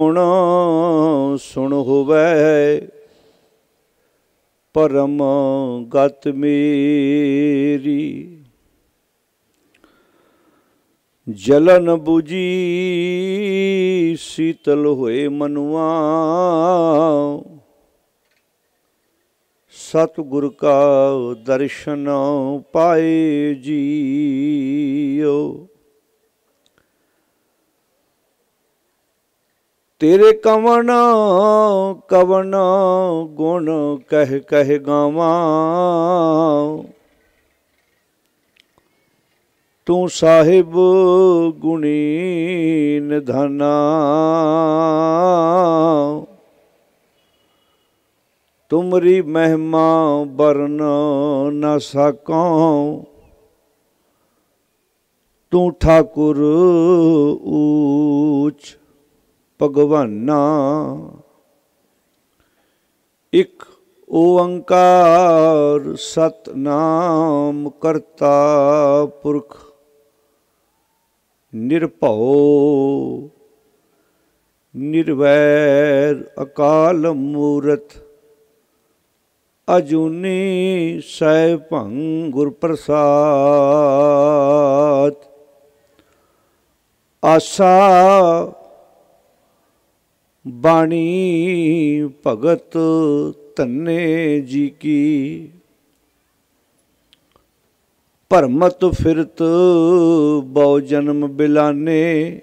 ਹੁਣ ਸੁਣ ਹੋਵੇ। ਪਰਮ ਗਤ ਮੇਰੀ। ਜਲਨ 부ਜੀ ਸੀਤਲ ਹੋਏ ਮਨੁਆ। ਸਤਿਗੁਰ ਕਾ ਦਰਸ਼ਨ ਪਾਏ ਜੀਓ। ਤੇਰੇ ਕਵਨ ਕਵਨ ਗੁਣ ਕਹਿ ਕਹਿ ਗਾਵਾਂ ਤੂੰ ਸਾਹਿਬ ਗੁਣੀ ਨਿਧਾਨਾ ਤੁਮਰੀ ਮਹਿਮਾ ਬਰਨ ਨ ਸਕਉ ਤੂੰ ਠਾਕੁਰ ਊਚ ਭਗਵਾਨਾ। ਇਕ ਓੰਕਾਰ ਸਤਨਾਮ ਕਰਤਾ ਪੁਰਖ, ਨਿਰਭਉ, ਨਿਰਵੈਰ ਅਕਾਲ ਮੂਰਤ, ਅਜੂਨੀ ਸੈ ਭੰ ਗੁਰ ਪ੍ਰਸਾਦ ਆਸਾ ਬਾਣੀ ਭਗਤ ਧੰਨੇ ਜੀ ਕੀ। ਭਰਮਤ ਫਿਰਤ ਬਹੁ ਜਨਮ ਬਿਲਾਨੇ।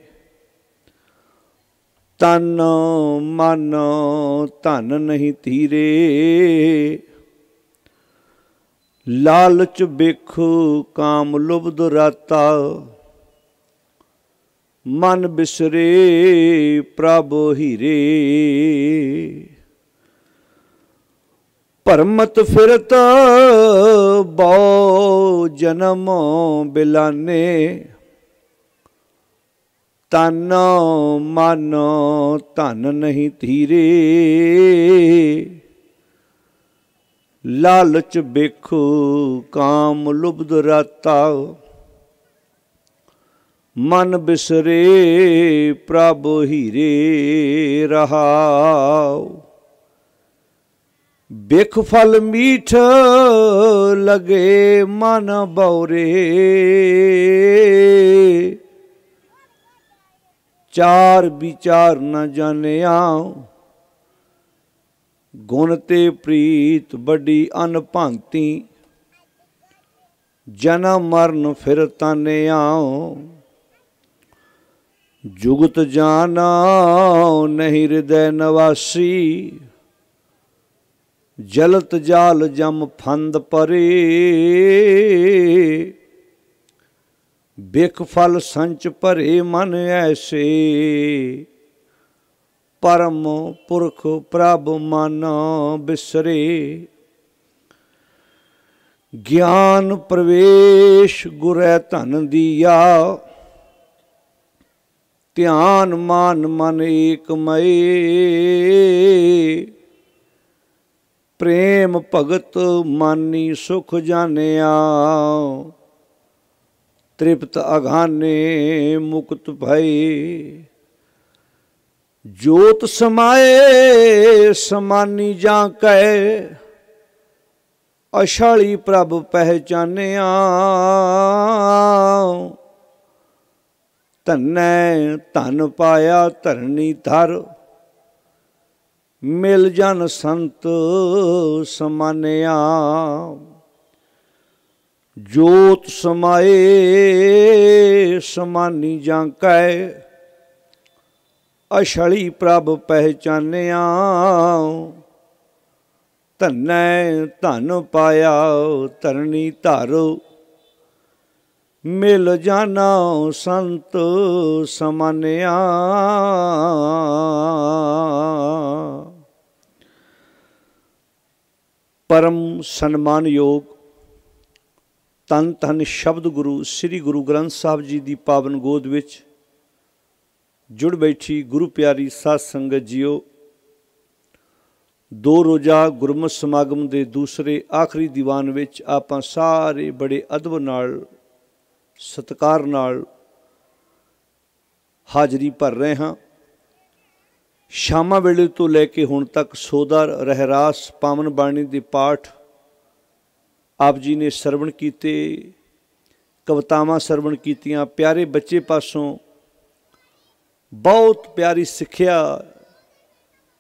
ਤਨ ਮਨ ਧਨ ਨਹੀਂ ਧੀਰੇ। ਲਾਲਚ ਬਿਖ ਕਾਮ ਲੁਬਦ ਰਾਤਾ। ਮਨ ਬਿਸਰੇ ਪ੍ਰਭ ਹੀਰੇ। ਭਰਮਤ ਫਿਰਤ ਬਹੁ ਜਨਮ ਬਿਲਾਨੇ। ਤਨ ਮਨ ਧਨ ਨਹੀਂ ਧੀਰੇ। ਲਾਲਚ ਬਿਖ ਕਾਮ ਲੁਬਦ ਰਾਤਾ। ਮਨ ਬਿਸਰੇ ਪ੍ਰਭ ਹੀਰੇ ਰਹਾਉ। ਬਿਖ ਫਲ ਮੀਠ ਲਗੇ ਮਨ ਬੌਰੇ। ਚਾਰ ਵਿਚਾਰ ਨ ਜਾਣਿਆ। ਗੁਣ ਤੇ ਪ੍ਰੀਤ ਵੱਡੀ ਅਨਭੰਤੀ। ਜਨਮ ਮਰਨ ਫਿਰ ਤਾਨਿਆ। ਜੁਗਤ ਜਾਣਾ ਨਹੀਂ ਹਿਰਦੈ ਨਵਾਸੀ। ਜਲਤ ਜਾਲ ਜਮ ਫੰਦ ਪਰੇ। ਬਿਖ ਫਲ ਸੰਚ ਭਰੇ ਮਨ ਐਸੇ। ਪਰਮ ਪੁਰਖ ਪ੍ਰਭ ਮਨ ਬਿਸਰੇ। ਗਿਆਨ ਪ੍ਰਵੇਸ਼ ਗੁਰੈ ਧਨ ਦੀਆ। ਧਿਆਨ ਮਾਨ ਮਨ ਏਕ ਮਏ ਪ੍ਰੇਮ ਭਗਤ ਮਾਨੀ ਸੁਖ ਜਾਣਿਆ। ਤ੍ਰਿਪਤ ਅਘਾਨੇ ਮੁਕਤ ਭਈ। ਜੋਤ ਸਮਾਏ ਸਮਾਨੀ ਜਾਂ ਕੈ। ਅਸ਼ਾਲੀ ਪ੍ਰਭ ਪਹਿਚਾਨਿਆ। ਧਨੈ ਧਨ ਪਾਇਆ ਧਰਣੀ ਧਰ। ਮਿਲ ਜਨ ਸੰਤ ਸਮਾਨਿਆ। ਜੋਤ ਸਮਾਏ ਸਮਾਨੀ ਜਾਂ ਕੈ। ਅਛਲੀ ਪ੍ਰਭ ਪਹਿਚਾਨਿਆ। ਧਨੈ ਧਨ ਪਾਇਆ ਧਰਨੀ ਧਾਰੋ। ਮਿਲ ਜਾਣਾ ਸੰਤ ਸਮਾਨਿਆ। ਪਰਮ ਸਨਮਾਨਯੋਗ ਤਨ ਤਨ ਸ਼ਬਦ ਗੁਰੂ, ਸ੍ਰੀ ਗੁਰੂ ਗ੍ਰੰਥ ਸਾਹਿਬ ਜੀ ਦੀ ਪਾਵਨ ਗੋਦ ਵਿੱਚ ਜੁੜ ਬੈਠੀ ਗੁਰੂ ਪਿਆਰੀ ਸਾਧ ਸੰਗਤ ਜੀਓ, ਦੋ ਰੋਜ਼ਾ ਗੁਰਮਤਿ ਸਮਾਗਮ ਦੇ ਦੂਸਰੇ ਆਖਰੀ ਦੀਵਾਨ ਵਿੱਚ ਆਪਾਂ ਸਾਰੇ ਬੜੇ ਅਦਬ ਨਾਲ ਸਤਕਾਰ ਨਾਲ ਹਾਜ਼ਰੀ ਭਰ ਰਹੇ ਹਾਂ। ਸ਼ਾਮਾਂ ਵੇਲੇ ਤੋਂ ਲੈ ਕੇ ਹੁਣ ਤੱਕ ਸੋਦਰ, ਰਹਿਰਾਸ, ਪਾਵਨ ਬਾਣੀ ਦੇ ਪਾਠ ਆਪ ਜੀ ਨੇ ਸਰਵਣ ਕੀਤੇ, ਕਵਤਾਵਾਂ ਸਰਵਣ ਕੀਤੀਆਂ, ਪਿਆਰੇ ਬੱਚੇ ਪਾਸੋਂ ਬਹੁਤ ਪਿਆਰੀ ਸਿੱਖਿਆ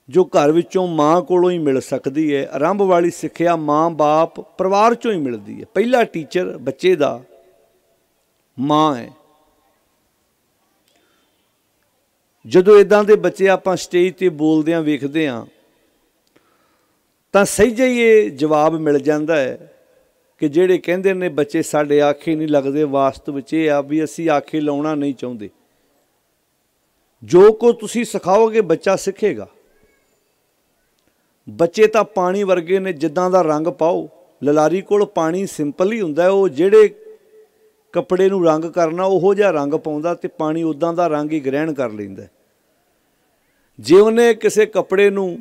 ਜੋ ਘਰ ਵਿੱਚੋਂ ਮਾਂ ਕੋਲੋਂ ਹੀ ਮਿਲ ਸਕਦੀ ਹੈ। ਆਰੰਭ ਵਾਲੀ ਸਿੱਖਿਆ ਮਾਂ-ਬਾਪ, ਪਰਿਵਾਰ ਚੋਂ ਹੀ ਮਿਲਦੀ ਹੈ। ਪਹਿਲਾ ਟੀਚਰ ਬੱਚੇ ਦਾ ਮਾਂ ਹੈ। ਜਦੋਂ ਇਦਾਂ ਦੇ ਬੱਚੇ ਆਪਾਂ ਸਟੇਜ ਤੇ ਬੋਲਦੇ ਆਂ ਵੇਖਦੇ ਆਂ ਤਾਂ ਸਹੀ ਜਿਹੀ ਜਵਾਬ ਮਿਲ ਜਾਂਦਾ ਹੈ ਕਿ ਜਿਹੜੇ ਕਹਿੰਦੇ ਨੇ ਬੱਚੇ ਸਾਡੇ ਆਖੇ ਨਹੀਂ ਲੱਗਦੇ, ਵਾਸਤਵ ਵਿੱਚ ਇਹ ਆ ਵੀ ਅਸੀਂ ਆਖੇ ਲਾਉਣਾ ਨਹੀਂ ਚਾਹੁੰਦੇ। ਜੋ ਕੋ ਤੁਸੀਂ ਸਿਖਾਓਗੇ ਬੱਚਾ ਸਿੱਖੇਗਾ। ਬੱਚੇ ਤਾਂ ਪਾਣੀ ਵਰਗੇ ਨੇ, ਜਿੱਦਾਂ ਦਾ ਰੰਗ ਪਾਓ। ਲਲਾਰੀ ਕੋਲ ਪਾਣੀ ਸਿੰਪਲ ਹੀ ਹੁੰਦਾ ਉਹ ਜਿਹੜੇ ਕੱਪੜੇ ਨੂੰ ਰੰਗ ਕਰਨਾ ਉਹੋ ਜਿਹਾ ਰੰਗ ਪਾਉਂਦਾ ਤੇ ਪਾਣੀ ਉਦਾਂ ਦਾ ਰੰਗ ਹੀ ਗ੍ਰਹਿਣ ਕਰ ਲੈਂਦਾ ਜੇ ਉਹਨੇ ਕਿਸੇ ਕੱਪੜੇ ਨੂੰ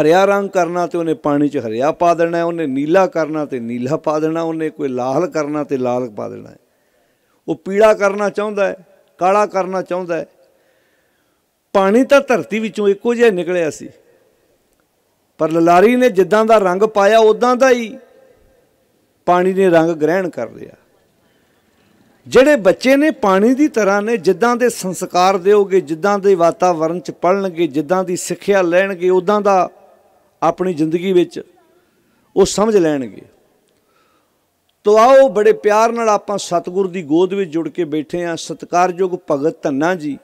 ਹਰਿਆ ਰੰਗ ਕਰਨਾ ਤੇ ਉਹਨੇ ਪਾਣੀ 'ਚ ਹਰਿਆ ਪਾ ਦੇਣਾ, ਉਹਨੇ ਨੀਲਾ ਕਰਨਾ ਤੇ ਨੀਲਾ ਪਾ ਦੇਣਾ, ਉਹਨੇ ਕੋਈ ਲਾਲ ਕਰਨਾ ਤੇ ਲਾਲ ਪਾ ਦੇਣਾ ਉਹ ਪੀਲਾ ਕਰਨਾ ਚਾਹੁੰਦਾ ਹੈ, ਕਾਲਾ ਕਰਨਾ ਚਾਹੁੰਦਾ ਹੈ। ਪਾਣੀ ਤਾਂ ਧਰਤੀ ਵਿੱਚੋਂ ਇੱਕੋ ਜਿਹਾ ਨਿਕਲਿਆ ਸੀ। ਪਰ ਲਲਾਰੀ ਨੇ ਜਿੱਦਾਂ ਦਾ ਰੰਗ ਪਾਇਆ ਉਦਾਂ ਦਾ ਹੀ ਪਾਣੀ ਨੇ ਰੰਗ ਗ੍ਰਹਿਣ ਕਰ ਲਿਆ। ਜਿਹੜੇ ਬੱਚੇ ਨੇ ਪਾਣੀ ਦੀ ਤਰ੍ਹਾਂ ਨੇ, ਜਿੱਦਾਂ ਦੇ ਸੰਸਕਾਰ ਦਿਓਗੇ, ਜਿੱਦਾਂ ਦੇ ਵਾਤਾਵਰਣ ਚ ਪੜਨਗੇ, ਜਿੱਦਾਂ ਦੀ ਸਿੱਖਿਆ ਲੈਣਗੇ ਉਦਾਂ ਦਾ ਆਪਣੀ ਜ਼ਿੰਦਗੀ ਵਿੱਚ ਉਹ ਸਮਝ ਲੈਣਗੇ। ਤੋ ਆਓ ਬੜੇ ਪਿਆਰ ਨਾਲ ਆਪਾਂ ਸਤਿਗੁਰ ਦੀ ਗੋਦ ਵਿੱਚ ਜੁੜ ਕੇ ਬੈਠੇ ਆਂ। ਸਤਕਾਰਯੋਗ ਭਗਤ ਧੰਨਾ ਜੀ,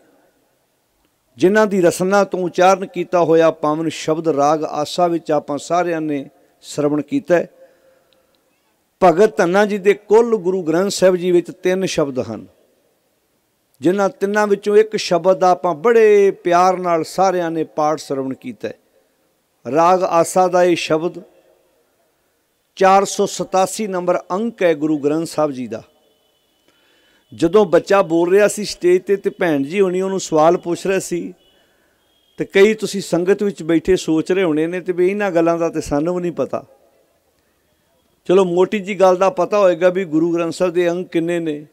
ਜਿਨ੍ਹਾਂ ਦੀ ਰਸਨਾ ਤੋਂ ਉਚਾਰਨ ਕੀਤਾ ਹੋਇਆ ਪਾਵਨ ਸ਼ਬਦ ਰਾਗ ਆਸਾ ਵਿੱਚ ਆਪਾਂ ਸਾਰਿਆਂ ਨੇ ਸ਼ਰਵਣ ਕੀਤਾ ਭਗਤ ਧੰਨਾ ਜੀ ਦੇ ਕੁੱਲ ਗੁਰੂ ਗ੍ਰੰਥ ਸਾਹਿਬ ਜੀ ਵਿੱਚ ਤਿੰਨ ਸ਼ਬਦ ਹਨ। ਜਿਨ੍ਹਾਂ ਤਿੰਨਾਂ ਵਿੱਚੋਂ ਇੱਕ ਸ਼ਬਦ ਦਾ ਆਪਾਂ ਬੜੇ ਪਿਆਰ ਨਾਲ ਸਾਰਿਆਂ ਨੇ ਪਾਠ ਸ਼ਰਵਣ ਕੀਤਾ ਰਾਗ ਆਸਾ ਦਾ ਇਹ ਸ਼ਬਦ 487 ਨੰਬਰ ਅੰਕ ਹੈ ਗੁਰੂ ਗ੍ਰੰਥ ਸਾਹਿਬ ਜੀ ਦਾ। ਜਦੋਂ ਬੱਚਾ ਬੋਲ ਰਿਹਾ ਸੀ ਸਟੇਜ ਤੇ ਤੇ ਭੈਣ ਜੀ ਹੁਣੀ ਉਹਨੂੰ ਸਵਾਲ ਪੁੱਛ ਰਹੇ ਸੀ, ਤੇ ਕਈ ਤੁਸੀਂ ਸੰਗਤ ਵਿੱਚ ਬੈਠੇ ਸੋਚ ਰਹੇ ਹੋਣੇ ਨੇ ਤੇ ਵੀ ਇਹਨਾਂ ਗੱਲਾਂ ਦਾ ਤੇ ਸਾਨੂੰ ਵੀ ਨਹੀਂ ਪਤਾ। ਚਲੋ ਮੋਟੀ ਜੀ ਗੱਲ ਦਾ ਪਤਾ ਹੋਏਗਾ ਵੀ ਗੁਰੂ ਗ੍ਰੰਥ ਸਾਹਿਬ ਦੇ ਅੰਗ ਕਿੰਨੇ ਨੇ।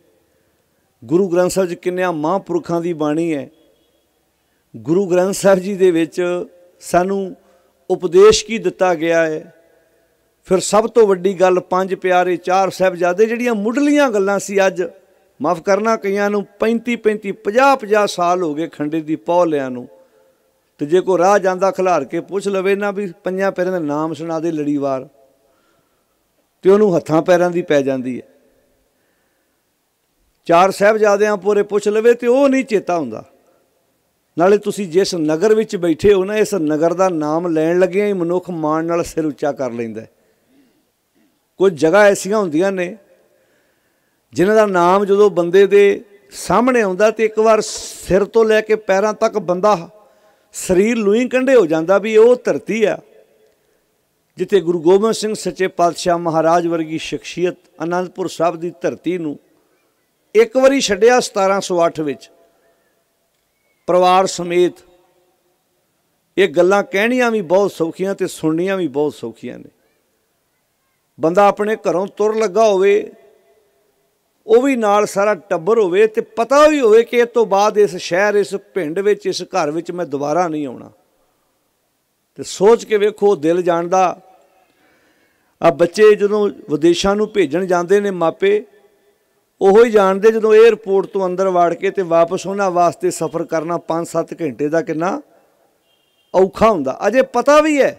ਗੁਰੂ ਗ੍ਰੰਥ ਸਾਹਿਬ 'ਚ ਕਿੰਨਿਆਂ ਮਹਾਂਪੁਰਖਾਂ ਦੀ ਬਾਣੀ ਹੈ। ਗੁਰੂ ਗ੍ਰੰਥ ਸਾਹਿਬ ਜੀ ਦੇ ਵਿੱਚ ਸਾਨੂੰ ਉਪਦੇਸ਼ ਕੀ ਦਿੱਤਾ ਗਿਆ ਹੈ? ਫਿਰ ਸਭ ਤੋਂ ਵੱਡੀ ਗੱਲ ਪੰਜ ਪਿਆਰੇ ਚਾਰ ਸਹਿਬਜ਼ਾਦੇ ਜਿਹੜੀਆਂ ਮੁੱਢਲੀਆਂ ਗੱਲਾਂ ਸੀ ਅੱਜ, ਮਾਫ ਕਰਨਾ, ਕਈਆਂ ਨੂੰ 35 35 50 50 ਸਾਲ ਹੋ ਗਏ ਖੰਡੇ ਦੀ ਪੌ ਲਿਆਂ ਨੂੰ। ਤੇ ਜੇ ਕੋ ਰਾਹ ਜਾਂਦਾ ਖਿਲਾਰ ਕੇ ਪੁੱਛ ਲਵੇ ਨਾ ਵੀ ਪੰਜਾਂ ਪਿਆਰਿਆਂ ਦਾ ਨਾਮ ਸੁਣਾ ਦੇ ਲੜੀਵਾਰ। ਤੇ ਉਹਨੂੰ ਹੱਥਾਂ ਪੈਰਾਂ ਦੀ ਪੈ ਜਾਂਦੀ ਹੈ। ਚਾਰ ਸਹਿਬਜ਼ਾਦਿਆਂ ਪੂਰੇ ਪੁੱਛ ਲਵੇ ਤੇ ਉਹ ਨਹੀਂ ਚੇਤਾ ਹੁੰਦਾ। ਨਾਲੇ ਤੁਸੀਂ ਜਿਸ ਨਗਰ ਵਿੱਚ ਬੈਠੇ ਹੋ ਨਾ, ਇਸ ਨਗਰ ਦਾ ਨਾਮ ਲੈਣ ਲੱਗਿਆਂ ਹੀ ਮਨੁੱਖ ਮਾਣ ਨਾਲ ਸਿਰ ਉੱਚਾ ਕਰ ਲੈਂਦਾ ਕੁਝ ਜਗ੍ਹਾ ਐਸੀਆਂ ਹੁੰਦੀਆਂ ਨੇ, ਜਿਨ੍ਹਾਂ ਦਾ ਨਾਮ ਜਦੋਂ ਬੰਦੇ ਦੇ ਸਾਹਮਣੇ ਆਉਂਦਾ ਤੇ ਇੱਕ ਵਾਰ ਸਿਰ ਤੋਂ ਲੈ ਕੇ ਪੈਰਾਂ ਤੱਕ ਬੰਦਾ ਸਰੀਰ ਲੂਈ ਕੰਢੇ ਹੋ ਜਾਂਦਾ ਵੀ ਉਹ ਧਰਤੀ ਆ। ਜਿੱਥੇ ਗੁਰੂ ਗੋਬਿੰਦ ਸਿੰਘ ਸੱਚੇ ਪਾਤਸ਼ਾਹ ਮਹਾਰਾਜ ਵਰਗੀ ਸ਼ਖਸੀਅਤ ਅਨੰਦਪੁਰ ਸਾਹਿਬ ਦੀ ਧਰਤੀ ਨੂੰ ਇੱਕ ਵਾਰੀ ਛੱਡਿਆ 1708 ਵਿੱਚ, ਪਰਿਵਾਰ ਸਮੇਤ ਇਹ ਗੱਲਾਂ ਕਹਿਣੀਆਂ ਵੀ ਬਹੁਤ ਸੌਖੀਆਂ ਤੇ ਸੁਣਨੀਆਂ ਵੀ ਬਹੁਤ ਸੌਖੀਆਂ ਨੇ। ਬੰਦਾ ਆਪਣੇ ਘਰੋਂ ਤੁਰ ਲੱਗਾ ਹੋਵੇ, ਉਹ ਵੀ ਨਾਲ ਸਾਰਾ ਟੱਬਰ ਹੋਵੇ ਤੇ ਪਤਾ ਵੀ ਹੋਵੇ ਕਿ ਇਸ ਤੋਂ ਬਾਅਦ ਇਸ ਸ਼ਹਿਰ, ਇਸ ਪਿੰਡ ਵਿੱਚ, ਇਸ ਘਰ ਵਿੱਚ ਮੈਂ ਦੁਬਾਰਾ ਨਹੀਂ ਆਉਣਾ। ਤੇ ਸੋਚ ਕੇ ਵੇਖੋ, ਦਿਲ ਜਾਣਦਾ ਆ ਬੱਚੇ ਜਦੋਂ ਵਿਦੇਸ਼ਾਂ ਨੂੰ ਭੇਜਣ ਜਾਂਦੇ ਨੇ ਮਾਪੇ, ਉਹ ਹੀ ਜਾਣਦੇ ਜਦੋਂ 에ਅਰਪੋਰਟ ਤੋਂ ਅੰਦਰ ਵਾੜ ਕੇ ਤੇ ਵਾਪਸ ਉਹਨਾਂ ਵਾਸਤੇ ਸਫ਼ਰ ਕਰਨਾ 5-7 ਘੰਟੇ ਦਾ ਕਿੰਨਾ ਔਖਾ ਹੁੰਦਾ। ਅਜੇ ਪਤਾ ਵੀ ਹੈ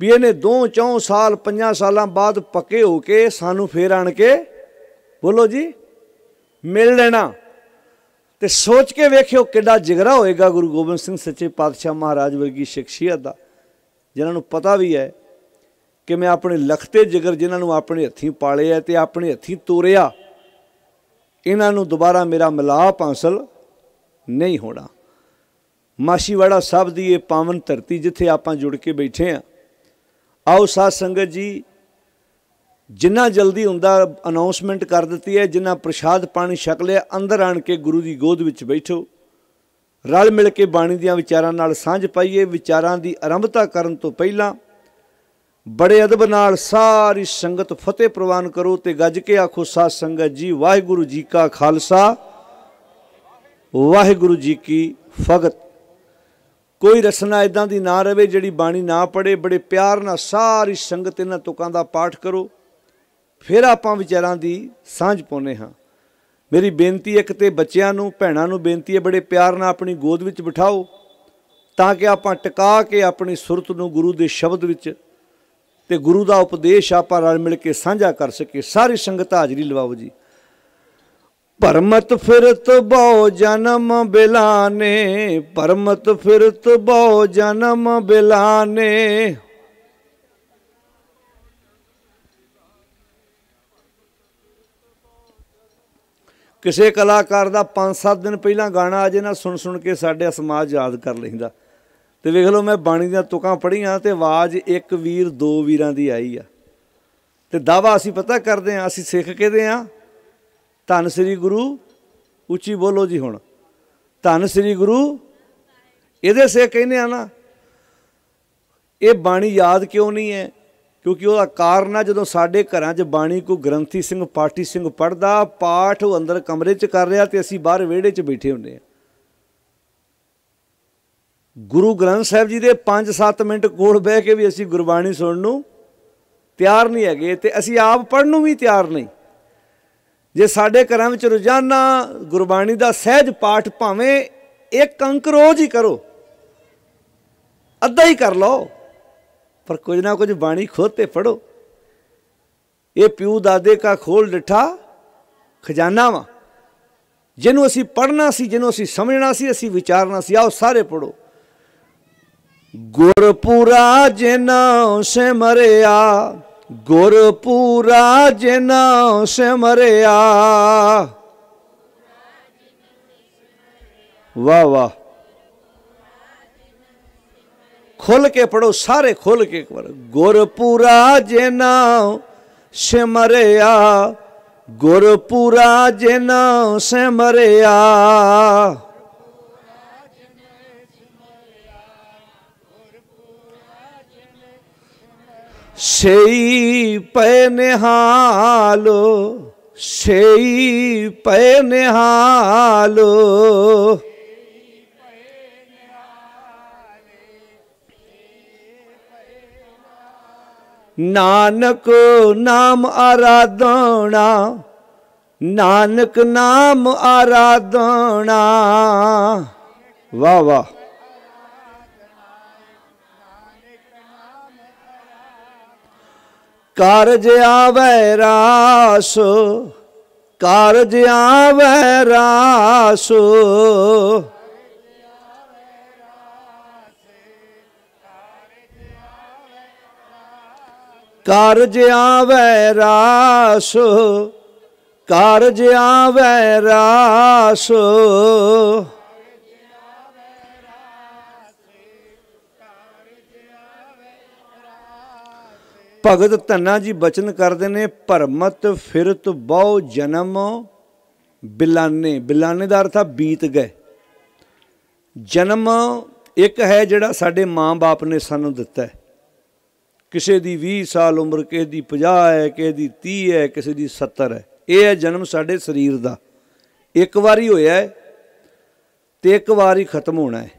ਵੀ ਇਹਨੇ 2-4 ਸਾਲ 5 ਸਾਲਾਂ ਬਾਅਦ ਪੱਕੇ ਹੋ ਕੇ ਸਾਨੂੰ ਫੇਰ ਆਣ ਕੇ ਬੋਲੋ ਜੀ, ਮਿਲ ਲੈਣਾ। ਤੇ ਸੋਚ ਕੇ ਵੇਖਿਓ ਕਿੱਡਾ ਜਿਗਰਾ ਹੋਏਗਾ ਗੁਰੂ ਗੋਬਿੰਦ ਸਿੰਘ ਸੱਚੇ ਪਾਤਸ਼ਾਹ ਮਹਾਰਾਜ ਵਰਗੀ ਸ਼ਖਸੀਅਤ ਦਾ, ਜਿਨ੍ਹਾਂ ਨੂੰ ਪਤਾ ਵੀ ਹੈ ਕਿ ਮੈਂ ਆਪਣੇ ਲਖਤੇ ਜਿਗਰ ਜਿਨ੍ਹਾਂ ਨੂੰ ਆਪਣੇ ਹੱਥੀਂ ਪਾਲਿਆ ਤੇ ਆਪਣੇ ਹੱਥੀਂ ਤੋਰਿਆ, ਇਹਨਾਂ ਨੂੰ ਦੁਬਾਰਾ ਮੇਰਾ ਮਿਲਾਪ ਹਾਸਲ ਨਹੀਂ ਹੋਣਾ। ਮਾਸ਼ੀਵਾੜਾ ਸਾਹਿਬ ਦੀ ਇਹ ਪਾਵਨ ਧਰਤੀ ਜਿੱਥੇ ਆਪਾਂ ਜੁੜ ਕੇ ਬੈਠੇ ਆ ਆਓ ਸਾਧ ਸੰਗਤ ਜੀ, ਜਿੰਨਾ ਜਲਦੀ ਹੁੰਦਾ ਅਨਾਉਂਸਮੈਂਟ ਕਰ ਦਿੱਤੀ ਹੈ, ਜਿੰਨਾ ਪ੍ਰਸ਼ਾਦ ਪਾਣੀ ਛਕ ਲਿਆ, ਅੰਦਰ ਆਣ ਕੇ ਗੁਰੂ ਦੀ ਗੋਦ ਵਿੱਚ ਬੈਠੋ। ਰਲ ਮਿਲ ਕੇ ਬਾਣੀ ਦੀਆਂ ਵਿਚਾਰਾਂ ਨਾਲ ਸਾਂਝ ਪਾਈਏ, ਵਿਚਾਰਾਂ ਦੀ ਆਰੰਭਤਾ ਕਰਨ ਤੋਂ ਪਹਿਲਾਂ ਬੜੇ ਅਦਬ ਨਾਲ ਸਾਰੀ ਸੰਗਤ ਫਤਿਹ ਪ੍ਰਵਾਨ ਕਰੋ ਤੇ ਗੱਜ ਕੇ ਆਖੋ, ਸਾਧ ਸੰਗਤ ਜੀ, ਵਾਹਿਗੁਰੂ ਜੀ ਕਾ ਖਾਲਸਾ। ਵਾਹਿਗੁਰੂ ਜੀ ਕੀ ਫਗਤ। ਕੋਈ ਰਸਨਾ ਇਦਾਂ ਦੀ ਨਾ ਰਵੇ ਜਿਹੜੀ ਬਾਣੀ ਨਾ ਪੜੇ ਬੜੇ ਪਿਆਰ ਨਾਲ ਸਾਰੀ ਸੰਗਤ ਇਹਨਾਂ ਤੁਕਾਂ ਦਾ ਪਾਠ ਕਰੋ। ਫਿਰ ਆਪਾਂ ਵਿਚਾਰਾਂ ਦੀ ਸਾਂਝ ਪਾਉਨੇ ਹਾਂ। ਮੇਰੀ ਬੇਨਤੀ ਇੱਕ ਤੇ ਬੱਚਿਆਂ ਨੂੰ, ਭੈਣਾਂ ਨੂੰ ਬੇਨਤੀ ਹੈ, ਬੜੇ ਪਿਆਰ ਨਾਲ ਆਪਣੀ ਗੋਦ ਵਿੱਚ ਬਿਠਾਓ, ਤਾਂ ਕਿ ਆਪਾਂ ਟਿਕਾ ਕੇ ਆਪਣੀ ਸੁਰਤ ਨੂੰ ਗੁਰੂ ਦੇ ਸ਼ਬਦ ਵਿੱਚ ਤੇ ਗੁਰੂ ਦਾ ਉਪਦੇਸ਼ ਆਪਾਂ ਰਲ ਮਿਲ ਕੇ ਸਾਂਝਾ ਕਰ ਸਕੀਏ। ਸਾਰੀ ਸੰਗਤ ਹਾਜ਼ਰੀ ਲਵਾਓ ਜੀ। ਪਰਮਤ ਫਿਰਤ ਬਹੁ ਜਨਮ ਬਿਲਾਨੇ, ਪਰਮਤ ਫਿਰਤ ਬਹੁ ਜਨਮ ਬਿਲਾਨੇ। ਕਿਸੇ ਕਲਾਕਾਰ ਦਾ 5-7 ਦਿਨ ਪਹਿਲਾਂ ਗਾਣਾ ਅਜੇ ਜੇ ਨਾ ਸੁਣ ਸੁਣ ਕੇ ਸਾਡੇ ਸਮਾਜ ਯਾਦ ਕਰ ਲੈਂਦਾ। ਤੇ ਵੇਖ ਲਓ ਮੈਂ ਬਾਣੀ ਦੀਆਂ ਤੁਕਾਂ ਪੜੀਆਂ ਤੇ ਆਵਾਜ਼ ਇੱਕ ਵੀਰ, ਦੋ ਵੀਰਾਂ ਦੀ ਆਈ ਆ। ਤੇ ਦਾਵਾ ਅਸੀਂ ਪਤਾ ਕਰਦੇ ਆ ਅਸੀਂ ਸਿੱਖ ਕਿਹਦੇ ਆ ਧੰਨ ਸ੍ਰੀ ਗੁਰੂ, ਉੱਚੀ ਬੋਲੋ ਜੀ ਹੁਣ। ਧੰਨ ਸ੍ਰੀ ਗੁਰੂ, ਇਹਦੇ ਸੇ ਕਹਿੰਦੇ ਆ ਨਾ, ਇਹ ਬਾਣੀ ਯਾਦ ਕਿਉਂ ਨਹੀਂ ਹੈ? ਕਿਉਂਕਿ ਉਹਦਾ ਕਾਰਨ ਆ, ਜਦੋਂ ਸਾਡੇ ਘਰਾਂ 'ਚ ਬਾਣੀ ਕੋ ਗ੍ਰੰਥੀ ਸਿੰਘ, ਪਾਠੀ ਸਿੰਘ ਪੜਦਾ ਪਾਠ ਉਹ ਅੰਦਰ ਕਮਰੇ 'ਚ ਕਰ ਰਿਹਾ ਤੇ ਅਸੀਂ ਬਾਹਰ ਵਿਹੜੇ 'ਚ ਬੈਠੇ ਹੁੰਦੇ ਆ ਗੁਰੂ ਗ੍ਰੰਥ ਸਾਹਿਬ ਜੀ ਦੇ 5-7 ਮਿੰਟ ਕੋਲ ਬਹਿ ਕੇ ਵੀ ਅਸੀਂ ਗੁਰਬਾਣੀ ਸੁਣਨ ਨੂੰ ਤਿਆਰ ਨਹੀਂ ਹੈਗੇ ਤੇ ਅਸੀਂ ਆਪ ਪੜਨ ਨੂੰ ਵੀ ਤਿਆਰ ਨਹੀਂ। ਜੇ ਸਾਡੇ ਘਰਾਂ ਵਿੱਚ ਰੋਜ਼ਾਨਾ ਗੁਰਬਾਣੀ ਦਾ ਸਹਿਜ ਪਾਠ ਭਾਵੇਂ ਇੱਕ ਅੰਕ ਰੋਜ਼ ਹੀ ਕਰੋ, ਅੱਧਾ ਹੀ ਕਰ ਲਓ, ਪਰ ਕੁਝ ਨਾ ਕੁਝ ਬਾਣੀ ਖੁਦ ਤੇ ਪੜੋ ਇਹ ਪਿਉ ਦਾਦੇ ਕਾ ਖੋਲ ਡਿਠਾ, ਖਜ਼ਾਨਾ ਵਾ। ਜਿਹਨੂੰ ਅਸੀਂ ਪੜਨਾ ਸੀ, ਜਿਹਨੂੰ ਅਸੀਂ ਸਮਝਣਾ ਸੀ, ਅਸੀਂ ਵਿਚਾਰਨਾ ਸੀ, ਆਓ ਸਾਰੇ ਪੜੋ ਗੁਰਪੂਰਾ ਜਿਨਾ ਸਿਮਰਿਆ ਗੁਰਪੂਰਾ ਜਿਨਾ ਸਿਮਰਿਆ ਵਾਹ ਵਾਹ। ਖੁੱਲ ਕੇ ਪੜੋ ਸਾਰੇ ਖੁੱਲ ਕੇ ਇੱਕ ਵਾਰ। ਗੁਰਪੂਰਾ ਜਿਨਾ ਸਿਮਰਿਆ ਗੁਰਪੂਰਾ ਜਿਨਾ ਸਿਮਰਿਆ ਸਈ ਪੈ ਨਿਹਾਲ ਸਈ ਪੈ ਨਿਹਾਲ ਨਾਨਕ ਨਾਮ ਆਰਾਧਣਾ ਨਾਨਕ ਨਾਮ ਆਰਾਧਣਾ ਵਾਹ ਵਾਹ ਕਾਰਜ ਆਵੈ ਰਾਸ ਕਾਰਜ ਆਵੈ ਰਾਸ। ਕਾਰਜ ਆਵੈ ਰਾਸ ਕਾਰਜ ਆਵੈ ਰਾਸ। ਭਗਤ ਧੰਨਾ ਜੀ ਬਚਨ ਕਰਦੇ ਨੇ, ਭਰਮਤ ਫਿਰਤ ਬਹੁ ਜਨਮ ਬਿਲਾਨੇ। ਬਿਲਾਨੇ ਦਾ ਅਰਥ ਆ ਬੀਤ ਗਏ। ਜਨਮ ਇੱਕ ਹੈ ਜਿਹੜਾ ਸਾਡੇ ਮਾਂ-ਬਾਪ ਨੇ ਸਾਨੂੰ ਦਿੱਤਾ ਹੈ। ਕਿਸੇ ਦੀ 20 ਸਾਲ ਉਮਰ, ਕਿਸੇ ਦੀ 50 ਹੈ, ਕਿਸੇ ਦੀ 30 ਹੈ, ਕਿਸੇ ਦੀ 70 ਹੈ। ਇਹ ਹੈ ਜਨਮ ਸਾਡੇ ਸਰੀਰ ਦਾ। ਇੱਕ ਵਾਰੀ ਹੋਇਆ ਹੈ ਤੇ ਇੱਕ ਵਾਰੀ ਖਤਮ ਹੋਣਾ ਹੈ।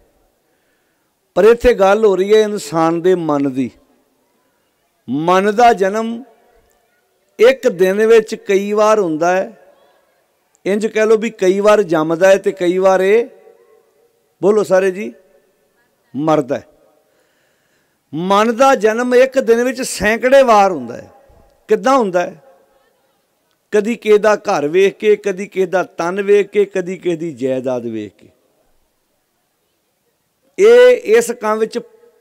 ਪਰ ਇੱਥੇ ਗੱਲ ਹੋ ਰਹੀ ਹੈ ਇਨਸਾਨ ਦੇ ਮਨ ਦੀ। ਮਨ ਦਾ ਜਨਮ ਇੱਕ ਦਿਨ ਵਿੱਚ ਕਈ ਵਾਰ ਹੁੰਦਾ ਹੈ। ਇੰਜ ਕਹਿ ਲਓ ਵੀ ਕਈ ਵਾਰ ਜੰਮਦਾ ਹੈ ਤੇ ਕਈ ਵਾਰ ਇਹ ਬੋਲੋ ਸਾਰੇ ਜੀ, ਮਰਦਾ ਹੈ। ਮਨ ਦਾ ਜਨਮ ਇੱਕ ਦਿਨ ਵਿੱਚ ਸੈਂਕੜੇ ਵਾਰ ਹੁੰਦਾ ਹੈ। ਕਿੱਦਾਂ ਹੁੰਦਾ ਹੈ? ਕਦੀ ਕਿਸੇ ਦਾ ਘਰ ਵੇਖ ਕੇ, ਕਦੀ ਕਿਸੇ ਦਾ ਤਨ ਵੇਖ ਕੇ, ਕਦੀ ਕਿਸੇ ਦੀ ਜਾਇਦਾਦ ਵੇਖ ਕੇ। ਇਹ ਇਸ ਕੰਮ ਵਿੱਚ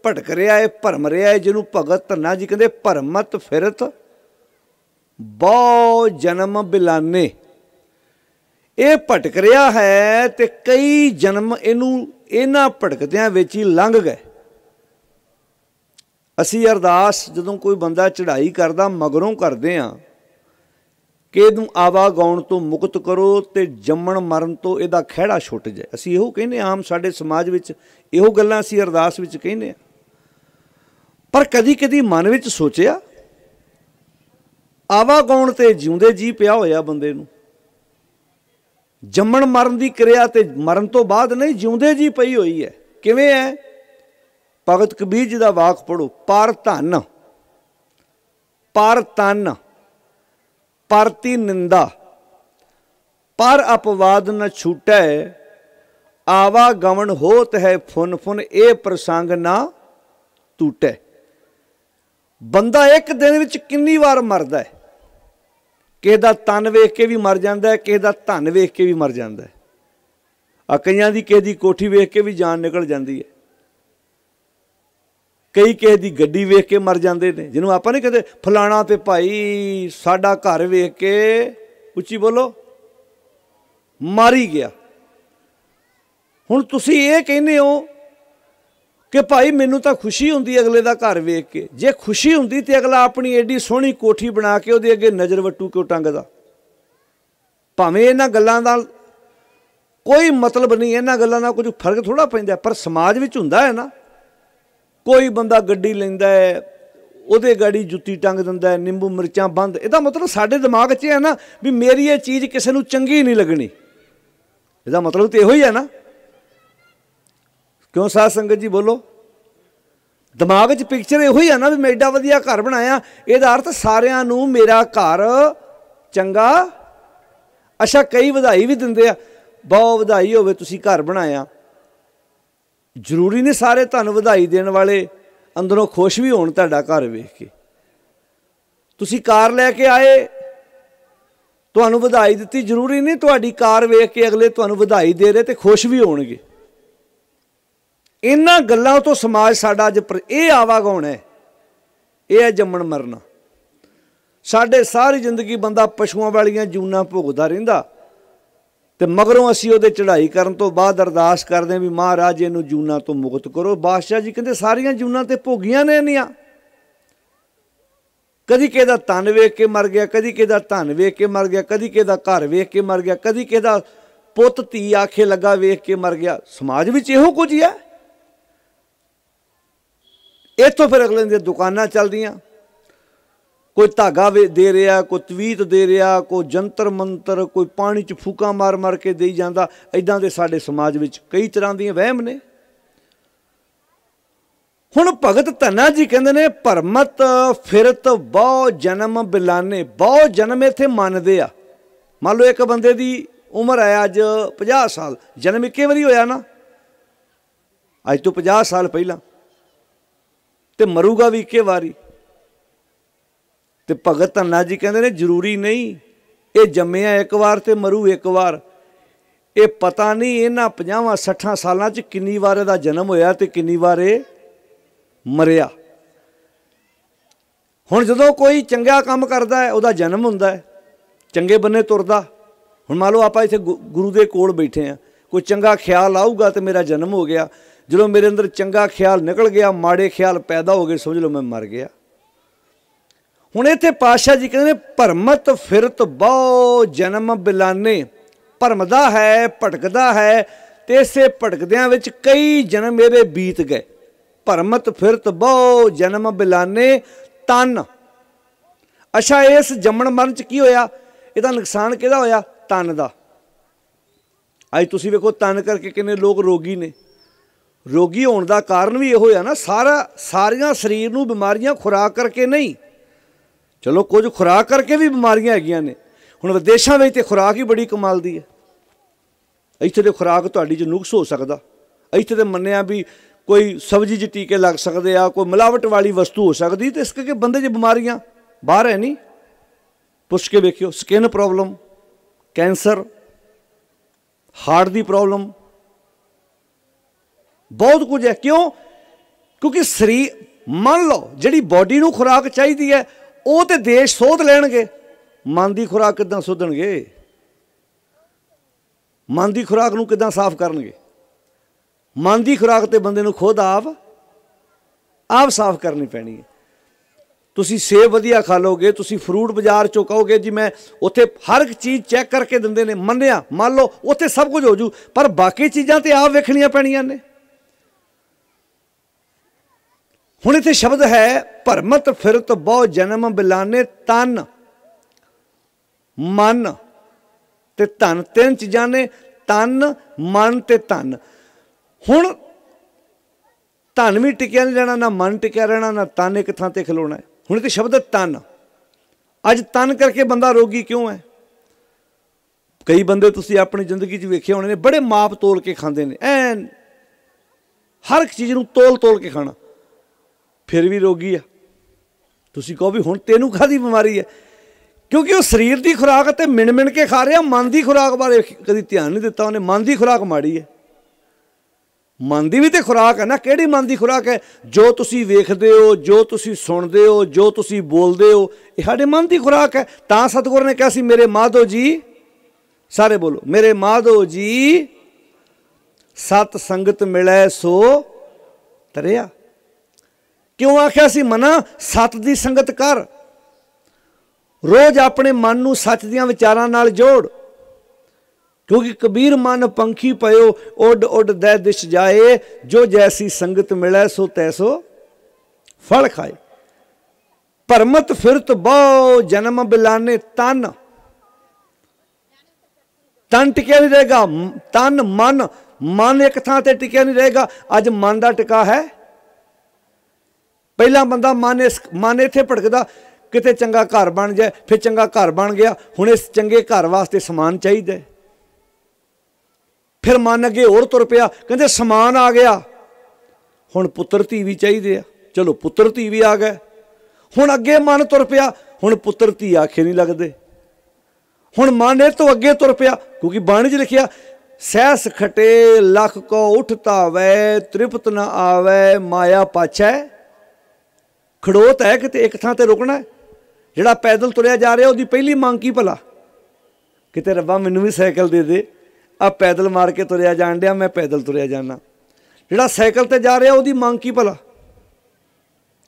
ਭਟਕ ਰਿਹਾ ਹੈ ਭਰਮ ਰਿਹਾ ਹੈ ਜਿਹਨੂੰ ਭਗਤ ਧੰਨਾ ਜੀ ਕਹਿੰਦੇ ਭਰਮਤ ਫਿਰਤ। ਬਹੁ ਜਨਮ ਬਿਲਾਨੇ। ਇਹ ਭਟਕ ਰਿਹਾ ਹੈ ਤੇ ਕਈ ਜਨਮ ਇਹਨੂੰ ਇਹਨਾਂ ਭਟਕਦਿਆਂ ਵਿੱਚ ਹੀ ਲੰਘ ਗਏ। ਅਸੀਂ ਅਰਦਾਸ ਜਦੋਂ ਕੋਈ ਬੰਦਾ ਚੜ੍ਹਾਈ ਕਰਦਾ, ਮਗਰੋਂ ਕਰਦੇ ਆ ਕਿ ਇਹਨੂੰ ਆਵਾ ਗਾਉਣ ਤੋਂ ਮੁਕਤ ਕਰੋ ਤੇ ਜੰਮਣ ਮਰਨ ਤੋਂ ਇਹਦਾ ਖਿਹੜਾ ਛੁੱਟ ਜਾਏ। ਅਸੀਂ ਇਹੋ ਕਹਿੰਦੇ ਆਮ ਸਾਡੇ ਸਮਾਜ ਵਿੱਚ ਇਹੋ ਗੱਲਾਂ ਅਸੀਂ ਅਰਦਾਸ ਵਿੱਚ ਕਹਿੰਦੇ ਆ ਪਰ ਕਦੀ ਕਦੀ ਮਨ ਵਿੱਚ ਸੋਚਿਆ ਆਵਾ ਗਾਉਣ ਤੇ ਜਿਉਂਦੇ ਜੀ ਪਿਆ ਹੋਇਆ ਬੰਦੇ ਨੂੰ। ਜੰਮਣ ਮਰਨ ਦੀ ਕਿਰਿਆ ਤੇ ਮਰਨ ਤੋਂ ਬਾਅਦ ਨਹੀਂ, ਜਿਉਂਦੇ ਜੀ ਪਈ ਹੋਈ ਹੈ। ਕਿਵੇਂ ਹੈ? ਭਗਤ ਕਬੀਰ ਜੀ ਦਾ ਵਾਕ ਪੜੋ ਪਰ ਧਨ, ਪਰ ਤਨ ਪਰਤੀ ਨਿੰਦਾ, ਪਰ ਅਪਵਾਦ ਨ ਛੂਟੈ ਆਵਾ ਗਵਣ ਹੋਤ ਹੈ ਫੁਨ ਫੁਨ ਇਹ ਪ੍ਰਸੰਗ ਨਾ ਟੂਟੈ। ਬੰਦਾ ਇੱਕ ਦਿਨ ਵਿੱਚ ਕਿੰਨੀ ਵਾਰ ਮਰਦਾ ਹੈ? ਕਿਸੇ ਦਾ ਤਨ ਵੇਖ ਕੇ ਵੀ ਮਰ ਜਾਂਦਾ ਹੈ, ਕਿਸੇ ਦਾ ਧਨ ਵੇਖ ਕੇ ਵੀ ਮਰ ਜਾਂਦਾ ਹੈ। ਆ ਕਈਆਂ ਦੀ ਕਿਸੇ ਦੀ ਕੋਠੀ ਵੇਖ ਕੇ ਵੀ ਜਾਨ ਨਿਕਲ ਜਾਂਦੀ ਹੈ। ਕਈ ਕਿਸੇ ਦੀ ਗੱਡੀ ਵੇਖ ਕੇ ਮਰ ਜਾਂਦੇ ਨੇ, ਜਿਹਨੂੰ ਆਪਾਂ ਨਹੀਂ ਕਹਿੰਦੇ, ਫਲਾਣਾ ਤੇ ਭਾਈ ਸਾਡਾ ਘਰ ਵੇਖ ਕੇ ਉੱਚੀ ਬੋਲੋ, ਮਾਰੀ ਗਿਆ। ਹੁਣ ਤੁਸੀਂ ਇਹ ਕਹਿੰਦੇ ਹੋ ਕਿ ਭਾਈ ਮੈਨੂੰ ਤਾਂ ਖੁਸ਼ੀ ਹੁੰਦੀ ਅਗਲੇ ਦਾ ਘਰ ਵੇਖ ਕੇ। ਜੇ ਖੁਸ਼ੀ ਹੁੰਦੀ ਤੇ ਅਗਲਾ ਆਪਣੀ ਐਡੀ ਸੋਹਣੀ ਕੋਠੀ ਬਣਾ ਕੇ ਉਹਦੇ ਅੱਗੇ ਨਜ਼ਰ ਵੱਟੂ ਕਿਉਂ ਟੰਗਦਾ? ਭਾਵੇਂ ਇਹਨਾਂ ਗੱਲਾਂ ਦਾ ਕੋਈ ਮਤਲਬ ਨਹੀਂ, ਇਹਨਾਂ ਗੱਲਾਂ ਦਾ ਕੁਝ ਫ਼ਰਕ ਥੋੜਾ ਪੈਂਦਾ ਪਰ ਸਮਾਜ ਵਿੱਚ ਹੁੰਦਾ ਹੈ ਨਾ। ਕੋਈ ਬੰਦਾ ਗੱਡੀ ਲੈਂਦਾ ਹੈ, ਉਹਦੇ ਗਾੜੀ ਜੁੱਤੀ ਟੰਗ ਦਿੰਦਾ ਹੈ, ਨਿੰਬੂ ਮਿਰਚਾਂ ਬੰਦ, ਇਹਦਾ ਮਤਲਬ ਸਾਡੇ ਦਿਮਾਗ 'ਚ ਹੈ ਨਾ ਵੀ ਮੇਰੀ ਇਹ ਚੀਜ਼ ਕਿਸੇ ਨੂੰ ਚੰਗੀ ਨਹੀਂ ਲੱਗਣੀ। ਇਹਦਾ ਮਤਲਬ ਤੇ ਇਹੋ ਹੀ ਹੈ ਨਾ। ਕਿਉਂ ਸਾਧ ਸੰਗਤ ਜੀ ਬੋਲੋ? ਦਿਮਾਗ 'ਚ ਪਿਕਚਰ ਇਹੋ ਹੀ ਆ ਨਾ ਵੀ ਮੈਂ ਐਡਾ ਵਧੀਆ ਘਰ ਬਣਾਇਆ, ਇਹਦਾ ਅਰਥ ਸਾਰਿਆਂ ਨੂੰ ਮੇਰਾ ਘਰ ਚੰਗਾ, ਅੱਛਾ ਕਈ ਵਧਾਈ ਵੀ ਦਿੰਦੇ ਆ। ਬਹੁਤ ਵਧਾਈ ਹੋਵੇ ਤੁਸੀਂ ਘਰ ਬਣਾਇਆ। ਜ਼ਰੂਰੀ ਨਹੀਂ ਸਾਰੇ ਤੁਹਾਨੂੰ ਵਧਾਈ ਦੇਣ ਵਾਲੇ ਅੰਦਰੋਂ ਖੁਸ਼ ਵੀ ਹੋਣ ਤੁਹਾਡਾ ਘਰ ਵੇਖ ਕੇ। ਤੁਸੀਂ ਕਾਰ ਲੈ ਕੇ ਆਏ, ਤੁਹਾਨੂੰ ਵਧਾਈ ਦਿੱਤੀ। ਜ਼ਰੂਰੀ ਨਹੀਂ ਤੁਹਾਡੀ ਕਾਰ ਵੇਖ ਕੇ ਅਗਲੇ ਤੁਹਾਨੂੰ ਵਧਾਈ ਦੇ ਰਹੇ ਤੇ ਖੁਸ਼ ਵੀ ਹੋਣਗੇ। ਇਹਨਾਂ ਗੱਲਾਂ ਤੋਂ ਸਮਾਜ ਸਾਡਾ ਅੱਜ ਇਹ ਆਵਾਗਾਉਣ ਹੈ। ਇਹ ਹੈ ਜੰਮਣ ਮਰਨਾ। ਸਾਡੇ ਸਾਰੀ ਜ਼ਿੰਦਗੀ ਬੰਦਾ ਪਸ਼ੂਆਂ ਵਾਲੀਆਂ ਜੂਨਾਂ ਭੋਗਦਾ ਰਹਿੰਦਾ। ਤੇ ਮਗਰੋਂ ਅਸੀਂ ਉਹਦੇ ਚੜ੍ਹਾਈ ਕਰਨ ਤੋਂ ਬਾਅਦ ਅਰਦਾਸ ਕਰਦੇ ਹਾਂ ਵੀ ਮਹਾਰਾਜ ਇਹਨੂੰ ਜੂਨਾਂ ਤੋਂ ਮੁਕਤ ਕਰੋ। ਬਾਦਸ਼ਾਹ ਜੀ ਕਹਿੰਦੇ ਸਾਰੀਆਂ ਜੂਨਾਂ ਤੇ ਭੋਗੀਆਂ ਨੇ ਨਹੀਂ ਆ ਕਦੀ ਕਿਹਦਾ ਧਨ ਵੇਖ ਕੇ ਮਰ ਗਿਆ, ਕਦੀ ਕਿਹਦਾ ਧਨ ਵੇਖ ਕੇ ਮਰ ਗਿਆ, ਕਦੀ ਕਿਹਦਾ ਘਰ ਵੇਖ ਕੇ ਮਰ ਗਿਆ, ਕਦੀ ਕਿਹਦਾ ਪੁੱਤ ਧੀ ਆਖੇ ਲੱਗਾ ਵੇਖ ਕੇ ਮਰ ਗਿਆ। ਸਮਾਜ ਵਿੱਚ ਇਹੋ ਕੁਝ ਹੀ ਹੈ। ਇੱਥੋਂ ਫਿਰ ਅਗਲੇ ਦੀਆਂ ਦੁਕਾਨਾਂ ਚੱਲਦੀਆਂ। ਕੋਈ ਧਾਗਾ ਦੇ ਰਿਹਾ, ਕੋਈ ਤਵੀਤ ਦੇ ਰਿਹਾ, ਕੋਈ ਜੰਤਰ ਮੰਤਰ, ਕੋਈ ਪਾਣੀ 'ਚ ਫੂਕਾ ਮਾਰ ਮਾਰ ਕੇ ਦੇਈ ਜਾਂਦਾ। ਐਦਾਂ ਦੇ ਸਾਡੇ ਸਮਾਜ ਵਿੱਚ ਕਈ ਤਰ੍ਹਾਂ ਦੀਆਂ ਵਹਿਮ ਨੇ। ਹੁਣ ਭਗਤ ਧੰਨਾ ਜੀ ਕਹਿੰਦੇ ਨੇ, ਭਰਮਤ ਫਿਰਤ ਬਹੁ ਜਨਮ ਬਿਲਾਨੇ। ਬਹੁ ਜਨਮ ਇੱਥੇ ਮੰਨਦੇ ਆ। ਮੰਨ ਲਓ ਇੱਕ ਬੰਦੇ ਦੀ ਉਮਰ ਹੈ ਅੱਜ 50 ਸਾਲ। ਜਨਮ ਇੱਕੇ ਵਾਰੀ ਹੋਇਆ ਨਾ। ਅੱਜ ਤੋਂ 50 ਸਾਲ ਪਹਿਲਾਂ। ਤੇ ਮਰੂਗਾ ਵੀ ਇੱਕੇ ਵਾਰੀ। ਤੇ ਭਗਤ ਧੰਨਾ ਜੀ ਕਹਿੰਦੇ ਨੇ, ਜ਼ਰੂਰੀ ਨਹੀਂ, ਇਹ ਜੰਮਿਆ ਇੱਕ ਵਾਰ ਤੇ ਮਰੂ ਇੱਕ ਵਾਰ। ਇਹ ਪਤਾ ਨਹੀਂ ਇਹਨਾਂ 50 60 ਸਾਲਾਂ 'ਚ ਕਿੰਨੀ ਵਾਰ ਇਹਦਾ ਜਨਮ ਹੋਇਆ ਤੇ ਕਿੰਨੀ ਵਾਰ ਇਹ ਮਰਿਆ। ਹੁਣ ਜਦੋਂ ਕੋਈ ਚੰਗਾ ਕੰਮ ਕਰਦਾ ਹੈ, ਉਹਦਾ ਜਨਮ ਹੁੰਦਾ ਹੈ। ਚੰਗੇ ਬੰਨੇ ਤੁਰਦਾ। ਹੁਣ ਮੰਨ ਲਓ ਆਪਾਂ ਇੱਥੇ ਗੁਰੂ ਦੇ ਕੋਲ ਬੈਠੇ ਆ ਕੋਈ ਚੰਗਾ ਖਿਆਲ ਆਊਗਾ ਤੇ ਮੇਰਾ ਜਨਮ ਹੋ ਗਿਆ। ਜਦੋਂ ਮੇਰੇ ਅੰਦਰ ਚੰਗਾ ਖਿਆਲ ਨਿਕਲ ਗਿਆ, ਮਾੜੇ ਖਿਆਲ ਪੈਦਾ ਹੋ ਗਏ, ਸਮਝ ਲਓ ਮੈਂ ਮਰ ਗਿਆ। ਹੁਣ ਇੱਥੇ ਪਾਸ਼ਾ ਜੀ ਕਹਿੰਦੇ ਨੇ, ਭਰਮਤ ਫਿਰਤ ਬਹੁ ਜਨਮ ਬਿਲਾਨੇ। ਭਰਮਦਾ ਹੈ, ਭਟਕਦਾ ਹੈ, ਤੇ ਇਸੇ ਭਟਕਦਿਆਂ ਵਿੱਚ ਕਈ ਜਨਮ ਮੇਰੇ ਬੀਤ ਗਏ। ਭਰਮਤ ਫਿਰਤ ਬਹੁ ਜਨਮ ਬਿਲਾਨੇ ਤਨ। ਅੱਛਾ, ਇਸ ਜੰਮਣ ਮਰਨ ਚ ਕੀ ਹੋਇਆ? ਇਹਦਾ ਨੁਕਸਾਨ ਕਿਹਦਾ ਹੋਇਆ? ਤਨ ਦਾ। ਅੱਜ ਤੁਸੀਂ ਵੇਖੋ ਤਨ ਕਰਕੇ ਕਿੰਨੇ ਲੋਕ ਰੋਗੀ ਨੇ। ਰੋਗੀ ਹੋਣ ਦਾ ਕਾਰਨ ਵੀ ਇਹੋ ਆ ਨਾ, ਸਾਰਾ, ਸਾਰੀਆਂ ਸਰੀਰ ਨੂੰ ਬਿਮਾਰੀਆਂ ਖੁਰਾਕ ਕਰਕੇ ਨਹੀਂ। ਚਲੋ ਕੁਝ ਖੁਰਾਕ ਕਰਕੇ ਵੀ ਬਿਮਾਰੀਆਂ ਹੈਗੀਆਂ ਨੇ। ਹੁਣ ਵਿਦੇਸ਼ਾਂ ਵਿੱਚ ਤੇ ਖੁਰਾਕ ਹੀ ਬੜੀ ਕਮਾਲ ਦੀ ਹੈ ਇੱਥੇ ਤੇ ਖੁਰਾਕ ਤੁਹਾਡੀ 'ਚ ਨੁਕਸ ਹੋ ਸਕਦਾ। ਇੱਥੇ ਤੇ ਮੰਨਿਆ ਵੀ ਕੋਈ ਸਬਜ਼ੀ 'ਚ ਟੀਕੇ ਲੱਗ ਸਕਦੇ ਆ, ਕੋਈ ਮਿਲਾਵਟ ਵਾਲੀ ਵਸਤੂ ਹੋ ਸਕਦੀ, ਤੇ ਇਸ ਕਰਕੇ ਬੰਦੇ 'ਚ ਬਿਮਾਰੀਆਂ ਬਾਹਰ ਹੈ ਨਹੀਂ। ਪੁੱਛ ਕੇ ਵੇਖਿਓ ਸਕਿਨ ਪ੍ਰੋਬਲਮ ਕੈਂਸਰ ਹਾਰਟ ਦੀ ਪ੍ਰੋਬਲਮ ਬਹੁਤ ਕੁਝ ਹੈ। ਕਿਉਂ? ਕਿਉਂਕਿ ਸਰੀਰ, ਮੰਨ ਲਓ, ਜਿਹੜੀ ਬਾਡੀ ਨੂੰ ਖੁਰਾਕ ਚਾਹੀਦੀ ਹੈ, ਉਹ ਤੇ ਦੇਸ਼ ਸੋਧ ਲੈਣਗੇ। ਮਨ ਦੀ ਖੁਰਾਕ ਕਿਦਾਂ ਸੋਧਣਗੇ? ਮਨ ਦੀ ਖੁਰਾਕ ਨੂੰ ਕਿਦਾਂ ਸਾਫ਼ ਕਰਨਗੇ? ਮਨ ਦੀ ਖੁਰਾਕ ਤੇ ਬੰਦੇ ਨੂੰ ਖੁਦ ਆਪ ਆਪ ਸਾਫ਼ ਕਰਨੀ ਪੈਣੀ ਹੈ। ਤੁਸੀਂ ਸੇਬ ਵਧੀਆ ਖਾ ਲੋਗੇ ਤੁਸੀਂ ਫਰੂਟ ਬਾਜ਼ਾਰ ਚੋਂ ਕਹੋਗੇ, ਜੀ ਮੈਂ ਉੱਥੇ ਹਰ ਇੱਕ ਚੀਜ਼ ਚੈੱਕ ਕਰਕੇ ਦਿੰਦੇ ਨੇ। ਮੰਨਿਆ, ਮੰਨ ਲਓ, ਉੱਥੇ ਸਭ ਕੁਝ ਹੋ ਜੂ, ਪਰ ਬਾਕੀ ਚੀਜ਼ਾਂ ਤੇ ਆਪ ਵੇਖਣੀਆਂ ਪੈਣੀਆਂ ਨੇ। ਹੁਣ ਇੱਥੇ ਸ਼ਬਦ ਹੈ, ਭਰਮਤ ਫਿਰਤ ਬਹੁ ਜਨਮ ਬਿਲਾਨੇ ਤਨ। ਮਨ ਤੇ ਧਨ ਤਿੰਨ ਚੀਜ਼ਾਂ ਨੇ, ਤਨ, ਮਨ ਤੇ ਧਨ। ਹੁਣ ਧਨ ਵੀ ਟਿਕਿਆ ਨਹੀਂ ਰਹਿਣਾ, ਨਾ ਮਨ ਟਿਕਿਆ ਰਹਿਣਾ, ਨਾ ਤਨ ਇੱਕ ਥਾਂ ਤੇ ਖਲੋਣਾ ਹੁਣ ਤੇ ਸ਼ਬਦ ਹੈ ਤਨ ਅੱਜ ਤਨ ਕਰਕੇ ਬੰਦਾ ਰੋਗੀ ਕਿਉਂ ਹੈ? ਕਈ ਬੰਦੇ ਤੁਸੀਂ ਆਪਣੀ ਜ਼ਿੰਦਗੀ 'ਚ ਵੇਖੇ ਹੋਣੇ ਨੇ, ਬੜੇ ਮਾਪ ਤੋਲ ਕੇ ਖਾਂਦੇ ਨੇ। ਐਨ, ਹਰ ਇੱਕ ਚੀਜ਼ ਨੂੰ ਤੋਲ ਤੋਲ ਕੇ ਖਾਣਾ। ਫਿਰ ਵੀ ਰੋਗੀ ਆ। ਤੁਸੀਂ ਕਹੋ ਵੀ ਹੁਣ ਤੈਨੂੰ ਕਾਦੀ ਬਿਮਾਰੀ ਹੈ ਕਿਉਂਕਿ ਉਹ ਸਰੀਰ ਦੀ ਖੁਰਾਕ ਤੇ ਮਿਣ ਮਿਣ ਕੇ ਖਾ ਰਿਹਾ, ਮਨ ਦੀ ਖੁਰਾਕ ਬਾਰੇ ਕਦੀ ਧਿਆਨ ਨਹੀਂ ਦਿੱਤਾ ਉਹਨੇ। ਮਨ ਦੀ ਖੁਰਾਕ ਮਾੜੀ ਹੈ ਮਨ ਦੀ ਵੀ ਤੇ ਖੁਰਾਕ ਹੈ ਨਾ, ਕਿਹੜੀ ਮਨ ਦੀ ਖੁਰਾਕ ਹੈ ਜੋ ਤੁਸੀਂ ਵੇਖਦੇ ਹੋ, ਜੋ ਤੁਸੀਂ ਸੁਣਦੇ ਹੋ, ਜੋ ਤੁਸੀਂ ਬੋਲਦੇ ਹੋ, ਇਹ ਸਾਡੇ ਮਨ ਦੀ ਖੁਰਾਕ ਹੈ ਤਾਂ ਸਤਿਗੁਰ ਨੇ ਕਿਹਾ ਸੀ, ਮੇਰੇ ਮਾਧੋ ਜੀ, ਸਾਰੇ ਬੋਲੋ, ਮੇਰੇ ਮਾਧੋ ਜੀ, ਸਤ ਸੰਗਤ ਮਿਲੈ ਸੋ ਤਰਿਆ। ਕਿਉਂ ਆਖਿਆ ਸੀ ਮਨਾ? ਸਤ ਦੀ ਸੰਗਤ ਕਰ। ਰੋਜ਼ ਆਪਣੇ ਮਨ ਨੂੰ ਸੱਚ ਦੀਆਂ ਵਿਚਾਰਾਂ ਨਾਲ ਜੋੜ। ਕਿਉਂਕਿ ਕਬੀਰ ਮਨ ਪੰਖੀ ਪਇਓ ਉੱਡ ਉੱਡ ਦੇ ਦਿਸ਼ ਜਾਏ। ਜੋ ਜੈਸੀ ਸੰਗਤ ਮਿਲੈ, ਸੋ ਤੈਸੋ ਫਲ ਖਾਏ। ਪਰਮਤ ਫਿਰਤ ਬਹੁ ਜਨਮ ਬਿਲਾਨੇ ਤਨ। ਤਨ ਟਿਕਿਆ ਨਹੀਂ ਰਹੇਗਾ। ਤਨ ਮਨ ਮਨ ਇੱਕ ਥਾਂ ਤੇ ਟਿਕਿਆ ਨਹੀਂ ਰਹੇਗਾ। ਅੱਜ ਮਨ ਦਾ ਟਿਕਾ ਹੈ ਪਹਿਲਾਂ ਬੰਦਾ ਮਨ ਇਸ ਮਨ ਇੱਥੇ ਭਟਕਦਾ ਕਿਤੇ ਚੰਗਾ ਘਰ ਬਣ ਜਾਏ, ਫਿਰ ਚੰਗਾ ਘਰ ਬਣ ਗਿਆ, ਹੁਣ ਇਸ ਚੰਗੇ ਘਰ ਵਾਸਤੇ ਸਮਾਨ ਚਾਹੀਦਾ ਫਿਰ ਮਨ ਅੱਗੇ ਹੋਰ ਤੁਰ ਪਿਆ, ਕਹਿੰਦੇ ਸਮਾਨ ਆ ਗਿਆ। ਹੁਣ ਪੁੱਤਰ ਧੀ ਵੀ ਚਾਹੀਦੇ ਆ। ਚਲੋ ਪੁੱਤਰ ਧੀ ਵੀ ਆ ਗਏ। ਹੁਣ ਅੱਗੇ ਮਨ ਤੁਰ ਪਿਆ, ਹੁਣ ਪੁੱਤਰ ਧੀ ਆਖੇ ਨਹੀਂ ਲੱਗਦੇ। ਹੁਣ ਮਨ ਇਹ ਤੋਂ ਅੱਗੇ ਤੁਰ ਪਿਆ, ਕਿਉਂਕਿ ਬਾਣੀ 'ਚ ਲਿਖਿਆ, ਸਹਿਸ ਖਟੇ, ਲੱਖ ਕੋ ਉਠਤਾ ਵੈ ਤ੍ਰਿਪਤ ਨ ਆਵੈ, ਮਾਇਆ ਪਾਛੈ। ਖੜੋਤ ਹੈ ਕਿਤੇ ਇੱਕ ਥਾਂ ਤੇ ਰੁਕਣਾ ਜਿਹੜਾ ਪੈਦਲ ਤੁਰਿਆ ਜਾ ਰਿਹਾ, ਉਹਦੀ ਪਹਿਲੀ ਮੰਗ ਕੀ ਭਲਾ? ਕਿਤੇ ਰੱਬਾ ਮੈਨੂੰ ਵੀ ਸਾਈਕਲ ਦੇ ਦੇ। ਆ ਪੈਦਲ ਮਾਰ ਕੇ ਤੁਰਿਆ ਜਾਣ ਡਿਆ, ਮੈਂ ਪੈਦਲ ਤੁਰਿਆ ਜਾਣਾ। ਜਿਹੜਾ ਸਾਈਕਲ ਤੇ ਜਾ ਰਿਹਾ, ਉਹਦੀ ਮੰਗ ਕੀ ਭਲਾ?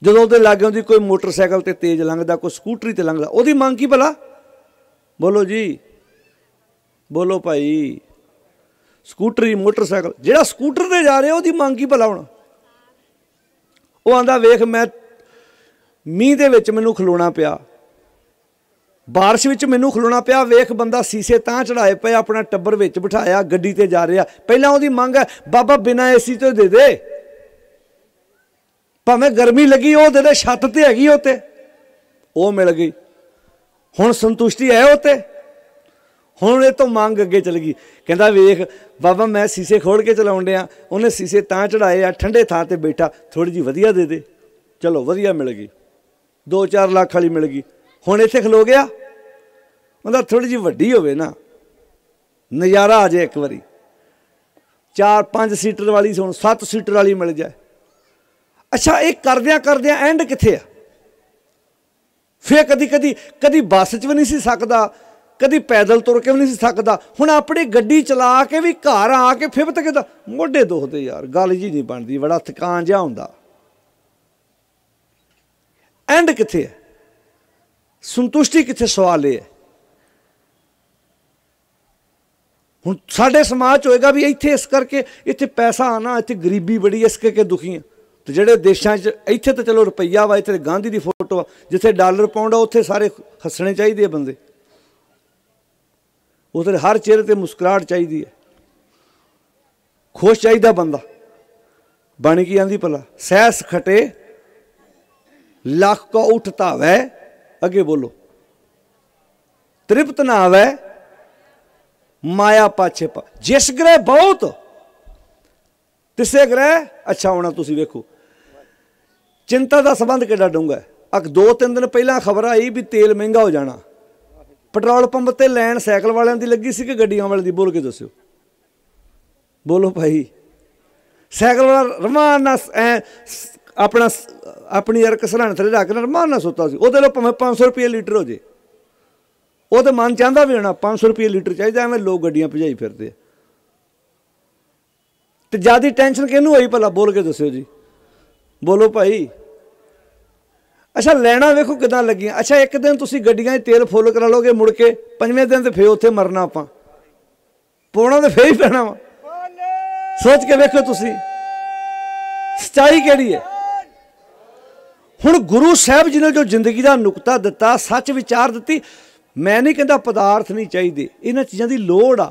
ਜਦੋਂ ਉਹਦੇ ਲਾਗੇ ਹੁੰਦੀ ਕੋਈ ਮੋਟਰਸਾਈਕਲ ਤੇ ਤੇਜ਼ ਲੰਘਦਾ, ਕੋਈ ਸਕੂਟਰੀ ਤੇ ਲੰਘਦਾ, ਉਹਦੀ ਮੰਗ ਕੀ ਭਲਾ? ਬੋਲੋ ਜੀ। ਬੋਲੋ ਭਾਈ। ਸਕੂਟਰੀ, ਮੋਟਰਸਾਈਕਲ, ਜਿਹੜਾ ਸਕੂਟਰ ਤੇ ਜਾ ਰਿਹਾ, ਉਹਦੀ ਮੰਗ ਕੀ ਭਲਾ ਹੁਣ? ਉਹ ਆਂਦਾ, ਵੇਖ, ਮੈਂ ਮੀਂਹ ਦੇ ਵਿੱਚ ਮੈਨੂੰ ਖਲੋਣਾ ਪਿਆ। ਬਾਰਿਸ਼ ਵਿੱਚ ਮੈਨੂੰ ਖਲੋਣਾ ਪਿਆ। ਵੇਖ ਬੰਦਾ ਸੀਸੇ ਤਾਂ ਚੜਾਏ ਪਏ, ਆਪਣਾ ਟੱਬਰ ਵਿੱਚ ਬਿਠਾਇਆ, ਗੱਡੀ ਤੇ ਜਾ ਰਿਹਾ। ਪਹਿਲਾਂ ਉਹਦੀ ਮੰਗ ਹੈ, ਬਾਬਾ, ਬਿਨਾ ਏਸੀ ਤੋਂ ਦੇ ਦੇ। ਭਾਵੇਂ ਗਰਮੀ ਲੱਗੀ, ਉਹ ਦੇ ਦੇ ਛੱਤ ਤੇ ਹੈਗੀ ਉਹ ਤੇ ਉਹ ਮਿਲ ਗਈ। ਹੁਣ ਸੰਤੁਸ਼ਟੀ ਹੈ ਉਹ ਤੇ ਹੁਣ ਇਹ ਤੋਂ ਮੰਗ ਅੱਗੇ ਚਲ ਗਈ। ਕਹਿੰਦਾ, ਵੇਖ, ਬਾਬਾ, ਮੈਂ ਸੀਸੇ ਖੋਲ ਕੇ ਚਲਾਉਣ ਡਿਆ। ਉਹਨੇ ਸੀਸੇ ਤਾਂ ਚੜਾਏ ਆ, ਠੰਡੇ ਥਾਂ ਤੇ ਬੈਠਾ। ਥੋੜੀ ਜੀ ਵਧੀਆ ਦੇ ਦੇ। ਚਲੋ, ਵਧੀਆ ਮਿਲ ਗਈ। 2-4 ਲੱਖ ਵਾਲੀ ਮਿਲ ਗਈ। ਹੁਣ ਇੱਥੇ ਖਲੋ ਗਿਆ। ਮਤਲਬ ਥੋੜੀ ਜੀ ਵੱਡੀ ਹੋਵੇ ਨਾ। ਨਜ਼ਾਰਾ ਆ ਜਾਏ ਇੱਕ ਵਾਰੀ। 4-5 ਸੀਟਰ ਵਾਲੀ ਹੁਣ 7 ਸੀਟਰ ਵਾਲੀ ਮਿਲ ਜਾਏ। ਅੱਛਾ, ਇਹ ਕਰਦਿਆਂ ਕਰਦਿਆਂ ਐਂਡ ਕਿੱਥੇ ਆ? ਫੇਰ ਕਦੀ ਕਦੀ ਕਦੀ ਬੱਸ 'ਚ ਵੀ ਨਹੀਂ ਸੀ ਸਕਦਾ। ਕਦੀ ਪੈਦਲ ਤੁਰ ਕੇ ਵੀ ਨਹੀਂ ਸੀ ਸਕਦਾ। ਹੁਣ ਆਪਣੀ ਗੱਡੀ ਚਲਾ ਕੇ ਵੀ ਘਰ ਆ ਕੇ ਫਿਬਤ ਕਿਦਾ? ਮੋਢੇ ਦੁਖਦੇ ਯਾਰ, ਗੱਲ ਜੀ ਨਹੀਂ ਬਣਦੀ। ਬੜਾ ਥਕਾਨ ਜਿਹਾ ਹੁੰਦਾ। ਐਂਡ ਕਿੱਥੇ ਹੈ? ਸੰਤੁਸ਼ਟੀ ਕਿੱਥੇ? ਸਵਾਲ ਇਹ ਹੈ। ਹੁਣ ਸਾਡੇ ਸਮਾਜ ਹੋਏਗਾ ਵੀ ਇੱਥੇ ਇਸ ਕਰਕੇ ਇੱਥੇ ਪੈਸਾ ਆਣਾ ਇੱਥੇ ਗਰੀਬੀ ਬੜੀ ਇਸ ਕਰਕੇ ਦੁਖੀ ਆ ਤੇ ਜਿਹੜੇ ਦੇਸ਼ਾਂ 'ਚ, ਇੱਥੇ ਤਾਂ ਚਲੋ ਰੁਪਈਆ ਵਾ, ਇੱਥੇ ਗਾਂਧੀ ਦੀ ਫੋਟੋ ਆ, ਜਿੱਥੇ ਡਾਲਰ ਪਾਉਂਦਾ, ਉੱਥੇ ਸਾਰੇ ਹੱਸਣੇ ਚਾਹੀਦੇ ਆ ਬੰਦੇ। ਉਧਰ ਹਰ ਚਿਹਰੇ ਤੇ ਮੁਸਕਰਾਹਟ ਚਾਹੀਦੀ ਹੈ। ਖੁਸ਼ ਚਾਹੀਦਾ ਬੰਦਾ। ਬਾਣੀ ਕੀ ਆਂਦੀ ਭਲਾ? ਸਹਿਸ ਖਟੇ ਲੱਖ ਕੋ ਉਠਤਾ ਵੈ ਅੱਗੇ ਬੋਲੋ। ਤ੍ਰਿਪਤ ਨਾ ਆਵੇ ਮਾਇਆ ਪਾਛੇ ਪਾ। ਜਿਸ ਗ੍ਰਹਿ ਬਹੁਤ, ਤਿਸੇ ਗ੍ਰਹਿ, ਅੱਛਾ ਹੋਣਾ ਤੁਸੀਂ ਵੇਖੋ। ਚਿੰਤਾ ਦਾ ਸੰਬੰਧ ਕਿੱਡਾ ਡੂੰਗਾ ਹੈ? ਅਕ ਦੋ ਤਿੰਨ ਦਿਨ ਪਹਿਲਾਂ ਖਬਰ ਆਈ ਵੀ ਤੇਲ ਮਹਿੰਗਾ ਹੋ ਜਾਣਾ। ਪੈਟਰੋਲ ਪੰਪ ਤੇ ਲੈਣ ਸਾਈਕਲ ਵਾਲਿਆਂ ਦੀ ਲੱਗੀ ਸੀ ਕਿ ਗੱਡੀਆਂ ਵਾਲਿਆਂ ਦੀ? ਬੋਲ ਕੇ ਦੱਸਿਓ। ਬੋਲੋ ਭਾਈ। ਸਾਈਕਲ ਵਾਲਾ ਰਮਾਨ ਨਾਲ ਐ ਆਪਣਾ ਆਪਣੀ ਯਾਰ ਕਸਰਾਣ ਥਲੇ ਰੱਖ ਕੇ ਰਮਾਨ ਨਾਲ ਸੁੱਤਾ ਸੀ। ਉਹਦੇ ਲੋ ਭਾਵੇਂ 500 ਰੁਪਏ ਲੀਟਰ ਹੋ ਜੇ। ਉਹ ਤੇ ਮਨ ਚਾਹੁੰਦਾ ਵੀ ਹੋਣਾ 500 ਰੁਪਏ ਲੀਟਰ ਚਾਹੀਦਾ, ਐਵੇਂ ਲੋਕ ਗੱਡੀਆਂ ਭਜਾਈ ਫਿਰਦੇ ਆ। ਤੇ ਜਿਆਦੀ ਟੈਨਸ਼ਨ ਕਿਹਨੂੰ ਹੋਈ ਭਲਾ? ਬੋਲ ਕੇ ਦੱਸਿਓ ਜੀ। ਬੋਲੋ ਭਾਈ। ਅੱਛਾ, ਲੈਣਾ ਵੇਖੋ ਕਿਦਾਂ ਲੱਗੀਆਂ। ਅੱਛਾ, ਇੱਕ ਦਿਨ ਤੁਸੀਂ ਗੱਡੀਆਂ 'ਚ ਤੇਲ ਫੁੱਲ ਕਰਾ ਲੋਗੇ ਮੁੜ ਕੇ, ਪੰਜਵੇਂ ਦਿਨ ਤੇ ਫੇਰ ਉੱਥੇ ਮਰਨਾ ਆਪਾਂ। ਪੋਣਾ ਤੇ ਫੇਰ ਹੀ ਪੈਣਾ ਵਾ। ਸੋਚ ਕੇ ਵੇਖੋ ਤੁਸੀਂ। ਸਚਾਈ ਕਿਹੜੀ ਹੈ? ਹੁਣ ਗੁਰੂ ਸਾਹਿਬ ਜੀ ਨੇ ਜੋ ਜ਼ਿੰਦਗੀ ਦਾ ਨੁਕਤਾ ਦਿੱਤਾ, ਸੱਚ ਵਿਚਾਰ ਦਿੱਤੀ, ਮੈਂ ਨਹੀਂ ਕਹਿੰਦਾ ਪਦਾਰਥ ਨਹੀਂ ਚਾਹੀਦੇ, ਇਹਨਾਂ ਚੀਜ਼ਾਂ ਦੀ ਲੋੜ ਆ,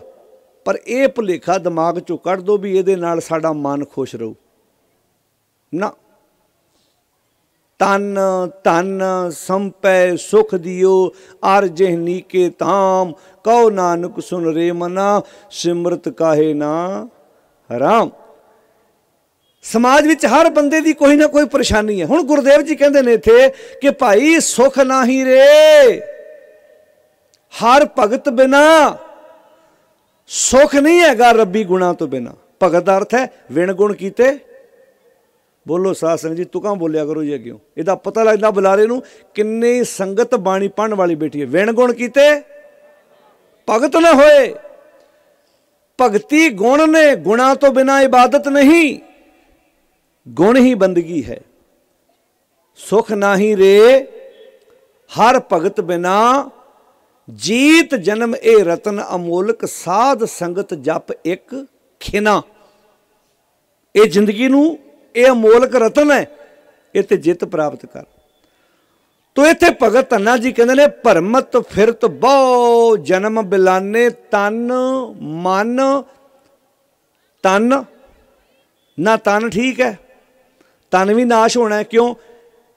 ਪਰ ਇਹ ਭੁਲੇਖਾ ਦਿਮਾਗ ਚੋਂ ਕੱਢ ਦੋ ਵੀ ਇਹਦੇ ਨਾਲ ਸਾਡਾ ਮਨ ਖੁਸ਼ ਰਹੂ। ਨਾ। ਤਨ ਤਨ ਸੰਪੈ, ਸੁਖ ਦਿਓ, ਅਰ ਜਹਨੀ ਕੇ ਤਾਮ ਕਉ ਨਾਨਕ ਸੁਨ ਰੇ ਮਨਾ, ਸਿਮਰਤ ਕਾਹੇ ਨਾ ਰਾਮ। ਸਮਾਜ ਵਿੱਚ ਹਰ ਬੰਦੇ ਦੀ ਕੋਈ ਨਾ ਕੋਈ ਪਰੇਸ਼ਾਨੀ ਹੈ। ਹੁਣ ਗੁਰਦੇਵ ਜੀ ਕਹਿੰਦੇ ਨੇ ਇੱਥੇ ਕਿ ਭਾਈ ਸੁਖ ਨਹੀਂ ਰੇ। ਹਰ ਭਗਤ ਬਿਨਾ ਸੁਖ ਨਹੀਂ ਹੈਗਾ ਰੱਬੀ ਗੁਣਾ ਤੋਂ ਬਿਨਾ। ਭਗਤ ਦਾ ਅਰਥ ਹੈ ਵਿਣ ਗੁਣ ਕੀਤੇ। ਬੋਲੋ ਸਾਧ ਸੰਗਤ ਜੀ ਤੁਕਾਂ ਬੋਲਿਆ ਕਰੋ ਜੀ ਅੱਗੇ ਇਹਦਾ ਪਤਾ ਲੱਗਦਾ ਬੁਲਾਰੇ ਨੂੰ ਕਿੰਨੀ ਸੰਗਤ ਬਾਣੀ ਪੜਨ ਵਾਲੀ ਬੈਠੀ ਹੈ। ਵਿਣ ਗੁਣ ਕੀਤੇ, ਭਗਤ ਨਾ ਹੋਏ। ਭਗਤੀ ਗੁਣ ਨੇ ਗੁਣਾ ਤੋਂ ਬਿਨਾ ਇਬਾਦਤ ਨਹੀਂ। ਗੁਣ ਹੀ ਬੰਦਗੀ ਹੈ। ਸੁਖ ਨਹੀਂ ਰੇ, ਹਰ ਭਗਤ ਬਿਨਾ, ਜੀਤ ਜਨਮ ਇਹ ਰਤਨ ਅਮੋਲਕ, ਸਾਧ ਸੰਗਤ ਜਪ ਇੱਕ ਖਿਨਾ। ਇਹ ਜ਼ਿੰਦਗੀ ਨੂੰ, ਇਹ ਅਮੋਲਕ ਰਤਨ ਹੈ, ਇਹ ਤੇ ਜਿੱਤ ਪ੍ਰਾਪਤ ਕਰ। ਤੋ ਇੱਥੇ ਭਗਤ ਧੰਨਾ ਜੀ ਕਹਿੰਦੇ ਨੇ, ਭਰਮਤ ਫਿਰਤ ਬਹੁ, ਜਨਮ ਬਿਲਾਨੇ ਤਨ, ਮਨ, ਤਨ। ਨਾ ਤਨ ਠੀਕ ਹੈ ਤਨ ਵੀ ਨਾਸ਼ ਹੋਣਾ ਕਿਉਂ?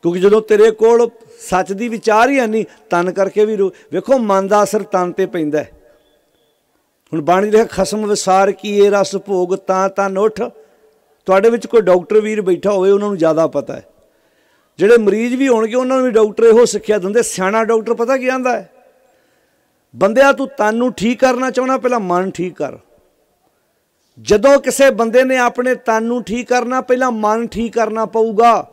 ਕਿਉਂਕਿ ਜਦੋਂ ਤੇਰੇ ਕੋਲ ਸੱਚ ਦੀ ਵਿਚਾਰ ਹੀ ਨਹੀਂ, ਤਨ ਕਰਕੇ ਵੀ ਵੇਖੋ, ਮਨ ਦਾ ਅਸਰ ਤਨ ਤੇ ਪੈਂਦਾ ਹੁਣ ਬਾਣੀ ਦੇ ਖਸਮ ਵਿਸਾਰ ਕੀ ਇਹ ਰਸ ਭੋਗ, ਤਾਂ ਤਨ ਉਠ। ਤੁਹਾਡੇ ਵਿੱਚ ਕੋਈ ਡਾਕਟਰ ਵੀਰ ਬੈਠਾ ਹੋਵੇ, ਉਹਨਾਂ ਨੂੰ ਜ਼ਿਆਦਾ ਪਤਾ ਹੈ। ਜਿਹੜੇ ਮਰੀਜ਼ ਵੀ ਹੋਣਗੇ, ਉਹਨਾਂ ਨੂੰ ਵੀ ਡਾਕਟਰ ਇਹੋ ਸਿੱਖਿਆ ਦਿੰਦੇ। ਸਿਆਣਾ ਡਾਕਟਰ ਪਤਾ ਕੀ ਆਂਦਾ ਹੈ? ਬੰਦਿਆ, ਤੂੰ ਤਨ ਨੂੰ ਠੀਕ ਕਰਨਾ ਚਾਹਣਾ ਪਹਿਲਾਂ ਮਨ ਠੀਕ ਕਰ। ਜਦੋਂ ਕਿਸੇ ਬੰਦੇ ਨੇ ਆਪਣੇ ਤਨ ਨੂੰ ਠੀਕ ਕਰਨਾ, ਪਹਿਲਾਂ ਮਨ ਠੀਕ ਕਰਨਾ ਪਊਗਾ।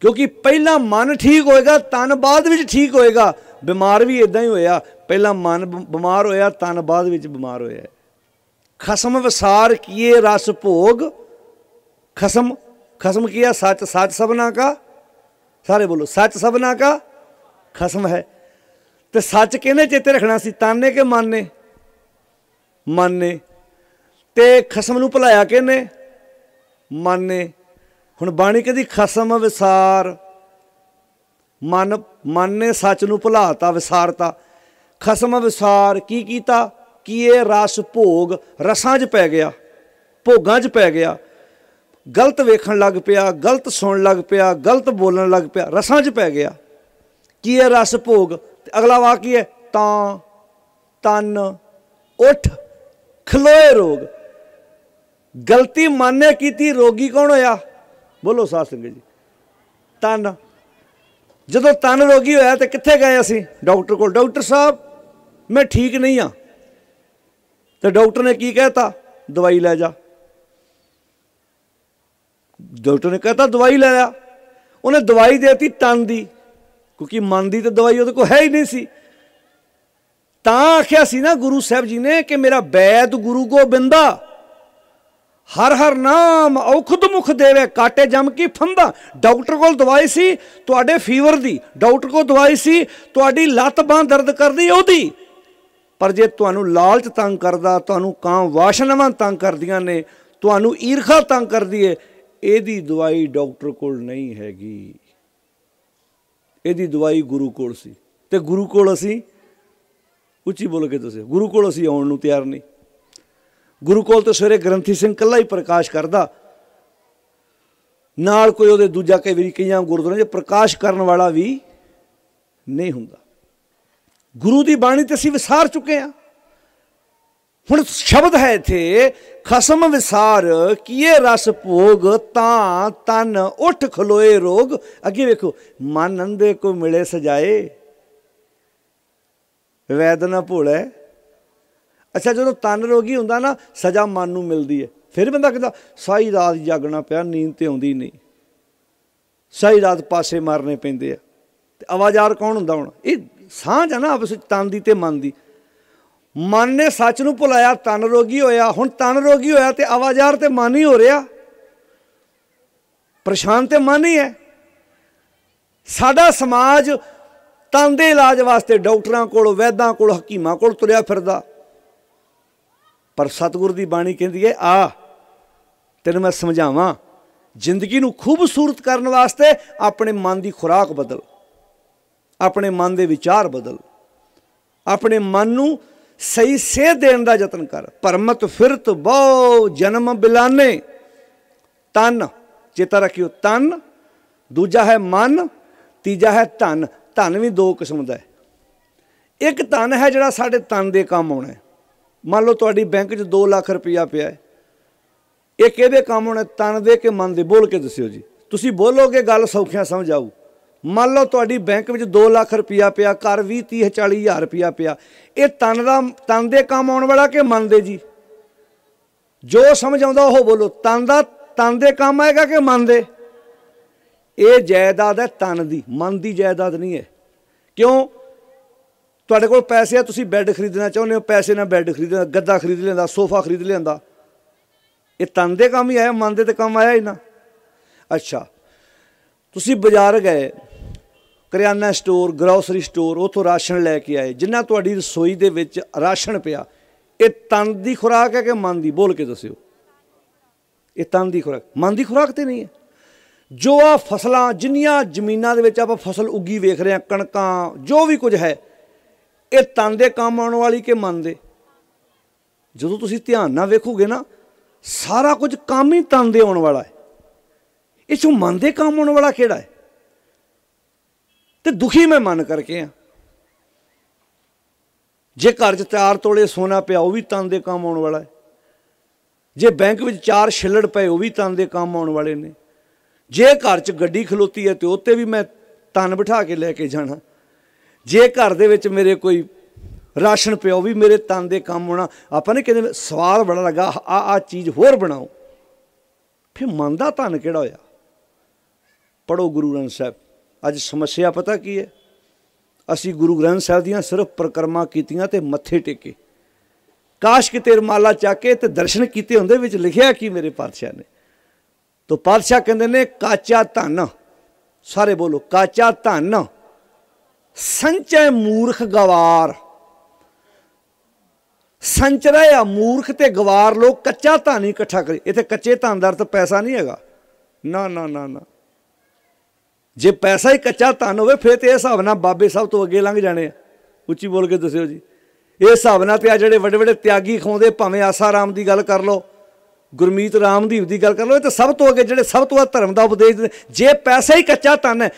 ਕਿਉਂਕਿ ਪਹਿਲਾਂ ਮਨ ਠੀਕ ਹੋਏਗਾ, ਤਨ ਬਾਅਦ ਵਿੱਚ ਠੀਕ ਹੋਏਗਾ। ਬਿਮਾਰ ਵੀ ਇਦਾਂ ਹੀ ਹੋਇਆ। ਪਹਿਲਾਂ ਮਨ ਬਿਮਾਰ ਹੋਇਆ, ਤਨ ਬਾਅਦ ਵਿੱਚ ਬਿਮਾਰ ਹੋਇਆ। ਖਸਮ ਵਿਸਾਰ ਕੀਏ ਰਸ ਭੋਗ। ਖਸਮ ਖਸਮ ਕੀਆ? ਸੱਚ ਸੱਚ ਸਭਨਾ ਕਾ? ਸਾਰੇ ਬੋਲੋ, ਸੱਚ ਸਭਨਾ ਕਾ? ਖਸਮ ਹੈ। ਤੇ ਸੱਚ ਕਿਹਨੇ ਚੇਤੇ ਰੱਖਣਾ ਸੀ? ਤਨ ਨੇ ਕਿ ਮਨ ਨੇ? ਮਨ ਨੇ। ਤੇ ਖਸਮ ਨੂੰ ਭੁਲਾਇਆ ਕਿਹਨੇ? ਮਨ ਨੇ। ਹੁਣ ਬਾਣੀ ਕਹਿੰਦੀ, ਖਸਮ ਵਿਸਾਰ। ਮਨ ਮਨ ਨੇ ਸੱਚ ਨੂੰ ਭੁਲਾਤਾ, ਵਿਸਾਰਤਾ। ਖਸਮ ਵਿਸਾਰ ਕੀ ਕੀਤਾ? ਕੀ ਇਹ ਰਸ ਭੋਗ ਰਸਾਂ 'ਚ ਪੈ ਗਿਆ, ਭੋਗਾਂ 'ਚ ਪੈ ਗਿਆ। ਗਲਤ ਵੇਖਣ ਲੱਗ ਪਿਆ, ਗਲਤ ਸੁਣਨ ਲੱਗ ਪਿਆ, ਗਲਤ ਬੋਲਣ ਲੱਗ ਪਿਆ, ਰਸਾਂ 'ਚ ਪੈ ਗਿਆ। ਕੀ ਇਹ ਰਸ ਭੋਗ? ਤੇ ਅਗਲਾ ਵਾਕ ਕੀ ਹੈ? ਤਾਂ, ਤਨ, ਉਠ, ਖਲੋਏ ਰੋਗ। ਗਲਤੀ ਮੰਨੇ ਕੀਤੀ, ਰੋਗੀ ਕੌਣ ਹੋਇਆ? ਬੋਲੋ ਸਾਧ ਸੰਗਤ ਜੀ। ਤਨ। ਜਦੋਂ ਤਨ ਰੋਗੀ ਹੋਇਆ ਤੇ ਕਿੱਥੇ ਗਏ ਅਸੀਂ? ਡਾਕਟਰ ਕੋਲ। ਡਾਕਟਰ ਸਾਹਿਬ, ਮੈਂ ਠੀਕ ਨਹੀਂ ਆ ਤੇ ਡਾਕਟਰ ਨੇ ਕੀ ਕਹਿਤਾ? ਦਵਾਈ ਲੈ ਜਾ। ਡਾਕਟਰ ਨੇ ਕਹਤਾ, ਦਵਾਈ ਲੈ ਆ। ਉਹਨੇ ਦਵਾਈ ਦੇਤੀ ਤਨ ਦੀ। ਕਿਉਂਕਿ ਮਨ ਦੀ ਤਾਂ ਦਵਾਈ ਉਹਦੇ ਕੋਲ ਹੈ ਹੀ ਨਹੀਂ ਸੀ। ਤਾਂ ਆਖਿਆ ਸੀ ਨਾ ਗੁਰੂ ਸਾਹਿਬ ਜੀ ਨੇ ਕਿ ਮੇਰਾ ਬੈਦ ਗੁਰੂ ਗੋਬਿੰਦਾ। ਹਰ ਹਰ ਨਾਮ ਔਖਦ ਮੁਖ ਦੇਵੇ। ਕਾਟੇ ਜਮ ਕੀ ਫੰਦਾ। ਡਾਕਟਰ ਕੋਲ ਦਵਾਈ ਸੀ, ਤੁਹਾਡੇ ਫੀਵਰ ਦੀ। ਡਾਕਟਰ ਕੋਲ ਦਵਾਈ ਸੀ, ਤੁਹਾਡੀ ਲੱਤ ਬਾਹ ਦਰਦ ਕਰਦੀ ਉਹਦੀ। ਪਰ ਜੇ ਤੁਹਾਨੂੰ ਲਾਲਚ ਤੰਗ ਕਰਦਾ, ਤੁਹਾਨੂੰ ਕਾਮ ਵਾਸ਼ਨਾਵਾਂ ਤੰਗ ਕਰਦੀਆਂ ਨੇ, ਤੁਹਾਨੂੰ ਈਰਖਾ ਤੰਗ ਕਰਦੀ ਏ, ਇਹਦੀ ਦਵਾਈ ਡਾਕਟਰ ਕੋਲ ਨਹੀਂ ਹੈਗੀ। ਇਹਦੀ ਦਵਾਈ ਗੁਰੂ ਕੋਲ ਸੀ। ਤੇ ਗੁਰੂ ਕੋਲ ਅਸੀਂ, ਉੱਚੀ ਬੋਲ ਕੇ ਦੱਸਿਓ, ਗੁਰੂ ਕੋਲ ਅਸੀਂ ਆਉਣ ਨੂੰ ਤਿਆਰ ਨਹੀਂ। ਗੁਰੂ ਕੋਲ ਤਾਂ ਸਵੇਰੇ ਗ੍ਰੰਥੀ ਸਿੰਘ ਕੱਲਾ ਹੀ ਪ੍ਰਕਾਸ਼ ਕਰਦਾ। ਨਾਲ ਕੋਈ ਉਹਦੇ ਦੂਜਾ ਕਈ ਵਾਰੀ ਕਈਆਂ ਗੁਰਦੁਆਰਿਆਂ 'ਚ ਪ੍ਰਕਾਸ਼ ਕਰਨ ਵਾਲਾ ਵੀ ਨਹੀਂ ਹੁੰਦਾ। ਗੁਰੂ ਦੀ ਬਾਣੀ ਤੇ ਅਸੀਂ ਵਿਸਾਰ ਚੁੱਕੇ ਆ ਹੁਣ ਸ਼ਬਦ ਹੈ ਇੱਥੇ, ਖਸਮ ਵਿਸਾਰ, ਕੀਏ ਰਸ ਭੋਗ, ਤਾਂ ਤਨ ਉਠ ਖਲੋਏ ਰੋਗ। ਅੱਗੇ ਵੇਖੋ, ਮਨ ਅੰਦੇ ਕੋ ਮਿਲੇ ਸਜਾਏ। ਵੈਦਨਾ ਭੋਲੇ। ਅੱਛਾ, ਜਦੋਂ ਤਨ ਰੋਗੀ ਹੁੰਦਾ ਨਾ, ਸਜ਼ਾ ਮਨ ਨੂੰ ਮਿਲਦੀ ਹੈ ਫਿਰ ਬੰਦਾ ਕਹਿੰਦਾ ਸਾਈ ਰਾਤ ਜਾਗਣਾ ਪਿਆ, ਨੀਂਦ ਤੇ ਆਉਂਦੀ ਨਹੀਂ। ਸਾਈ ਰਾਤ ਪਾਸੇ ਮਾਰਨੇ ਪੈਂਦੇ ਆ। ਤੇ ਆਵਾਜ਼ਾਰ ਕੌਣ ਹੁੰਦਾ ਹੁਣ? ਇਹ ਸਾਂਝ ਆ ਨਾ, ਆਪਸ ਵਿੱਚ ਤਨ ਦੀ ਤੇ ਮਨ ਦੀ। ਮਨ ਨੇ ਸੱਚ ਨੂੰ ਭੁਲਾਇਆ, ਤਨ ਰੋਗੀ ਹੋਇਆ। ਹੁਣ ਤਨ ਰੋਗੀ ਹੋਇਆ ਤੇ ਆਵਾਜ਼ਾਰ ਤੇ ਮਨ ਹੀ ਹੋ ਰਿਹਾ। ਪਰੇਸ਼ਾਨ ਤੇ ਮਨ ਹੀ ਹੈ। ਸਾਡਾ ਸਮਾਜ ਤਨ ਦੇ ਇਲਾਜ ਵਾਸਤੇ ਡਾਕਟਰਾਂ ਕੋਲ, ਵੈਦਾਂ ਕੋਲ, ਹਕੀਮਾਂ ਕੋਲ ਤੁਰਿਆ ਫਿਰਦਾ। ਪਰ ਸਤਿਗੁਰ ਦੀ ਬਾਣੀ ਕਹਿੰਦੀ ਹੈ, ਆ, ਤੈਨੂੰ ਮੈਂ ਸਮਝਾਵਾਂ, ਜ਼ਿੰਦਗੀ ਨੂੰ ਖੂਬਸੂਰਤ ਕਰਨ ਵਾਸਤੇ ਆਪਣੇ ਮਨ ਦੀ ਖੁਰਾਕ ਬਦਲ, ਆਪਣੇ ਮਨ ਦੇ ਵਿਚਾਰ ਬਦਲ, ਆਪਣੇ ਮਨ ਨੂੰ ਸਹੀ ਸੇਧ ਦੇਣ ਦਾ ਯਤਨ ਕਰ। ਪਰਮਤ ਫਿਰਤ ਬਹੁ ਜਨਮ ਬਿਲਾਨੇ, ਤਨ, ਚੇਤਾ ਰੱਖਿਓ, ਤਨ, ਦੂਜਾ ਹੈ ਮਨ, ਤੀਜਾ ਹੈ ਧਨ। ਧਨ ਵੀ ਦੋ ਕਿਸਮ ਦਾ ਹੈ। ਇੱਕ ਧਨ ਹੈ ਜਿਹੜਾ ਸਾਡੇ ਤਨ ਦੇ ਕੰਮ ਆਉਣਾ ਹੈ। ਮੰਨ ਲਓ ਤੁਹਾਡੀ ਬੈਂਕ 'ਚ 2 ਲੱਖ ਰੁਪਇਆ ਪਿਆ ਹੈ। ਇਹ ਕਿਹਦੇ ਕੰਮ ਹੋਣਾ? ਤਨ ਦੇ ਕੇ ਮਨ ਦੇ, ਬੋਲ ਕੇ ਦੱਸਿਓ ਜੀ। ਤੁਸੀਂ ਬੋਲੋਗੇ ਗੱਲ ਸੌਖਿਆਂ ਸਮਝ ਆਊ ਮੰਨ ਲਓ ਤੁਹਾਡੀ ਬੈਂਕ ਵਿੱਚ 2 ਲੱਖ ਰੁਪਇਆ ਪਿਆ, ਘਰ 20 30 40 ਹਜ਼ਾਰ ਰੁਪਇਆ ਪਿਆ। ਇਹ ਤਨ ਦਾ, ਤਨ ਦੇ ਕੰਮ ਆਉਣ ਵਾਲਾ ਕਿ ਮਨ ਦੇ ਜੀ? ਜੋ ਸਮਝ ਆਉਂਦਾ ਉਹ ਬੋਲੋ। ਤਨ ਦਾ, ਤਨ ਦੇ ਕੰਮ ਆਏਗਾ ਕਿ ਮਨ ਦੇ? ਇਹ ਜਾਇਦਾਦ ਹੈ ਤਨ ਦੀ। ਮਨ ਦੀ ਜਾਇਦਾਦ ਨਹੀਂ ਹੈ। ਕਿਉਂ? ਤੁਹਾਡੇ ਕੋਲ ਪੈਸੇ ਆ, ਤੁਸੀਂ ਬੈੱਡ ਖਰੀਦਣਾ ਚਾਹੁੰਦੇ ਹੋ, ਪੈਸੇ ਨਾਲ ਬੈੱਡ ਖਰੀਦਣਾ ਗੱਦਾ ਖਰੀਦ ਲੈਂਦਾ ਸੋਫਾ ਖਰੀਦ ਲੈਂਦਾ ਇਹ ਤਨ ਦੇ ਕੰਮ ਹੀ ਆਇਆ, ਮਨ ਦੇ ਤੇ ਕੰਮ ਆਇਆ ਹੀ ਨਾ। ਅੱਛਾ, ਤੁਸੀਂ ਬਾਜ਼ਾਰ ਗਏ, ਕਰਿਆਨਾ ਸਟੋਰ, ਗਰੋਸਰੀ ਸਟੋਰ, ਉਥੋਂ ਰਾਸ਼ਨ ਲੈ ਕੇ ਆਏ, ਜਿੰਨਾ ਤੁਹਾਡੀ ਰਸੋਈ ਦੇ ਵਿੱਚ ਰਾਸ਼ਨ ਪਿਆ, ਇਹ ਤਨ ਦੀ ਖੁਰਾਕ ਹੈ ਕਿ ਮਨ ਦੀ? ਬੋਲ ਕੇ ਦੱਸਿਓ। ਇਹ ਤਨ ਦੀ ਖੁਰਾਕ, ਮਨ ਦੀ ਖੁਰਾਕ ਤੇ ਨਹੀਂ ਹੈ। ਜੋ ਆ ਫਸਲਾਂ, ਜਿੰਨੀਆਂ ਜ਼ਮੀਨਾਂ ਦੇ ਵਿੱਚ ਆਪਾਂ ਫਸਲ ਉੱਗੀ ਵੇਖ ਰਹੇ ਆ ਕਣਕਾਂ, ਜੋ ਵੀ ਕੁਝ ਹੈ ਇਹ ਤਨ ਦੇ ਕੰਮ ਆਉਣ ਵਾਲੀ ਕਿ ਮਨ ਦੇ? ਜਦੋਂ ਤੁਸੀਂ ਧਿਆਨ ਨਾਲ ਵੇਖੋਗੇ ਨਾ, ਸਾਰਾ ਕੁਝ ਕੰਮ ਹੀ ਤਨ ਦੇ ਆਉਣ ਵਾਲਾ ਹੈ। ਇਹ ਚੋਂ ਮਨ ਦੇ ਕੰਮ ਆਉਣ ਵਾਲਾ ਕਿਹੜਾ ਹੈ? ਤੇ ਦੁਖੀ ਮੈਂ ਮਨ ਕਰਕੇ ਆ ਜੇ ਘਰ 'ਚ ਚਾਰ ਤੋਲੇ ਸੋਨਾ ਪਿਆ, ਉਹ ਵੀ ਤਨ ਦੇ ਕੰਮ ਆਉਣ ਵਾਲਾ ਹੈ। ਜੇ ਬੈਂਕ ਵਿੱਚ ਚਾਰ ਛਿੱਲੜ ਪਏ, ਉਹ ਵੀ ਤਨ ਦੇ ਕੰਮ ਆਉਣ ਵਾਲੇ ਨੇ। ਜੇ ਘਰ 'ਚ ਗੱਡੀ ਖਲੋਤੀ ਹੈ ਤੇ ਉੱਤੇ ਵੀ ਮੈਂ ਤਨ ਬਿਠਾ ਕੇ ਲੈ ਕੇ ਜਾਣਾ। ਜੇ ਘਰ ਦੇ ਵਿੱਚ ਮੇਰੇ ਕੋਈ ਰਾਸ਼ਨ ਪਿਆ ਵੀ ਮੇਰੇ ਤਨ ਦੇ ਕੰਮ ਆਉਣਾ ਆਪਾਂ ਨੇ ਕਹਿੰਦੇ ਸਵਾਲ ਬੜਾ ਲੱਗਾ, ਆ ਆ ਚੀਜ਼ ਹੋਰ ਬਣਾਓ। ਫਿਰ ਮਨ ਦਾ ਧਨ ਕਿਹੜਾ ਹੋਇਆ? ਪੜੋ ਗੁਰੂ ਗ੍ਰੰਥ ਸਾਹਿਬ। ਅੱਜ ਸਮੱਸਿਆ ਪਤਾ ਕੀ ਹੈ? ਅਸੀਂ ਗੁਰੂ ਗ੍ਰੰਥ ਸਾਹਿਬ ਦੀਆਂ ਸਿਰਫ ਪ੍ਰਕਰਮਾ ਕੀਤੀਆਂ ਤੇ ਮੱਥੇ ਟੇਕੇ। ਕਾਸ਼ ਕਿ ਤੇਰ ਮਾਲਾ ਚੱਕ ਕੇ ਤੇ ਦਰਸ਼ਨ ਕੀਤੇ ਹੁੰਦੇ ਵਿੱਚ ਲਿਖਿਆ ਕੀ ਮੇਰੇ ਪਾਤਸ਼ਾਹ ਨੇ? ਤੋ ਪਾਤਸ਼ਾਹ ਕਹਿੰਦੇ ਨੇ, ਕਾਚਾ ਧਨ। ਸਾਰੇ ਬੋਲੋ, ਕਾਚਾ ਧਨ। ਸੰਚੈ ਮੂਰਖ ਗਵਾਰ। ਸੰਚਰੈ ਆ ਮੂਰਖ ਤੇ ਗਵਾਰ ਲੋਕ ਕੱਚਾ ਧਨ ਇਕੱਠਾ ਕਰੇ। ਇੱਥੇ ਕੱਚੇ ਧਨ ਦਾ ਅਰਥ ਪੈਸਾ ਨਹੀਂ ਹੈਗਾ। ਨਾ ਨਾ ਨਾ ਨਾ। ਜੇ ਪੈਸਾ ਹੀ ਕੱਚਾ ਧਨ ਹੋਵੇ, ਫਿਰ ਤੇ ਇਹ ਹਿਸਾਬ ਨਾਲ ਬਾਬੇ ਸਾਹਿਬ ਤੋਂ ਅੱਗੇ ਲੰਘ ਜਾਣੇ ਆ। ਉੱਚੀ ਬੋਲ ਕੇ ਦੱਸਿਓ ਜੀ। ਇਹ ਹਿਸਾਬ ਨਾਲ ਤੇ ਆ ਜਿਹੜੇ ਵੱਡੇ ਵੱਡੇ ਤਿਆਗੀ ਖਾਉਂਦੇ ਭਾਵੇਂ ਆਸਾ ਰਾਮ ਦੀ ਗੱਲ ਕਰ ਲਓ, ਗੁਰਮੀਤ ਰਾਮਦੀਪ ਦੀ ਗੱਲ ਕਰ ਲਓ, ਇਹ ਤਾਂ ਸਭ ਤੋਂ ਅੱਗੇ ਜਿਹੜੇ ਸਭ ਤੋਂ ਵੱਧ ਧਰਮ ਦਾ ਉਪਦੇਸ਼ ਦਿੰਦੇ ਜੇ ਪੈਸਾ ਹੀ ਕੱਚਾ ਧਨ ਹੈ,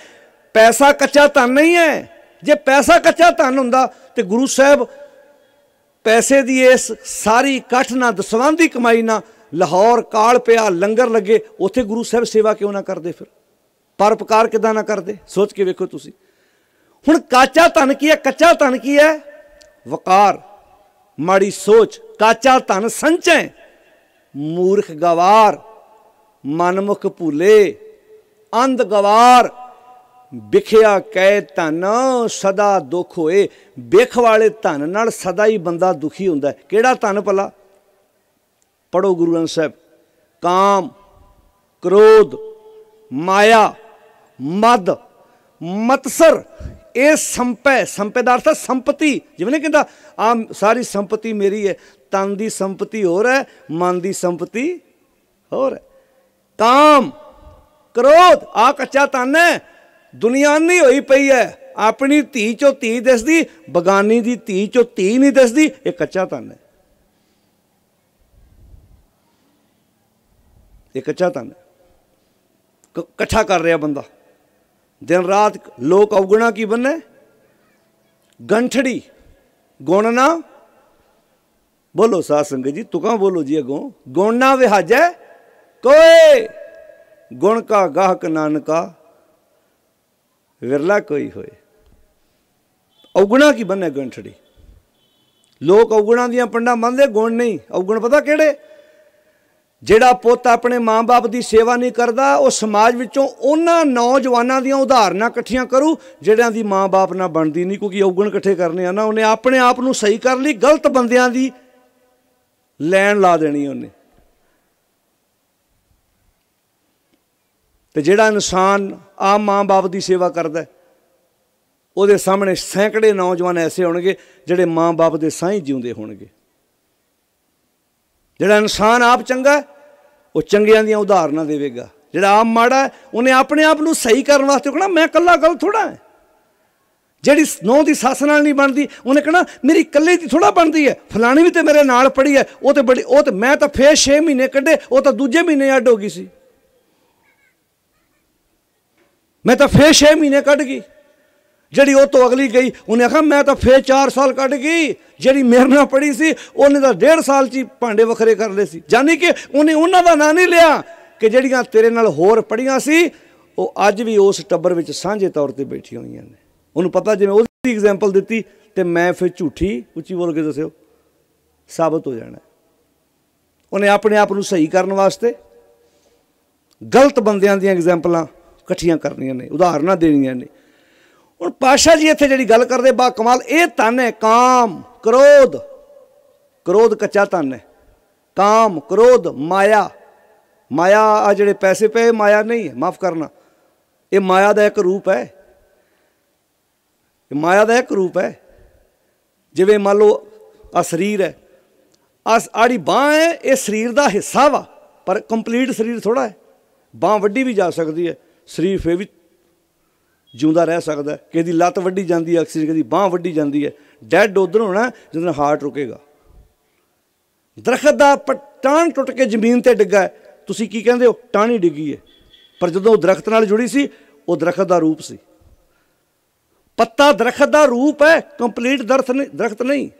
ਪੈਸਾ ਕੱਚਾ ਧਨ ਨਹੀਂ ਹੈ। ਜੇ ਪੈਸਾ ਕੱਚਾ ਧਨ ਹੁੰਦਾ ਤੇ ਗੁਰੂ ਸਾਹਿਬ ਪੈਸੇ ਦੀ ਇਸ ਸਾਰੀ ਇਕੱਠ ਨਾਲ ਦਸਵੰਦ ਕਮਾਈ ਨਾ ਲਾਹੌਰ, ਕਾਲ ਪਿਆ, ਲੰਗਰ ਲੱਗੇ, ਉੱਥੇ ਗੁਰੂ ਸਾਹਿਬ ਸੇਵਾ ਕਿਉਂ ਨਾ ਕਰਦੇ ਫਿਰ? ਪਰਪਕਾਰ ਕਿਦਾਂ ਨਾ ਕਰਦੇ? ਸੋਚ ਕੇ ਵੇਖੋ ਤੁਸੀਂ। ਹੁਣ ਕਾਚਾ ਧਨ ਕੀ ਹੈ? ਕੱਚਾ ਧਨ ਕੀ ਹੈ? ਵਕਾਰ, ਮਾੜੀ ਸੋਚ, ਕਾਚਾ ਧਨ ਸੰਚੈ, ਮੂਰਖ ਗਵਾਰ, ਮਨਮੁਖ ਭੂਲੇ, ਅੰਧ ਗਵਾਰ। ਵਿਖਿਆ ਕਹਿ ਧਨ, ਸਦਾ ਦੁੱਖ ਹੋਏ। ਵਿਖ ਵਾਲੇ ਧਨ ਨਾਲ ਸਦਾ ਹੀ ਬੰਦਾ ਦੁਖੀ ਹੁੰਦਾ ਕਿਹੜਾ ਧਨ ਭਲਾ? ਪੜੋ ਗੁਰੂ ਗ੍ਰੰਥ ਸਾਹਿਬ। ਕਾਮ, ਕ੍ਰੋਧ, ਮਾਇਆ, ਮਦ, ਮਤਸਰ, ਇਹ ਸੰਪੈ ਸੰਪੈ ਦਾ ਅਰਥ ਸੰਪਤੀ। ਜਿਵੇਂ ਨੇ ਕਹਿੰਦਾ, ਆ ਸਾਰੀ ਸੰਪਤੀ ਮੇਰੀ ਹੈ, ਤਨ ਦੀ ਸੰਪਤੀ ਹੋਰ ਹੈ, ਮਨ ਦੀ ਸੰਪਤੀ ਹੋਰ ਹੈ। ਕਾਮ, ਕ੍ਰੋਧ ਆ ਕੱਚਾ ਤਨ ਹੈ। ਦੁਨੀਆ ਹੋਈ ਪਈ ਹੈ। ਆਪਣੀ ਧੀ ਚੋਂ ਧੀ ਦਿਸਦੀ, ਬਗਾਨੀ ਦੀ ਧੀ ਚੋਂ ਧੀ ਨਹੀਂ ਦਿਸਦੀ, ਇਹ ਕੱਚਾ ਤਨ ਹੈ। ਇਹ ਕੱਚਾ ਤਨ ਇਕੱਠਾ ਕਰ ਰਿਹਾ ਬੰਦਾ। ਦਿਨ ਰਾਤ ਲੋਕ ਔਗਣਾ ਕੀ ਬੰਨੇ? ਗੰਠੜੀ। ਗੁਣਨਾ ਬੋਲੋ ਸਾਧ ਸੰਗਤ ਜੀ, ਤੁਕਾਂ ਬੋਲੋ ਜੀ ਅਗੋਂ। ਗੁਣਨਾ ਵਿਹਾਜੈ ਕੋਏ ਗੁਣ ਕਾ ਗਾਹਕ ਨਾਨਕਾ ਵਿਰਲਾ ਕੋਈ ਹੋਏ। ਔਗਣਾ ਕੀ ਬੰਨੇ ਗੰਠੜੀ? ਲੋਕ ਔਗਣਾ ਦੀਆਂ ਪੰਡਾਂ ਮੰਨਦੇ, ਗੁਣ ਨਹੀਂ। ਔਗਣ ਪਤਾ ਕਿਹੜੇ? ਜਿਹੜਾ ਪੁੱਤ ਆਪਣੇ ਮਾਂ-ਬਾਪ ਦੀ ਸੇਵਾ ਨਹੀਂ ਕਰਦਾ, ਉਹ ਸਮਾਜ ਵਿੱਚੋਂ ਉਹਨਾਂ ਨੌਜਵਾਨਾਂ ਦੀਆਂ ਉਦਾਹਰਨਾਂ ਇਕੱਠੀਆਂ ਕਰੂ, ਜਿਹੜਿਆਂ ਦੀ ਮਾਂ-ਬਾਪ ਨਾਲ ਬਣਦੀ ਨਹੀਂ, ਕਿਉਂਕਿ ਔਗਣ ਇਕੱਠੇ ਕਰਨੇ ਆ ਨਾ। ਉਹਨੇ ਆਪਣੇ ਆਪ ਨੂੰ ਸਹੀ ਕਰ ਲਈ, ਗਲਤ ਬੰਦਿਆਂ ਦੀ ਲੈਣ ਲਾ ਦੇਣੀ ਉਹਨੇ। ਤੇ ਜਿਹੜਾ ਇਨਸਾਨ ਆਮ ਮਾਂ-ਬਾਪ ਦੀ ਸੇਵਾ ਕਰਦਾ ਉਹਦੇ ਸਾਹਮਣੇ ਸੈਂਕੜੇ ਨੌਜਵਾਨ ਐਸੇ ਹੋਣਗੇ ਜਿਹੜੇ ਮਾਂ-ਬਾਪ ਦੇ ਸਾਈਂ ਜਿਉਂਦੇ ਹੋਣਗੇ। ਜਿਹੜਾ ਇਨਸਾਨ ਆਪ ਚੰਗਾ ਉਹ ਚੰਗਿਆਂ ਦੀਆਂ ਉਦਾਹਰਨਾਂ ਦੇਵੇਗਾ। ਜਿਹੜਾ ਆਪ ਮਾੜਾ ਉਹਨੇ ਆਪਣੇ ਆਪ ਨੂੰ ਸਹੀ ਕਰਨ ਵਾਸਤੇ ਕਹਣਾ, ਮੈਂ ਇਕੱਲਾ ਗਲਤ ਥੋੜਾ ਹੈ। ਜਿਹੜੀ ਨੌ ਦੀ ਸੱਸ ਨਾਲ ਨਹੀਂ ਬਣਦੀ, ਉਹਨੇ ਕਹਣਾ, ਮੇਰੀ ਇਕੱਲੇ ਦੀ ਥੋੜਾ ਬਣਦੀ ਹੈ, ਫਲਾਣੀ ਵੀ ਤੇ ਮੇਰੇ ਨਾਲ ਪੜੀ ਹੈ, ਉਹ ਤੇ ਬੜੀ, ਉਹ ਤੇ ਮੈਂ ਤਾਂ ਫੇਰ 6 ਮਹੀਨੇ ਕੱਢੇ, ਉਹ ਤਾਂ ਦੂਜੇ ਮਹੀਨੇ ਅੱਡ ਹੋ ਗਈ ਸੀ। ਮੈਂ ਤਾਂ ਫੇਰ 6 ਮਹੀਨੇ ਕੱਢ ਗਈ। ਜਿਹੜੀ ਉਹ ਤੋਂ ਅਗਲੀ ਗਈ, ਉਹਨੇ ਆਖਿਆ, ਮੈਂ ਤਾਂ ਫੇਰ 4 ਸਾਲ ਕੱਢ ਗਈ। ਜਿਹੜੀ ਮੇਰੇ ਨਾਲ ਪੜੀ ਸੀ, ਉਹਨੇ ਤਾਂ 1.5 ਸਾਲ ਚ ਹੀ ਭਾਂਡੇ ਵੱਖਰੇ ਕਰ ਲਏ ਸੀ। ਜਾਨੀ ਕਿ ਉਹਨੇ ਉਹਨਾਂ ਦਾ ਨਾਂ ਨਹੀਂ ਲਿਆ ਕਿ ਜਿਹੜੀਆਂ ਤੇਰੇ ਨਾਲ ਹੋਰ ਪੜੀਆਂ ਸੀ, ਉਹ ਅੱਜ ਵੀ ਉਸ ਟੱਬਰ ਵਿੱਚ ਸਾਂਝੇ ਤੌਰ ਤੇ ਬੈਠੀਆਂ ਹੋਈਆਂ ਨੇ। ਉਹਨੂੰ ਪਤਾ ਜਿਵੇਂ ਉਹਦੀ ਐਗਜ਼ਾਮਪਲ ਦਿੱਤੀ, ਤੇ ਮੈਂ ਫਿਰ ਝੂਠੀ ਉੱਚੀ ਬੋਲ ਕੇ ਦੱਸਿਓ, ਸਾਬਤ ਹੋ ਜਾਣਾ। ਉਹਨੇ ਆਪਣੇ ਆਪ ਨੂੰ ਸਹੀ ਕਰਨ ਵਾਸਤੇ ਗਲਤ ਬੰਦਿਆਂ ਦੀਆਂ ਐਗਜ਼ਾਮਪਲਾਂ ਇਕੱਠੀਆਂ ਕਰਨੀਆਂ ਨੇ, ਉਦਾਹਰਨਾਂ ਦੇਣੀਆਂ ਨੇ। ਹੁਣ ਪਾਸ਼ਾ ਜੀ ਇੱਥੇ ਜਿਹੜੀ ਗੱਲ ਕਰਦੇ, ਬਾ ਕਮਾਲ, ਇਹ ਤਨ ਹੈ ਕਾਮ, ਕ੍ਰੋਧ। ਕ੍ਰੋਧ ਕੱਚਾ ਤਨ ਹੈ। ਕਾਮ, ਕ੍ਰੋਧ, ਮਾਇਆ। ਮਾਇਆ ਆ ਜਿਹੜੇ ਪੈਸੇ ਪਏ, ਮਾਇਆ ਨਹੀਂ ਹੈ ਮਾਫ ਕਰਨਾ। ਇਹ ਮਾਇਆ ਦਾ ਇੱਕ ਰੂਪ ਹੈ। ਇਹ ਮਾਇਆ ਦਾ ਇੱਕ ਰੂਪ ਹੈ। ਜਿਵੇਂ ਮੰਨ ਲਓ ਆ ਸਰੀਰ ਹੈ। ਆ ਆੜੀ ਬਾਹ ਹੈ, ਇਹ ਸਰੀਰ ਦਾ ਹਿੱਸਾ ਵਾ, ਪਰ ਕੰਪਲੀਟ ਸਰੀਰ ਥੋੜਾ ਹੈ। ਬਾਹ ਵੱਡੀ ਵੀ ਜਾ ਸਕਦੀ ਹੈ। ਸਰੀਰ ਫੇ ਵੀ ਜਿਉਂਦਾ ਰਹਿ ਸਕਦਾ ਹੈ। ਕਿਹਦੀ ਲੱਤ ਵੱਢੀ ਜਾਂਦੀ ਹੈ ਅਕਸਰ ਕਦੀ ਬਾਹ ਵੱਡੀ ਜਾਂਦੀ ਹੈ। ਡੈਡ ਉਧਰ ਹੋਣਾ ਜਦੋਂ ਹਾਰਟ ਰੁਕੇਗਾ। ਦਰਖਤ ਦਾ ਪਟਾਨ ਟੁੱਟ ਕੇ ਜ਼ਮੀਨ ਤੇ ਡਿੱਗਾ ਤੁਸੀਂ ਕੀ ਕਹਿੰਦੇ ਹੋ? ਟਾਣੀ ਡਿੱਗੀ ਹੈ। ਪਰ ਜਦੋਂ ਉਹ ਦਰਖਤ ਨਾਲ ਜੁੜੀ ਸੀ, ਉਹ ਦਰਖਤ ਦਾ ਰੂਪ ਸੀ। ਪੱਤਾ ਦਰਖਤ ਦਾ ਰੂਪ ਹੈ ਕੰਪਲੀਟ ਦਰਖਤ ਨਹੀਂ ਦਰਖਤ ਨਹੀਂ।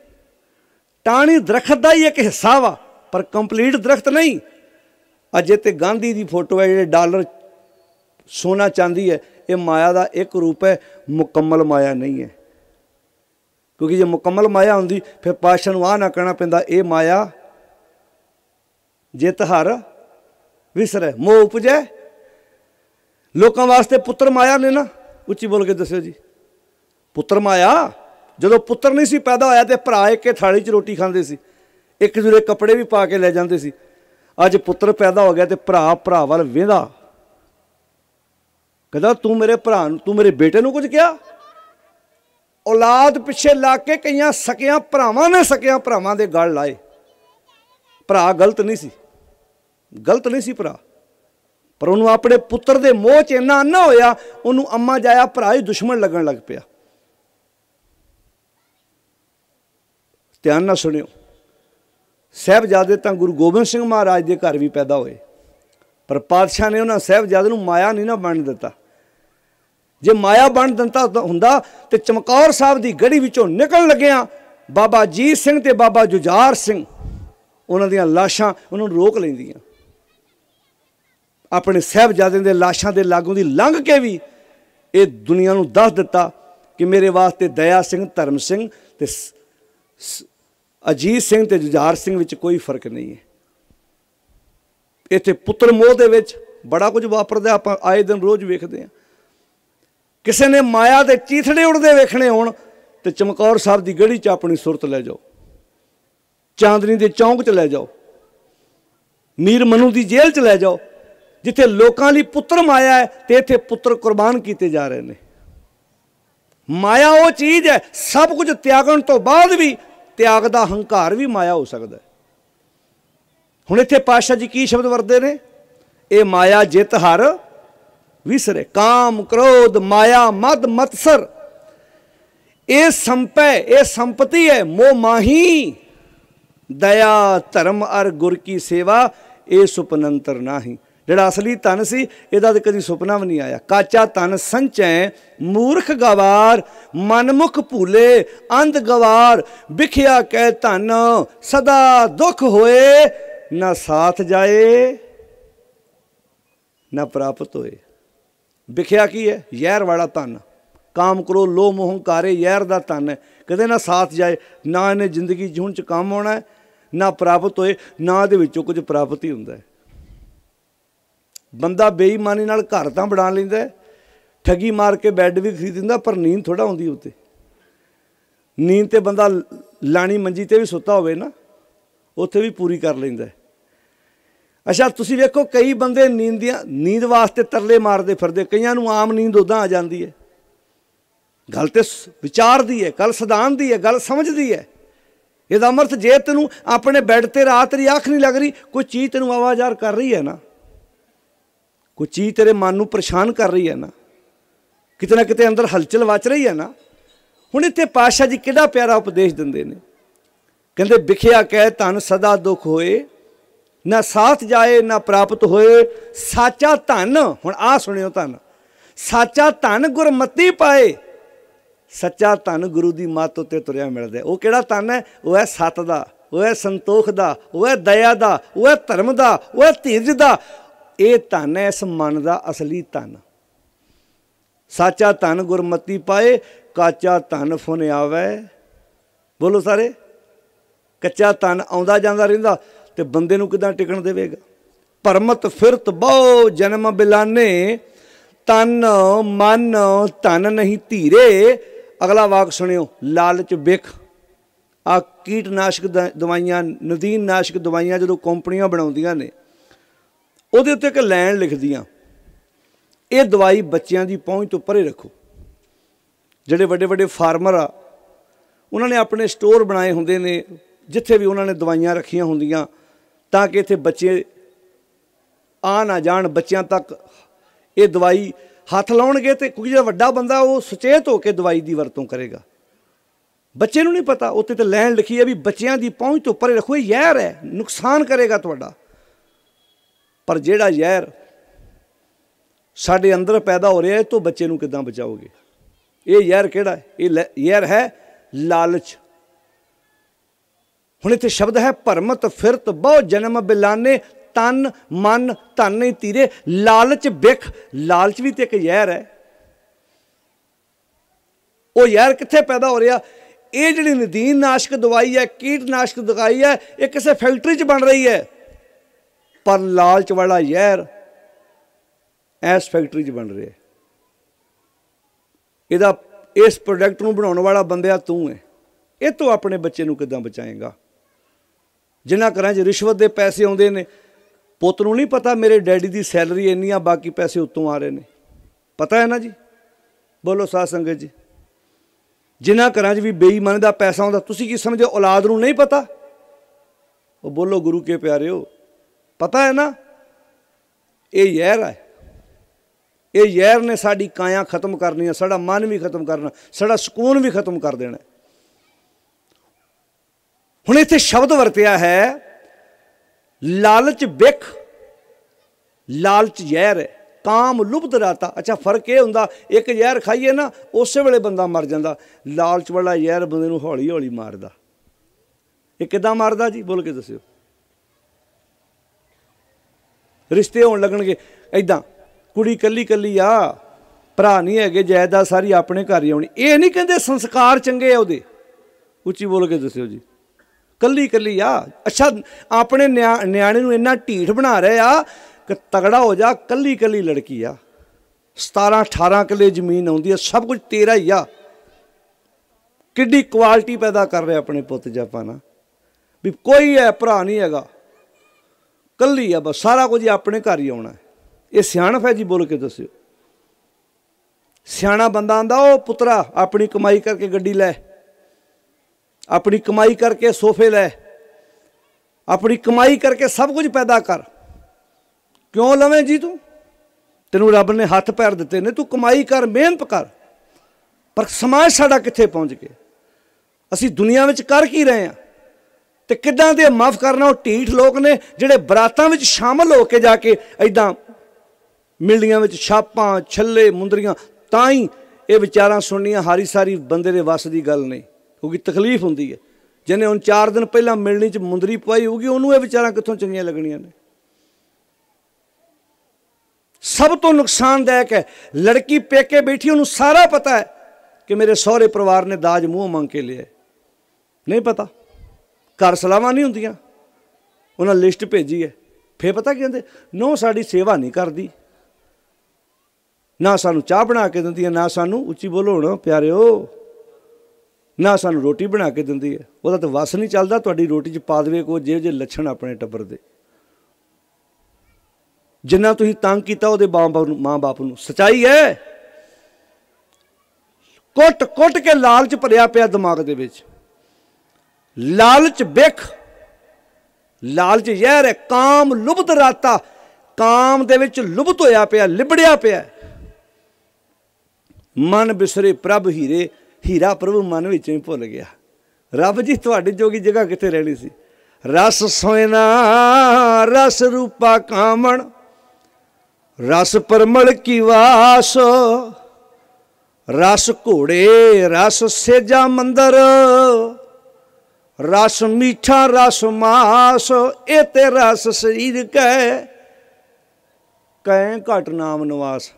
ਟਾਣੀ ਦਰਖਤ ਦਾ ਹੀ ਇੱਕ ਹਿੱਸਾ ਵਾ, ਪਰ ਕੰਪਲੀਟ ਦਰਖਤ ਨਹੀਂ। ਅਜੇ ਤੇ ਗਾਂਧੀ ਦੀ ਫੋਟੋ ਹੈ, ਜਿਹੜੇ ਡਾਲਰ ਸੋਨਾ ਚਾਂਦੀ ਹੈ, ਇਹ ਮਾਇਆ ਦਾ ਇੱਕ ਰੂਪ ਹੈ, ਮੁਕੰਮਲ ਮਾਇਆ ਨਹੀਂ ਹੈ। ਕਿਉਂਕਿ ਜੇ ਮੁਕੰਮਲ ਮਾਇਆ ਹੁੰਦੀ, ਫਿਰ ਪਾਸ਼ਾ ਨੂੰ ਆ ਨਾ ਕਹਿਣਾ ਪੈਂਦਾ, ਇਹ ਮਾਇਆ ਜਿਤ ਹਰ ਵਿਸਰੈ, ਮੋਹ ਉਪਜੈ। ਲੋਕਾਂ ਵਾਸਤੇ ਪੁੱਤਰ ਮਾਇਆ ਨੇ ਨਾ, ਉੱਚੀ ਬੋਲ ਕੇ ਦੱਸਿਓ ਜੀ। ਪੁੱਤਰ ਮਾਇਆ, ਜਦੋਂ ਪੁੱਤਰ ਨਹੀਂ ਸੀ ਪੈਦਾ ਹੋਇਆ ਤੇ ਭਰਾ ਇੱਕੇ ਥਾਲੀ 'ਚ ਰੋਟੀ ਖਾਂਦੇ ਸੀ, ਇੱਕ ਦੂਰੇ ਕੱਪੜੇ ਵੀ ਪਾ ਕੇ ਲੈ ਜਾਂਦੇ ਸੀ। ਅੱਜ ਪੁੱਤਰ ਪੈਦਾ ਹੋ ਗਿਆ ਤੇ ਭਰਾ ਭਰਾ ਵੱਲ ਵੇਂਦਾ ਕਹਿੰਦਾ, ਤੂੰ ਮੇਰੇ ਭਰਾ ਨੂੰ, ਤੂੰ ਮੇਰੇ ਬੇਟੇ ਨੂੰ ਕੁਝ ਕਿਹਾ? ਔਲਾਦ ਪਿੱਛੇ ਲਾ ਕੇ ਕਈਆਂ ਸਕਿਆਂ ਭਰਾਵਾਂ ਨੇ ਸਕਿਆਂ ਭਰਾਵਾਂ ਦੇ ਗਲ ਲਾਏ। ਭਰਾ ਗਲਤ ਨਹੀਂ ਸੀ। ਗਲਤ ਨਹੀਂ ਸੀ ਭਰਾ। ਪਰ ਉਹਨੂੰ ਆਪਣੇ ਪੁੱਤਰ ਦੇ ਮੋਹ 'ਚ ਇੰਨਾ ਅੰਨਾ ਹੋਇਆ, ਉਹਨੂੰ ਅੰਮਾ ਜਾਇਆ ਭਰਾ ਹੀ ਦੁਸ਼ਮਣ ਲੱਗਣ ਲੱਗ ਪਿਆ। ਧਿਆਨ ਨਾਲ ਸੁਣਿਓ। ਸਹਿਬਜ਼ਾਦੇ ਤਾਂ ਗੁਰੂ ਗੋਬਿੰਦ ਸਿੰਘ ਮਹਾਰਾਜ ਦੇ ਘਰ ਵੀ ਪੈਦਾ ਹੋਏ। ਪਰ ਪਾਤਸ਼ਾਹ ਨੇ ਉਹਨਾਂ ਸਹਿਬਜ਼ਾਦੇ ਨੂੰ ਮਾਇਆ ਨਹੀਂ ਨਾ ਬਣ ਦਿੱਤਾ। ਜੇ ਮਾਇਆ ਬਣ ਦਿੰਦਾ ਹੁੰਦਾ ਤੇ ਚਮਕੌਰ ਸਾਹਿਬ ਦੀ ਗੜੀ ਵਿੱਚੋਂ ਨਿਕਲਣ ਲੱਗਿਆ ਬਾਬਾ ਜੀਤ ਸਿੰਘ ਤੇ ਬਾਬਾ ਜੁਝਾਰ ਸਿੰਘ, ਉਹਨਾਂ ਦੀਆਂ ਲਾਸ਼ਾਂ, ਉਹਨਾਂ ਨੂੰ ਰੋਕ ਲੈਂਦੀਆਂ। ਆਪਣੇ ਸਹਿਬਜ਼ਾਦਿਆਂ ਦੇ ਲਾਸ਼ਾਂ ਦੇ ਲਾਗੋਂ ਦੀ ਲੰਘ ਕੇ ਵੀ ਇਹ ਦੁਨੀਆ ਨੂੰ ਦੱਸ ਦਿੱਤਾ ਕਿ ਮੇਰੇ ਵਾਸਤੇ ਦਇਆ ਸਿੰਘ, ਧਰਮ ਸਿੰਘ ਤੇ ਅਜੀਤ ਸਿੰਘ ਤੇ ਜੁਝਾਰ ਸਿੰਘ ਵਿੱਚ ਕੋਈ ਫ਼ਰਕ ਨਹੀਂ ਹੈ। ਇੱਥੇ ਪੁੱਤਰ ਮੋਹ ਦੇ ਵਿੱਚ ਬੜਾ ਕੁਝ ਵਾਪਰਦਾ ਆਪਾਂ ਆਏ ਦਿਨ ਰੋਜ਼ ਵੇਖਦੇ ਆ ਕਿਸੇ ਨੇ ਮਾਇਆ ਦੇ ਚੀਥੜੇ ਉੜਦੇ ਵੇਖਣੇ ਹੋਣ ਤੇ ਚਮਕੌਰ ਸਾਹਿਬ ਦੀ ਗੜੀ 'ਚ ਆਪਣੀ ਸੁਰਤ ਲੈ ਜਾਓ। ਚਾਂਦਨੀ ਦੇ ਚੌਂਕ 'ਚ ਲੈ ਜਾਓ। ਮੀਰ ਮਨੂ ਦੀ ਜੇਲ੍ਹ 'ਚ ਲੈ ਜਾਓ, ਜਿੱਥੇ ਲੋਕਾਂ ਲਈ ਪੁੱਤਰ ਮਾਇਆ ਹੈ ਤੇ ਇੱਥੇ ਪੁੱਤਰ ਕੁਰਬਾਨ ਕੀਤੇ ਜਾ ਰਹੇ ਨੇ। ਮਾਇਆ ਉਹ ਚੀਜ਼ ਹੈ, ਸਭ ਕੁਝ ਤਿਆਗਣ ਤੋਂ ਬਾਅਦ ਵੀ ਤਿਆਗ ਦਾ ਹੰਕਾਰ ਵੀ ਮਾਇਆ ਹੋ ਸਕਦਾ ਹੈ। ਹੁਣ ਇੱਥੇ ਪਾਸ਼ਾ ਜੀ ਕੀ ਸ਼ਬਦ ਵਰਦੇ ਨੇ? ਇਹ ਮਾਇਆ ਜਿੱਤ ਹਰ ਵਿਸਰੇ, ਕਾਮ, ਕ੍ਰੋਧ, ਮਾਇਆ, ਮਦ, ਮਤਸਰ। ਇਹ ਸੰਪੈ ਇਹ ਸੰਪਤੀ ਹੈ, ਮੋਹ ਮਾਹੀ। ਦਇਆ, ਧਰਮ, ਅਰ ਗੁਰ ਕੀ ਸੇਵਾ, ਇਹ ਸੁਪਨੰਤਰ ਨਹੀਂ। ਜਿਹੜਾ ਅਸਲੀ ਧਨ ਸੀ, ਇਹਦਾ ਤਾਂ ਕਦੀ ਸੁਪਨਾ ਵੀ ਨਹੀਂ ਆਇਆ। ਕਾਚਾ ਧਨ ਸੰਚੈ, ਮੂਰਖ ਗਵਾਰ, ਮਨਮੁਖ ਭੂਲੇ, ਅੰਧ ਗਵਾਰ। ਵਿਖਿਆ ਕਹਿ ਧਨ, ਸਦਾ ਦੁੱਖ ਹੋਏ, ਨਾ ਸਾਥ ਜਾਏ, ਨਾ ਪ੍ਰਾਪਤ ਹੋਏ। ਵਿਖਿਆ ਕੀ ਹੈ? ਯਹਿਰ ਵਾਲਾ ਧਨ। ਕਾਮ ਕਰੋ ਲੋ ਮੋਹ ਕਾਰੇ ਯਹਿਰ ਦਾ ਧਨ। ਹੈ ਕਦੇ ਨਾ ਸਾਥ ਜਾਏ, ਨਾ ਇਹਨੇ ਜ਼ਿੰਦਗੀ ਜੂਣ ਚ ਕੰਮ ਆਉਣਾ ਨਾ ਪ੍ਰਾਪਤ ਹੋਏ, ਨਾ ਦੇ ਵਿੱਚੋਂ ਕੁਝ ਪ੍ਰਾਪਤ ਹੀ ਹੁੰਦਾ ਹੈ। ਬੰਦਾ ਬੇਈਮਾਨੀ ਨਾਲ ਘਰ ਤਾਂ ਬਣਾ ਲੈਂਦਾ ਠੱਗੀ ਮਾਰ ਕੇ ਬੈੱਡ ਵੀ ਖਰੀਦ ਦਿੰਦਾ, ਪਰ ਨੀਂਦ ਥੋੜਾ ਆਉਂਦੀ ਉੱਤੇ। ਨੀਂਦ ਤੇ ਬੰਦਾ ਲਾਣੀ ਮੰਜੀ ਤੇ ਵੀ ਸੁੱਤਾ ਹੋਵੇ ਨਾ, ਉੱਥੇ ਵੀ ਪੂਰੀ ਕਰ ਲੈਂਦਾ ਅੱਛਾ, ਤੁਸੀਂ ਵੇਖੋ, ਕਈ ਬੰਦੇ ਨੀਂਦੀਆਂ ਨੀਂਦ ਵਾਸਤੇ ਤਰਲੇ ਮਾਰਦੇ ਫਿਰਦੇ, ਕਈਆਂ ਨੂੰ ਆਮ ਨੀਂਦ ਉਦਾਂ ਆ ਜਾਂਦੀ ਹੈ। ਗੱਲ ਤੇ ਵਿਚਾਰ ਦੀ ਹੈ, ਗੱਲ ਸਿਧਾਂਤ ਦੀ ਹੈ, ਗੱਲ ਸਮਝਦੀ ਹੈ। ਇਹਦਾ ਅਰਥ ਜੇ ਤੈਨੂੰ ਆਪਣੇ ਬੈੱਡ ਤੇ ਰਾਤ ਤੇਰੀ ਅੱਖ ਨਹੀਂ ਲੱਗ ਰਹੀ, ਕੋਈ ਚੀਜ਼ ਤੈਨੂੰ ਆਵਾਜ਼ਾਰ ਕਰ ਰਹੀ ਹੈ ਨਾ? ਕੋਈ ਚੀਜ਼ ਤੇਰੇ ਮਨ ਨੂੰ ਪਰੇਸ਼ਾਨ ਕਰ ਰਹੀ ਹੈ ਨਾ? ਕਿਤੇ ਨਾ ਕਿਤੇ ਅੰਦਰ ਹਲਚਲ ਵਚ ਰਹੀ ਹੈ ਨਾ? ਹੁਣ ਇੱਥੇ ਪਾਸ਼ਾ ਜੀ ਕਿਹੜਾ ਪਿਆਰਾ ਉਪਦੇਸ਼ ਦਿੰਦੇ ਨੇ? ਕਹਿੰਦੇ, ਵਿਖਿਆ ਕਹਿ ਧਨ ਸਦਾ ਦੁੱਖ ਹੋਏ ਨਾ ਸਾਥ ਜਾਏ, ਨਾ ਪ੍ਰਾਪਤ ਹੋਏ। ਸਾਚਾ ਧਨ, ਹੁਣ ਆ ਸੁਣਿਓ ਧਨ। ਸਾਚਾ ਧਨ ਗੁਰਮਤੀ ਪਾਏ। ਸੱਚਾ ਧਨ ਗੁਰੂ ਦੀ ਮੱਤ ਉੱਤੇ ਤੁਰਿਆ ਮਿਲਦਾ ਉਹ ਕਿਹੜਾ ਧਨ ਹੈ? ਉਹ ਹੈ ਸਤ ਦਾ, ਉਹ ਹੈ ਸੰਤੋਖ ਦਾ, ਉਹ ਹੈ ਦਇਆ ਦਾ, ਉਹ ਹੈ ਧਰਮ ਦਾ, ਉਹ ਹੈ ਧੀਰਜ ਦਾ। ਇਹ ਧਨ ਹੈ ਇਸ ਮਨ ਦਾ ਅਸਲੀ ਧਨ। ਸਾਚਾ ਧਨ ਗੁਰਮਤੀ ਪਾਏ, ਕਾਚਾ ਧਨ ਫੁਨ ਆਵੇ। ਬੋਲੋ ਸਾਰੇ। ਕੱਚਾ ਧਨ ਆਉਂਦਾ ਜਾਂਦਾ ਰਹਿੰਦਾ। ਤੇ ਬੰਦੇ ਨੂੰ ਕਿਦਾਂ ਟਿਕਣ ਦੇਵੇਗਾ? ਪਰਮਤ ਫਿਰਤ ਬਹੁ ਜਨਮ ਬਿਲਾਨੇ, ਤਨ, ਮਨ, ਧਨ ਨਹੀਂ ਧੀਰੇ। ਅਗਲਾ ਵਾਕ ਸੁਣਿਓ, ਲਾਲਚ ਵਿਖ। ਆ ਕੀਟਨਾਸ਼ਕ ਦਵਾਈਆਂ ਨਦੀਨ ਨਾਸ਼ਕ ਦਵਾਈਆਂ ਜਦੋਂ ਕੰਪਨੀਆਂ ਬਣਾਉਂਦੀਆਂ ਨੇ, ਉਹਦੇ ਉੱਤੇ ਇੱਕ ਲਾਈਨ ਲਿਖਦੀਆਂ, ਇਹ ਦਵਾਈ ਬੱਚਿਆਂ ਦੀ ਪਹੁੰਚ ਤੋਂ ਪਰੇ ਰੱਖੋ। ਜਿਹੜੇ ਵੱਡੇ ਵੱਡੇ ਫਾਰਮਰ ਆ, ਉਹਨਾਂ ਨੇ ਆਪਣੇ ਸਟੋਰ ਬਣਾਏ ਹੁੰਦੇ ਨੇ, ਜਿੱਥੇ ਵੀ ਉਹਨਾਂ ਨੇ ਦਵਾਈਆਂ ਰੱਖੀਆਂ ਹੁੰਦੀਆਂ ਤਾਂ ਕਿ ਇੱਥੇ ਬੱਚੇ ਆ ਨਾ ਜਾਣ, ਬੱਚਿਆਂ ਤੱਕ ਇਹ ਦਵਾਈ ਹੱਥ ਲਾਉਣਗੇ ਤੇ ਕੋਈ ਜਿਹੜਾ ਵੱਡਾ ਬੰਦਾ ਉਹ ਸੁਚੇਤ ਹੋ ਕੇ ਦਵਾਈ ਦੀ ਵਰਤੋਂ ਕਰੇਗਾ। ਬੱਚੇ ਨੂੰ ਨਹੀਂ ਪਤਾ ਉੱਤੇ ਤੇ ਲੈਣ ਲਿਖੀ ਹੈ ਵੀ ਬੱਚਿਆਂ ਦੀ ਪਹੁੰਚ ਤੋਂ ਪਰੇ ਰੱਖੋ ਇਹ ਜ਼ਹਿਰ ਹੈ, ਨੁਕਸਾਨ ਕਰੇਗਾ ਤੁਹਾਡਾ। ਪਰ ਜਿਹੜਾ ਜ਼ਹਿਰ ਸਾਡੇ ਅੰਦਰ ਪੈਦਾ ਹੋ ਰਿਹਾ ਹੈ ਤੋਂ ਬੱਚੇ ਨੂੰ ਕਿਦਾਂ ਬਚਾਓਗੇ? ਇਹ ਜ਼ਹਿਰ ਕਿਹੜਾ ਹੈ? ਇਹ ਜ਼ਹਿਰ ਹੈ ਲਾਲਚ। ਹੁਣ ਇੱਥੇ ਸ਼ਬਦ ਹੈ ਭਰਮਤ, ਫਿਰਤ, ਬਹੁ ਜਨਮ ਬਿਲਾਨੇ, ਤਨ, ਮਨ, ਧਨ ਹੀ ਤੀਰੇ, ਲਾਲਚ ਬਿਖ ਲਾਲਚ ਵੀ ਤੇ ਇੱਕ ਜ਼ਹਿਰ ਹੈ। ਉਹ ਜ਼ਹਿਰ ਕਿੱਥੇ ਪੈਦਾ ਹੋ ਰਿਹਾ? ਇਹ ਜਿਹੜੀ ਨਦੀਨ ਨਾਸ਼ਕ ਦਵਾਈ ਹੈ, ਕੀਟਨਾਸ਼ਕ ਦਵਾਈ ਹੈ, ਇਹ ਕਿਸੇ ਫੈਕਟਰੀ 'ਚ ਬਣ ਰਹੀ ਹੈ। ਪਰ ਲਾਲਚ ਵਾਲਾ ਜ਼ਹਿਰ ਐਸ ਫੈਕਟਰੀ 'ਚ ਬਣ ਰਿਹਾ ਇਹਦਾ, ਇਸ ਪ੍ਰੋਡਕਟ ਨੂੰ ਬਣਾਉਣ ਵਾਲਾ ਬੰਦਿਆ ਤੂੰ ਹੈ। ਇਹ ਤੋਂ ਆਪਣੇ ਬੱਚੇ ਨੂੰ ਕਿਦਾਂ ਬਚਾਏਗਾ? ਜਿਨ੍ਹਾਂ ਘਰਾਂ 'ਚ ਰਿਸ਼ਵਤ ਦੇ ਪੈਸੇ ਆਉਂਦੇ ਨੇ। ਪੁੱਤ ਨੂੰ ਨਹੀਂ ਪਤਾ ਮੇਰੇ ਡੈਡੀ ਦੀ ਸੈਲਰੀ ਇੰਨੀ ਆ, ਬਾਕੀ ਪੈਸੇ ਉੱਤੋਂ ਆ ਰਹੇ ਨੇ। ਪਤਾ ਹੈ ਨਾ ਜੀ? ਬੋਲੋ ਸਾਧ ਸੰਗਤ ਜੀ। ਜਿਨ੍ਹਾਂ ਘਰਾਂ 'ਚ ਵੀ ਬੇਈਮਾਨੀ ਦਾ ਪੈਸਾ ਆਉਂਦਾ, ਤੁਸੀਂ ਕੀ ਸਮਝਦੇ ਔਲਾਦ ਨੂੰ ਨਹੀਂ ਪਤਾ? ਉਹ ਬੋਲੋ, ਗੁਰੂ ਕੇ ਪਿਆਰਿਓ, ਪਤਾ ਹੈ ਨਾ? ਇਹ ਯਹਿਰ ਹੈ ਇਹ ਯਹਿਰ ਨੇ ਸਾਡੀ ਕਾਇਆ ਖਤਮ ਕਰਨੀ ਹੈ ਸਾਡਾ ਮਨ ਵੀ ਖਤਮ ਕਰਨਾ, ਸਾਡਾ ਸਕੂਨ ਵੀ ਖਤਮ ਕਰ ਦੇਣਾ। ਹੁਣ ਇੱਥੇ ਸ਼ਬਦ ਵਰਤਿਆ ਹੈ, ਲਾਲਚ ਬਿਖ, ਲਾਲਚ ਜ਼ਹਿਰ ਹੈ ਕਾਮ ਲੁਬਦ ਰਾਤਾ। ਅੱਛਾ, ਫ਼ਰਕ ਇਹ ਹੁੰਦਾ, ਇੱਕ ਜ਼ਹਿਰ ਖਾਈਏ ਨਾ, ਉਸੇ ਵੇਲੇ ਬੰਦਾ ਮਰ ਜਾਂਦਾ। ਲਾਲਚ ਵਾਲਾ ਜ਼ਹਿਰ ਬੰਦੇ ਨੂੰ ਹੌਲੀ ਹੌਲੀ ਮਾਰਦਾ। ਇਹ ਕਿਦਾਂ ਮਾਰਦਾ ਜੀ? ਬੋਲ ਕੇ ਦੱਸਿਓ। ਰਿਸ਼ਤੇ ਹੋਣ ਲੱਗਣਗੇ। ਐਦਾਂ ਕੁੜੀ ਕੱਲੀ ਕੱਲੀ ਆ, ਭਰਾ ਨਹੀਂ ਹੈਗੇ, ਜਾਇਦਾਦ ਸਾਰੀ ਆਪਣੇ ਘਰ ਹੀ ਆਉਣੀ। ਇਹ ਨਹੀਂ ਕਹਿੰਦੇ ਸੰਸਕਾਰ ਚੰਗੇ ਆ ਉਹਦੇ। ਉੱਚੀ ਬੋਲ ਕੇ ਦੱਸਿਓ ਜੀ। ਕੱਲੀ ਕੱਲੀ ਆ। ਅੱਛਾ, ਆਪਣੇ ਨਿਆਣੇ ਨੂੰ ਇੰਨਾ ਢੀਠ ਬਣਾ ਰਹੇ ਆ ਕਿ ਤਗੜਾ ਹੋ ਜਾ ਕੱਲੀ ਕੱਲੀ ਲੜਕੀ ਆ। 17 18 ਕਿੱਲੇ ਜ਼ਮੀਨ ਆਉਂਦੀ ਆ, ਸਭ ਕੁਝ ਤੇਰਾ ਹੀ ਆ। ਕਿੱਡੀ ਕੁਆਲਿਟੀ ਪੈਦਾ ਕਰ ਰਿਹਾ ਆਪਣੇ ਪੁੱਤ ਜਾਪਾਨਾ। ਵੀ ਕੋਈ ਹੈ ਭਰਾ ਨਹੀਂ ਹੈਗਾ। ਕੱਲੀ ਆ ਬਸ, ਸਾਰਾ ਕੁਝ ਆਪਣੇ ਘਰ ਹੀ ਆਉਣਾ। ਇਹ ਸਿਆਣਪ ਹੈ ਜੀ, ਬੋਲ ਕੇ ਦੱਸਿਓ। ਸਿਆਣਾ ਬੰਦਾ ਆਂਦਾ ਉਹ ਪੁੱਤਰਾ ਆਪਣੀ ਕਮਾਈ ਕਰਕੇ ਗੱਡੀ ਲੈ। ਆਪਣੀ ਕਮਾਈ ਕਰਕੇ ਸੋਫੇ ਲੈ। ਆਪਣੀ ਕਮਾਈ ਕਰਕੇ ਸਭ ਕੁਝ ਪੈਦਾ ਕਰ। ਕਿਉਂ ਲਵੇਂ ਜੀ ਤੂੰ? ਤੈਨੂੰ ਰੱਬ ਨੇ ਹੱਥ ਪੈਰ ਦਿੱਤੇ ਨੇ। ਤੂੰ ਕਮਾਈ ਕਰ, ਮਿਹਨਤ ਕਰ। ਪਰ ਸਮਾਜ ਸਾਡਾ ਕਿੱਥੇ ਪਹੁੰਚ ਗਿਆ? ਅਸੀਂ ਦੁਨੀਆ ਵਿੱਚ ਕਰ ਕੀ ਰਹੇ ਆ ਤੇ ਕਿੱਦਾਂ ਦੇ ਮਾਫ ਕਰਨਾ? ਉਹ ਢੀਠ ਲੋਕ ਨੇ ਜਿਹੜੇ ਬਰਾਤਾਂ ਵਿੱਚ ਸ਼ਾਮਲ ਹੋ ਕੇ ਜਾ ਕੇ ਐਦਾਂ ਮਿਲੜੀਆਂ ਵਿੱਚ ਛਾਪਾਂ, ਛੱਲੇ, ਮੁੰਦਰੀਆਂ, ਤਾਂ ਹੀ ਇਹ ਵਿਚਾਰਾਂ ਸੁਣਨੀਆਂ ਹਾਰੀ ਸਾਰੀ ਬੰਦੇ ਦੇ ਵੱਸ ਦੀ ਗੱਲ ਨਹੀਂ। ਕਿਉਂਕਿ ਤਕਲੀਫ ਹੁੰਦੀ ਹੈ। ਜਿਹਨੇ ਹੁਣ 4 ਦਿਨ ਪਹਿਲਾਂ ਮਿਲਣੀ ਚ ਮੁੰਦਰੀ ਪਵਾਈ ਹੋਊਗੀ, ਉਹਨੂੰ ਇਹ ਵਿਚਾਰਾਂ ਕਿੱਥੋਂ ਚੰਗੀਆਂ ਲੱਗਣੀਆਂ ਨੇ? ਸਭ ਤੋਂ ਨੁਕਸਾਨਦਾਇਕ ਹੈ, ਲੜਕੀ ਪੇਕੇ ਬੈਠੀ, ਉਹਨੂੰ ਸਾਰਾ ਪਤਾ ਹੈ ਕਿ ਮੇਰੇ ਸਹੁਰੇ ਪਰਿਵਾਰ ਨੇ ਦਾਜ ਮੂੰਹ ਮੰਗ ਕੇ ਲਿਆ ਨਹੀਂ ਪਤਾ। ਘਰ ਸਲਾਵਾਂ ਨਹੀਂ ਹੁੰਦੀਆਂ। ਉਹਨਾਂ ਲਿਸਟ ਭੇਜੀ ਹੈ। ਫੇਰ ਪਤਾ ਕੀ ਕਹਿੰਦੇ? ਨੋ ਸਾਡੀ ਸੇਵਾ ਨਹੀਂ ਕਰਦੀ। ਨਾ ਸਾਨੂੰ ਚਾਹ ਬਣਾ ਕੇ ਦਿੰਦੀ ਹੈ, ਨਾ ਸਾਨੂੰ ਉੱਚੀ ਬੋਲੋ, ਹੁਣ ਪਿਆਰਿਓ ਨਾ ਸਾਨੂੰ ਰੋਟੀ ਬਣਾ ਕੇ ਦਿੰਦੀ ਹੈ। ਉਹਦਾ ਤਾਂ ਵਸ ਨਹੀਂ ਚੱਲਦਾ, ਤੁਹਾਡੀ ਰੋਟੀ 'ਚ ਪਾ ਦੇਵੇ ਕੋ ਜਿਹੋ ਜਿਹੇ ਲੱਛਣ ਆਪਣੇ ਟੱਬਰ ਦੇ। ਜਿੰਨਾ ਤੁਸੀਂ ਤੰਗ ਕੀਤਾ ਉਹਦੇ ਬਾਪ ਨੂੰ, ਮਾਂ ਬਾਪ ਨੂੰ, ਸਚਾਈ ਹੈ? ਕੁੱਟ ਕੁੱਟ ਕੇ ਲਾਲਚ ਭਰਿਆ ਪਿਆ ਦਿਮਾਗ ਦੇ ਵਿੱਚ। ਲਾਲਚ ਬਿਖ ਲਾਲਚ ਜ਼ਹਿਰ ਹੈ, ਕਾਮ ਲੁਭਤ ਰਾਤਾ। ਕਾਮ ਦੇ ਵਿੱਚ ਲੁਭਤ ਹੋਇਆ ਪਿਆ, ਲਿਬੜਿਆ ਪਿਆ। ਮਨ ਬਿਸਰੇ ਪ੍ਰਭ ਹੀਰੇ ਹੀਰਾ ਪ੍ਰਭੂ ਮਨ ਵਿੱਚ ਹੀ ਭੁੱਲ ਗਿਆ। ਰੱਬ ਜੀ, ਤੁਹਾਡੀ ਜੋਗੀ ਜਗ੍ਹਾ ਕਿੱਥੇ ਰਹਿਣੀ ਸੀ? ਰਸ ਸੋਇਨਾ, ਰਸ ਰੂਪਾ ਕਾਮਣ, ਰਸ ਪਰਮਲ ਕੀ ਵਾਸ, ਰਸ ਘੋੜੇ, ਰਸ ਸੇਜਾ ਮੰਦਰ, ਰਸ ਮੀਠਾ, ਰਸ ਮਾਸ, ਇਹ ਤੇ ਰਸ ਸਰੀਰ ਕੈ ਕੈ ਘਟ ਨਾਮ ਨਿਵਾਸ।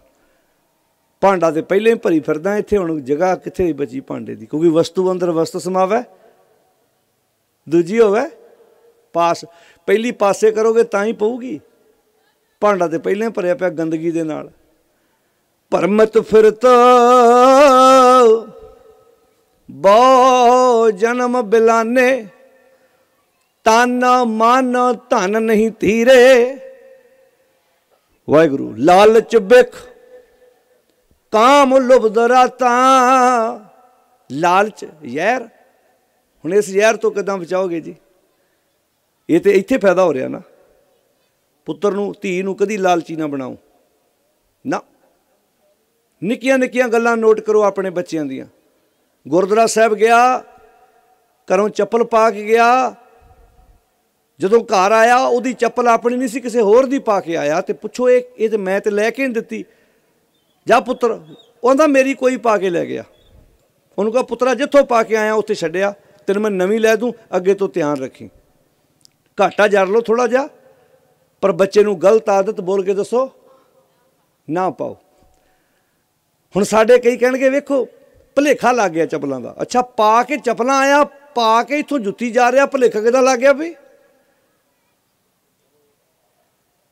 ਭਾਂਡਾ ਤੇ ਪਹਿਲਾਂ ਹੀ ਭਰੀ ਫਿਰਦਾ, ਇੱਥੇ ਹੁਣ ਜਗ੍ਹਾ ਕਿੱਥੇ ਬਚੀ ਭਾਂਡੇ ਦੀ? ਕਿਉਂਕਿ ਵਸਤੂ ਅੰਦਰ ਵਸਤ ਸਮਾਵੇ। ਦੂਜੀ ਹੋਵੇ, ਪਾਸ, ਪਹਿਲੀ ਪਾਸੇ ਕਰੋਗੇ ਤਾਂ ਹੀ ਪਊਗੀ। ਭਾਂਡਾ ਤੇ ਪਹਿਲਾਂ ਭਰਿਆ ਪਿਆ ਗੰਦਗੀ ਦੇ ਨਾਲ। ਪਰਮਤ ਫਿਰਤ ਬੋ ਜਨਮ ਬਿਲਾਨੇ, ਤਨ ਮਨ ਧਨ ਨਹੀਂ ਧੀਰੇ। ਵਾਹਿਗੁਰੂ, ਲਾਲਚ ਬਿਖ ਕਾਮ ਲੁਬਦ ਰਾਤਾ। ਲਾਲਚ ਯਾਰ ਹੁਣ ਇਸ ਯਾਰ ਤੋਂ ਕਿਦਾਂ ਬਚਾਓਗੇ ਜੀ? ਇਹ ਤੇ ਇੱਥੇ ਫਾਇਦਾ ਹੋ ਰਿਹਾ ਨਾ। ਪੁੱਤਰ ਨੂੰ, ਧੀ ਨੂੰ ਕਦੀ ਲਾਲਚੀ ਨਾ ਬਣਾਓ। ਨਾ। ਨਿੱਕੀਆਂ ਨਿੱਕੀਆਂ ਗੱਲਾਂ ਨੋਟ ਕਰੋ ਆਪਣੇ ਬੱਚਿਆਂ ਦੀਆਂ। ਗੁਰਦੁਆਰਾ ਸਾਹਿਬ ਗਿਆ, ਘਰੋਂ ਚੱਪਲ ਪਾ ਕੇ ਗਿਆ। ਜਦੋਂ ਘਰ ਆਇਆ, ਉਹਦੀ ਚੱਪਲ ਆਪਣੀ ਨਹੀਂ ਸੀ, ਕਿਸੇ ਹੋਰ ਦੀ ਪਾ ਕੇ ਆਇਆ। ਤੇ ਪੁੱਛੋ, ਇਹ ਇਹ ਤੇ ਮੈਂ ਤੇ ਲੈ ਕੇ ਨਹੀਂ ਦਿੱਤੀ। ਜਾ ਪੁੱਤਰ, ਉਹਦਾ ਮੇਰੀ ਕੋਈ ਪਾ ਕੇ ਲੈ ਗਿਆ। ਉਹਨੂੰ ਕਹਾ, ਪੁੱਤਰਾ, ਜਿੱਥੋਂ ਪਾ ਕੇ ਆਇਆ, ਉੱਥੇ ਛੱਡਿਆ। ਤੈਨੂੰ ਮੈਂ ਨਵੀਂ ਲੈ ਦੂੰ, ਅੱਗੇ ਤੋਂ ਧਿਆਨ ਰੱਖੀ। ਘਾਟਾ ਜੜ ਲਓ ਥੋੜਾ ਜਿਹਾ, ਪਰ ਬੱਚੇ ਨੂੰ ਗਲਤ ਆਦਤ ਬੋਲ ਕੇ ਦੱਸੋ, ਨਾ ਪਾਓ। ਹੁਣ ਸਾਡੇ ਕਈ ਕਹਿਣਗੇ, ਵੇਖੋ, ਭਲੇਖਾ ਲੱਗ ਗਿਆ ਚਪਲਾਂ ਦਾ। ਅੱਛਾ, ਪਾ ਕੇ ਚਪਲਾਂ ਆਇਆ, ਪਾ ਕੇ ਇਥੋਂ ਜੁੱਤੀ ਜਾ ਰਿਹਾ, ਭਲੇਖਾ ਕਿਦਾਂ ਲੱਗ ਗਿਆ ਵੀ?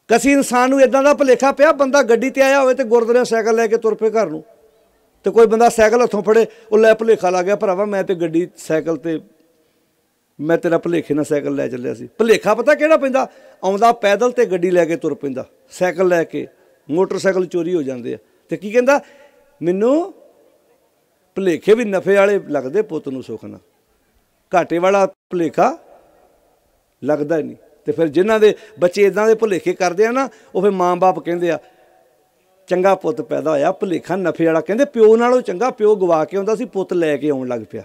ਕਸੀ ਇਨਸਾਨ ਨੂੰ ਇਦਾਂ ਦਾ ਭਲੇਖਾ ਪਿਆ, ਬੰਦਾ ਗੱਡੀ ਤੇ ਆਇਆ ਹੋਵੇ ਤੇ ਗੁਰਦੁਆਰੇ ਸਾਈਕਲ ਲੈ ਕੇ ਤੁਰ ਪਏ ਘਰ ਨੂੰ। ਤੇ ਕੋਈ ਬੰਦਾ ਸਾਈਕਲ ਹੱਥੋਂ ਫੜੇ, ਉਹ ਲੈ ਭਲੇਖਾ ਲੱਗ ਗਿਆ, ਭਰਾਵਾ ਮੈਂ ਤੇ ਗੱਡੀ, ਸਾਈਕਲ ਤੇ ਮੈਂ ਤੇਰਾ ਭਲੇਖੇ ਨਾਲ ਸਾਈਕਲ ਲੈ ਚੱਲਿਆ ਸੀ। ਭਲੇਖਾ ਪਤਾ ਕਿਹੜਾ ਪੈਂਦਾ? ਆਉਂਦਾ ਪੈਦਲ ਤੇ ਗੱਡੀ ਲੈ ਕੇ ਤੁਰ ਪੈਂਦਾ। ਸਾਈਕਲ ਲੈ ਕੇ, ਮੋਟਰਸਾਈਕਲ ਚੋਰੀ ਹੋ ਜਾਂਦੇ ਆ। ਤੇ ਕੀ ਕਹਿੰਦਾ? ਮੈਨੂੰ ਭਲੇਖੇ ਵੀ ਨਫੇ ਵਾਲੇ ਲੱਗਦੇ ਪੁੱਤ ਨੂੰ ਸੁੱਖ ਨਾ ਘਾਟੇ ਵਾਲਾ ਭਲੇਖਾ ਲੱਗਦਾ ਨਹੀਂ। ਤੇ ਫਿਰ ਜਿਨ੍ਹਾਂ ਦੇ ਬੱਚੇ ਇਦਾਂ ਦੇ ਭੁਲੇਖੇ ਕਰਦੇ ਆ ਨਾ, ਉਹ ਫਿਰ ਮਾਂ-ਬਾਪ ਕਹਿੰਦੇ ਆ, ਚੰਗਾ ਪੁੱਤ ਪੈਦਾ ਹੋਇਆ, ਭੁਲੇਖਾ ਨਫੇ ਵਾਲਾ। ਕਹਿੰਦੇ ਪਿਓ ਨਾਲੋਂ ਚੰਗਾ ਪਿਓ ਗਵਾ ਕੇ ਆਉਂਦਾ ਸੀ, ਪੁੱਤ ਲੈ ਕੇ ਆਉਣ ਲੱਗ ਪਿਆ।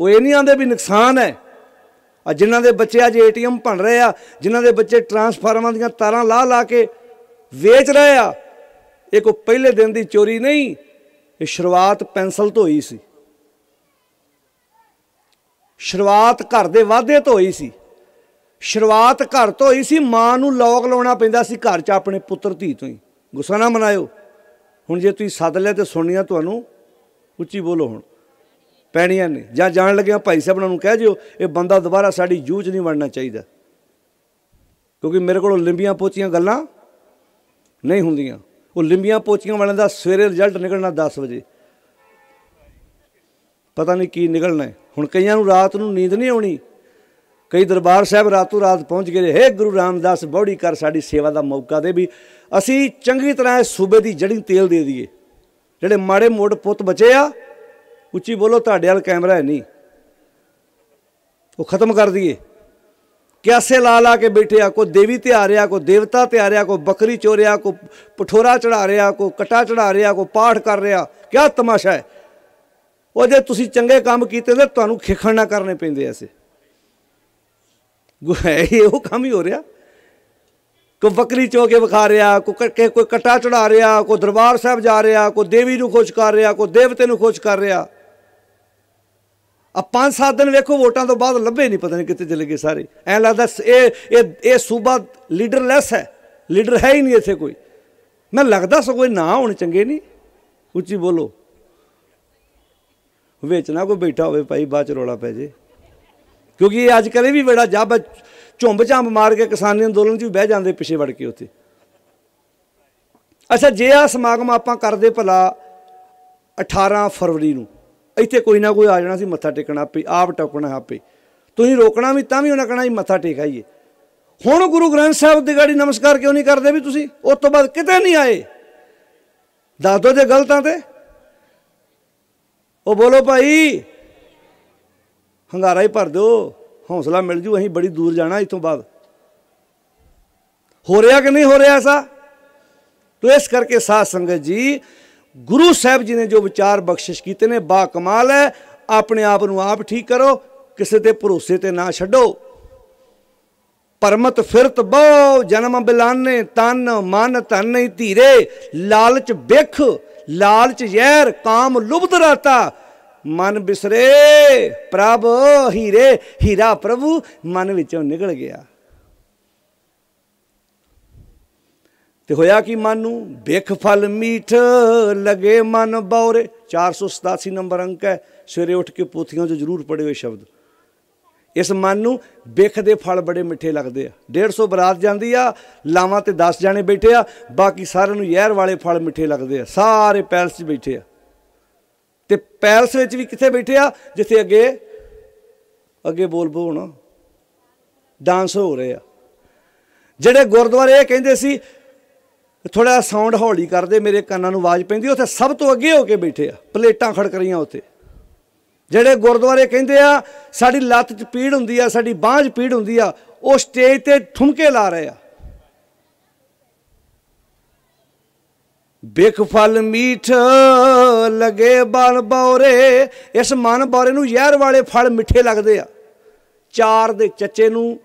ਉਹ ਇਹ ਨਹੀਂ ਆਂਦੇ ਵੀ ਨੁਕਸਾਨ ਹੈ। ਆ ਜਿਨ੍ਹਾਂ ਦੇ ਬੱਚੇ ਅੱਜ ਏਟੀਐਮ ਭੰਨ ਰਹੇ ਆ, ਜਿਨ੍ਹਾਂ ਦੇ ਬੱਚੇ ਟਰਾਂਸਫਾਰਮਾਂ ਦੀਆਂ ਤਾਰਾਂ ਲਾ ਲਾ ਕੇ ਵੇਚ ਰਹੇ ਆ, ਇਹ ਕੋ ਪਹਿਲੇ ਦਿਨ ਦੀ ਚੋਰੀ ਨਹੀਂ, ਇਹ ਸ਼ੁਰੂਆਤ ਪੈਨਸਲ ਤੋਂ ਹੋਈ ਸੀ। ਸ਼ੁਰੂਆਤ ਘਰ ਦੇ ਵਾਅਦੇ ਤੋਂ ਹੋਈ ਸੀ। ਸ਼ੁਰੂਆਤ ਘਰ ਤੋਂ ਹੋਈ ਸੀ, ਮਾਂ ਨੂੰ ਲੋਕ ਲਾਉਣਾ ਪੈਂਦਾ ਸੀ ਘਰ 'ਚ ਆਪਣੇ ਪੁੱਤਰ ਧੀ ਤੋਂ ਹੀ। ਗੁੱਸਾ ਨਾ ਮਨਾਇਓ। ਹੁਣ ਜੇ ਤੁਸੀਂ ਸੱਦ ਲਿਆ ਤੇ ਸੁਣਨੀਆਂ ਤੁਹਾਨੂੰ, ਉੱਚੀ ਬੋਲੋ ਹੁਣ। ਪੈਣੀਆਂ ਨੇ। ਜਾਂ ਜਾਣ ਲੱਗਿਆ ਭਾਈ ਸਾਹਿਬ ਨੂੰ ਕਹਿ ਜਿਓ ਇਹ ਬੰਦਾ ਦੁਬਾਰਾ ਸਾਡੀ ਜੂਝ ਨਹੀਂ ਵੜਨਾ ਚਾਹੀਦਾ। ਕਿਉਂਕਿ ਮੇਰੇ ਕੋਲੋਂ ਲਿੰਬੀਆਂ ਪੋਚੀਆਂ ਗੱਲਾਂ ਨਹੀਂ ਹੁੰਦੀਆਂ। ਉਹ ਲਿੰਬੀਆਂ ਪੋਚੀਆਂ ਵਾਲਿਆਂ ਦਾ ਸਵੇਰੇ ਰਿਜ਼ਲਟ ਨਿਕਲਣਾ 10 ਵਜੇ। ਪਤਾ ਨਹੀਂ ਕੀ ਨਿਕਲਣਾ ਹੁਣ ਕਈਆਂ ਨੂੰ ਰਾਤ ਨੂੰ ਨੀਂਦ ਨਹੀਂ ਆਉਣੀ। ਕਈ ਦਰਬਾਰ ਸਾਹਿਬ ਰਾਤੋਂ ਰਾਤ ਪਹੁੰਚ ਗਏ ਹੇ ਗੁਰੂ ਰਾਮਦਾਸ, ਬੌੜੀ ਕਰ ਸਾਡੀ ਸੇਵਾ ਦਾ ਮੌਕਾ ਦੇ ਵੀ ਅਸੀਂ ਚੰਗੀ ਤਰ੍ਹਾਂ ਇਸ ਸੂਬੇ ਦੀ ਜੜੀ ਤੇਲ ਦੇ ਦਈਏ। ਜਿਹੜੇ ਮਾੜੇ ਮੋੜ ਪੁੱਤ ਬਚੇ ਆ, ਉੱਚੀ ਬੋਲੋ, ਤੁਹਾਡੇ ਵਾਲ ਕੈਮਰਾ ਹੈ ਨਹੀਂ। ਉਹ ਖਤਮ ਕਰ ਦਈਏ। ਕਿਆਸੇ ਲਾ ਲਾ ਕੇ ਬੈਠੇ ਆ ਕੋ ਦੇਵੀ ਤੇ ਆ ਰਿਆ ਕੋ ਦੇਵਤਾ ਤੇ ਆ ਰਿਆ ਕੋ ਬੱਕਰੀ ਚੋਰਿਆ ਕੋ ਪਠੋਰਾ ਚੜਾ ਰਿਆ ਕੋ ਕਟਾ ਚੜਾ ਰਿਆ ਕੋ ਪਾਠ ਕਰ ਰਿਆ ਕਿਆ ਤਮਾਸ਼ਾ ਹੈ। ਉਹ ਜੇ ਤੁਸੀਂ ਚੰਗੇ ਕੰਮ ਕੀਤੇ ਤੇ ਤੁਹਾਨੂੰ ਖਿਖਣ ਨਾ ਕਰਨੇ ਪੈਂਦੇ ਐਸੇ। ਹੈ ਉਹ ਕੰਮ ਹੀ ਹੋ ਰਿਹਾ। ਕੋ ਬੱਕਰੀ ਚੋ ਕੇ ਵਿਖਾ ਰਿਹਾ, ਕੋ ਕੋਈ ਕਟਾ ਚੜਾ ਰਿਹਾ, ਕੋ ਦਰਬਾਰ ਸਾਹਿਬ ਜਾ ਰਿਹਾ, ਕੋ ਦੇਵੀ ਨੂੰ ਖੁਸ਼ ਕਰ ਰਿਹਾ, ਕੋ ਦੇਵਤੇ ਨੂੰ ਖੁਸ਼ ਕਰ ਰਿਹਾ। ਆ ਪੰਜ ਸੱਤ ਦਿਨ ਵੇਖੋ, ਵੋਟਾਂ ਤੋਂ ਬਾਅਦ ਲੱਭੇ ਨਹੀਂ ਪਤਾ ਨਹੀਂ ਕਿੱਥੇ ਚਲੇ ਗਏ ਸਾਰੇ। ਐ ਲੱਗਦਾ ਇਹ ਇਹ ਇਹ ਸੂਬਾ ਲੀਡਰਲੈਸ ਹੈ। ਲੀਡਰ ਹੈ ਹੀ ਨਹੀਂ ਇੱਥੇ ਕੋਈ। ਮੈਂ ਲੱਗਦਾ ਸੋ ਕੋਈ ਨਾ ਹੋਣ ਚੰਗੇ ਨਹੀਂ ਉੱਚੀ ਬੋਲੋ। ਵਿੱਚ ਨਾ ਕੋਈ ਬੈਠਾ ਹੋਵੇ ਭਾਈ, ਬਾਅਦ ਚ ਰੋਲਾ ਪੈ ਜੇ। ਕਿਉਂਕਿ ਇਹ ਅੱਜ ਕੱਲ੍ਹ ਵੀ ਬੜਾ ਜੱਬ ਝੁੰਬ ਝਾਂਬ ਮਾਰ ਕੇ ਕਿਸਾਨੀ ਅੰਦੋਲਨ 'ਚ ਵੀ ਬਹਿ ਜਾਂਦੇ ਪਿੱਛੇ ਵੜ ਕੇ ਉੱਥੇ। ਅੱਛਾ, ਜੇ ਆ ਸਮਾਗਮ ਆਪਾਂ ਕਰਦੇ ਭਲਾ 18 ਫਰਵਰੀ ਨੂੰ, ਇੱਥੇ ਕੋਈ ਨਾ ਕੋਈ ਆ ਜਾਣਾ ਸੀ ਮੱਥਾ ਟੇਕਣਾ ਆਪੇ, ਆਪ ਟੋਕਣਾ ਆਪੇ। ਤੁਸੀਂ ਰੋਕਣਾ ਵੀ ਤਾਂ ਵੀ ਉਹਨਾਂ ਕਹਣਾ ਜੀ ਮੱਥਾ ਟੇਕਾਈਏ। ਹੁਣ ਗੁਰੂ ਗ੍ਰੰਥ ਸਾਹਿਬ ਦੀ ਗਾੜੀ ਨਮਸਕਾਰ ਕਿਉਂ ਨਹੀਂ ਕਰਦੇ ਵੀ ਤੁਸੀਂ? ਉਸ ਤੋਂ ਬਾਅਦ ਕਿਤੇ ਨਹੀਂ ਆਏ। ਦੱਸ ਦੋ ਜੇ ਗਲਤਾਂ ਤੇ। ਉਹ ਬੋਲੋ ਭਾਈ ਹੰਗਾਰਾ ਹੀ ਭਰ ਦਿਓ, ਹੌਸਲਾ ਮਿਲ ਜੂ, ਅਸੀਂ ਬੜੀ ਦੂਰ ਜਾਣਾ ਇਥੋਂ ਬਾਅਦ। ਹੋ ਰਿਹਾ ਕਿ ਨਹੀਂ ਹੋ ਰਿਹਾ ਐਸਾ? ਤੋ ਇਸ ਕਰਕੇ ਸਾਧ ਸੰਗਤ ਜੀ, ਗੁਰੂ ਸਾਹਿਬ ਜੀ ਨੇ ਜੋ ਵਿਚਾਰ ਬਖਸ਼ਿਸ਼ ਕੀਤੇ ਨੇ, ਬਾ ਕਮਾਲ ਹੈ। ਆਪਣੇ ਆਪ ਨੂੰ ਆਪ ਠੀਕ ਕਰੋ, ਕਿਸੇ ਤੇ ਭਰੋਸੇ ਤੇ ਨਾ ਛੱਡੋ। ਪਰਮਤ ਫਿਰਤ ਬਹੁ, ਜਨਮ ਬਿਲਾਨੇ, ਤਨ ਮਨ ਧਨ ਨਹੀਂ ਧੀਰੇ। ਲਾਲਚ ਬਿਖ ਲਾਲਚ ਜ਼ਹਿਰ, ਕਾਮ ਲੁਬਧ ਰਾਤਾ। ਮਨ ਬਿਸਰੇ, ਪ੍ਰਭ ਹੀਰੇ, ਹੀਰਾ ਪ੍ਰਭੂ, ਮਨ ਵਿੱਚੋਂ ਨਿਕਲ ਗਿਆ। ਤੇ ਹੋਇਆ ਕਿ ਮਨ ਨੂੰ? ਬਿਖ ਫਲ ਮੀਠ ਲਗੇ ਮਨ ਬੌਰੇ। 487 ਨੰਬਰ ਅੰਕ ਹੈ। ਸਵੇਰੇ ਉੱਠ ਕੇ ਪੋਥੀਆਂ 'ਚ ਜ਼ਰੂਰ ਪੜ੍ਹੇ ਹੋਏ ਸ਼ਬਦ। ਇਸ ਮਨ ਨੂੰ ਬਿਖ ਦੇ ਫਲ ਬੜੇ ਮਿੱਠੇ ਲੱਗਦੇ ਆ। 150 ਬਰਾਤ ਜਾਂਦੀ ਆ, ਲਾਵਾਂ ਤੇ 10 ਜਾਣੇ ਬੈਠੇ ਆ, ਬਾਕੀ ਸਾਰਿਆਂ ਨੂੰ ਯਹਿਰ ਵਾਲੇ ਫਲ ਮਿੱਠੇ ਲੱਗਦੇ ਆ। ਸਾਰੇ ਪੈਲਸ 'ਚ ਬੈਠੇ ਆ। ਤੇ ਪੈਲਸ ਵਿੱਚ ਵੀ ਕਿੱਥੇ ਬੈਠੇ ਆ? ਜਿੱਥੇ ਅੱਗੇ ਅੱਗੇ ਬੋਲ ਬੋਣ ਡਾਂਸ ਹੋ ਰਹੇ ਆ। ਜਿਹੜੇ ਗੁਰਦੁਆਰੇ ਇਹ ਕਹਿੰਦੇ ਸੀ ਥੋੜਾ ਸਾਊਂਡ ਹੌਲੀ ਕਰਦੇ ਮੇਰੇ ਕੰਨਾਂ ਨੂੰ ਆਵਾਜ਼ ਪੈਂਦੀ, ਉੱਥੇ ਸਭ ਤੋਂ ਅੱਗੇ ਹੋ ਕੇ ਬੈਠੇ ਆ, ਪਲੇਟਾਂ ਖੜਕ ਰਹੀਆਂ ਉੱਥੇ। ਜਿਹੜੇ ਗੁਰਦੁਆਰੇ ਕਹਿੰਦੇ ਆ, ਸਾਡੀ ਲੱਤ 'ਚ ਪੀੜ ਹੁੰਦੀ ਆ, ਸਾਡੀ ਬਾਂਹ 'ਚ ਪੀੜ ਹੁੰਦੀ ਆ, ਉਹ ਸਟੇਜ ਤੇ ਠੁਮਕੇ ਲਾ ਰਹੇ ਆ। ਬਿਖ ਫਲ ਮੀਠ ਲਗੇ ਬਲ ਬੌਰੇ ਇਸ ਮਨ ਬੌਰੇ ਨੂੰ ਜ਼ਹਿਰ ਵਾਲੇ ਫਲ ਮਿੱਠੇ ਲੱਗਦੇ ਆ। ਚਾਰ ਦੇ ਚੱਚੇ ਨੂੰ,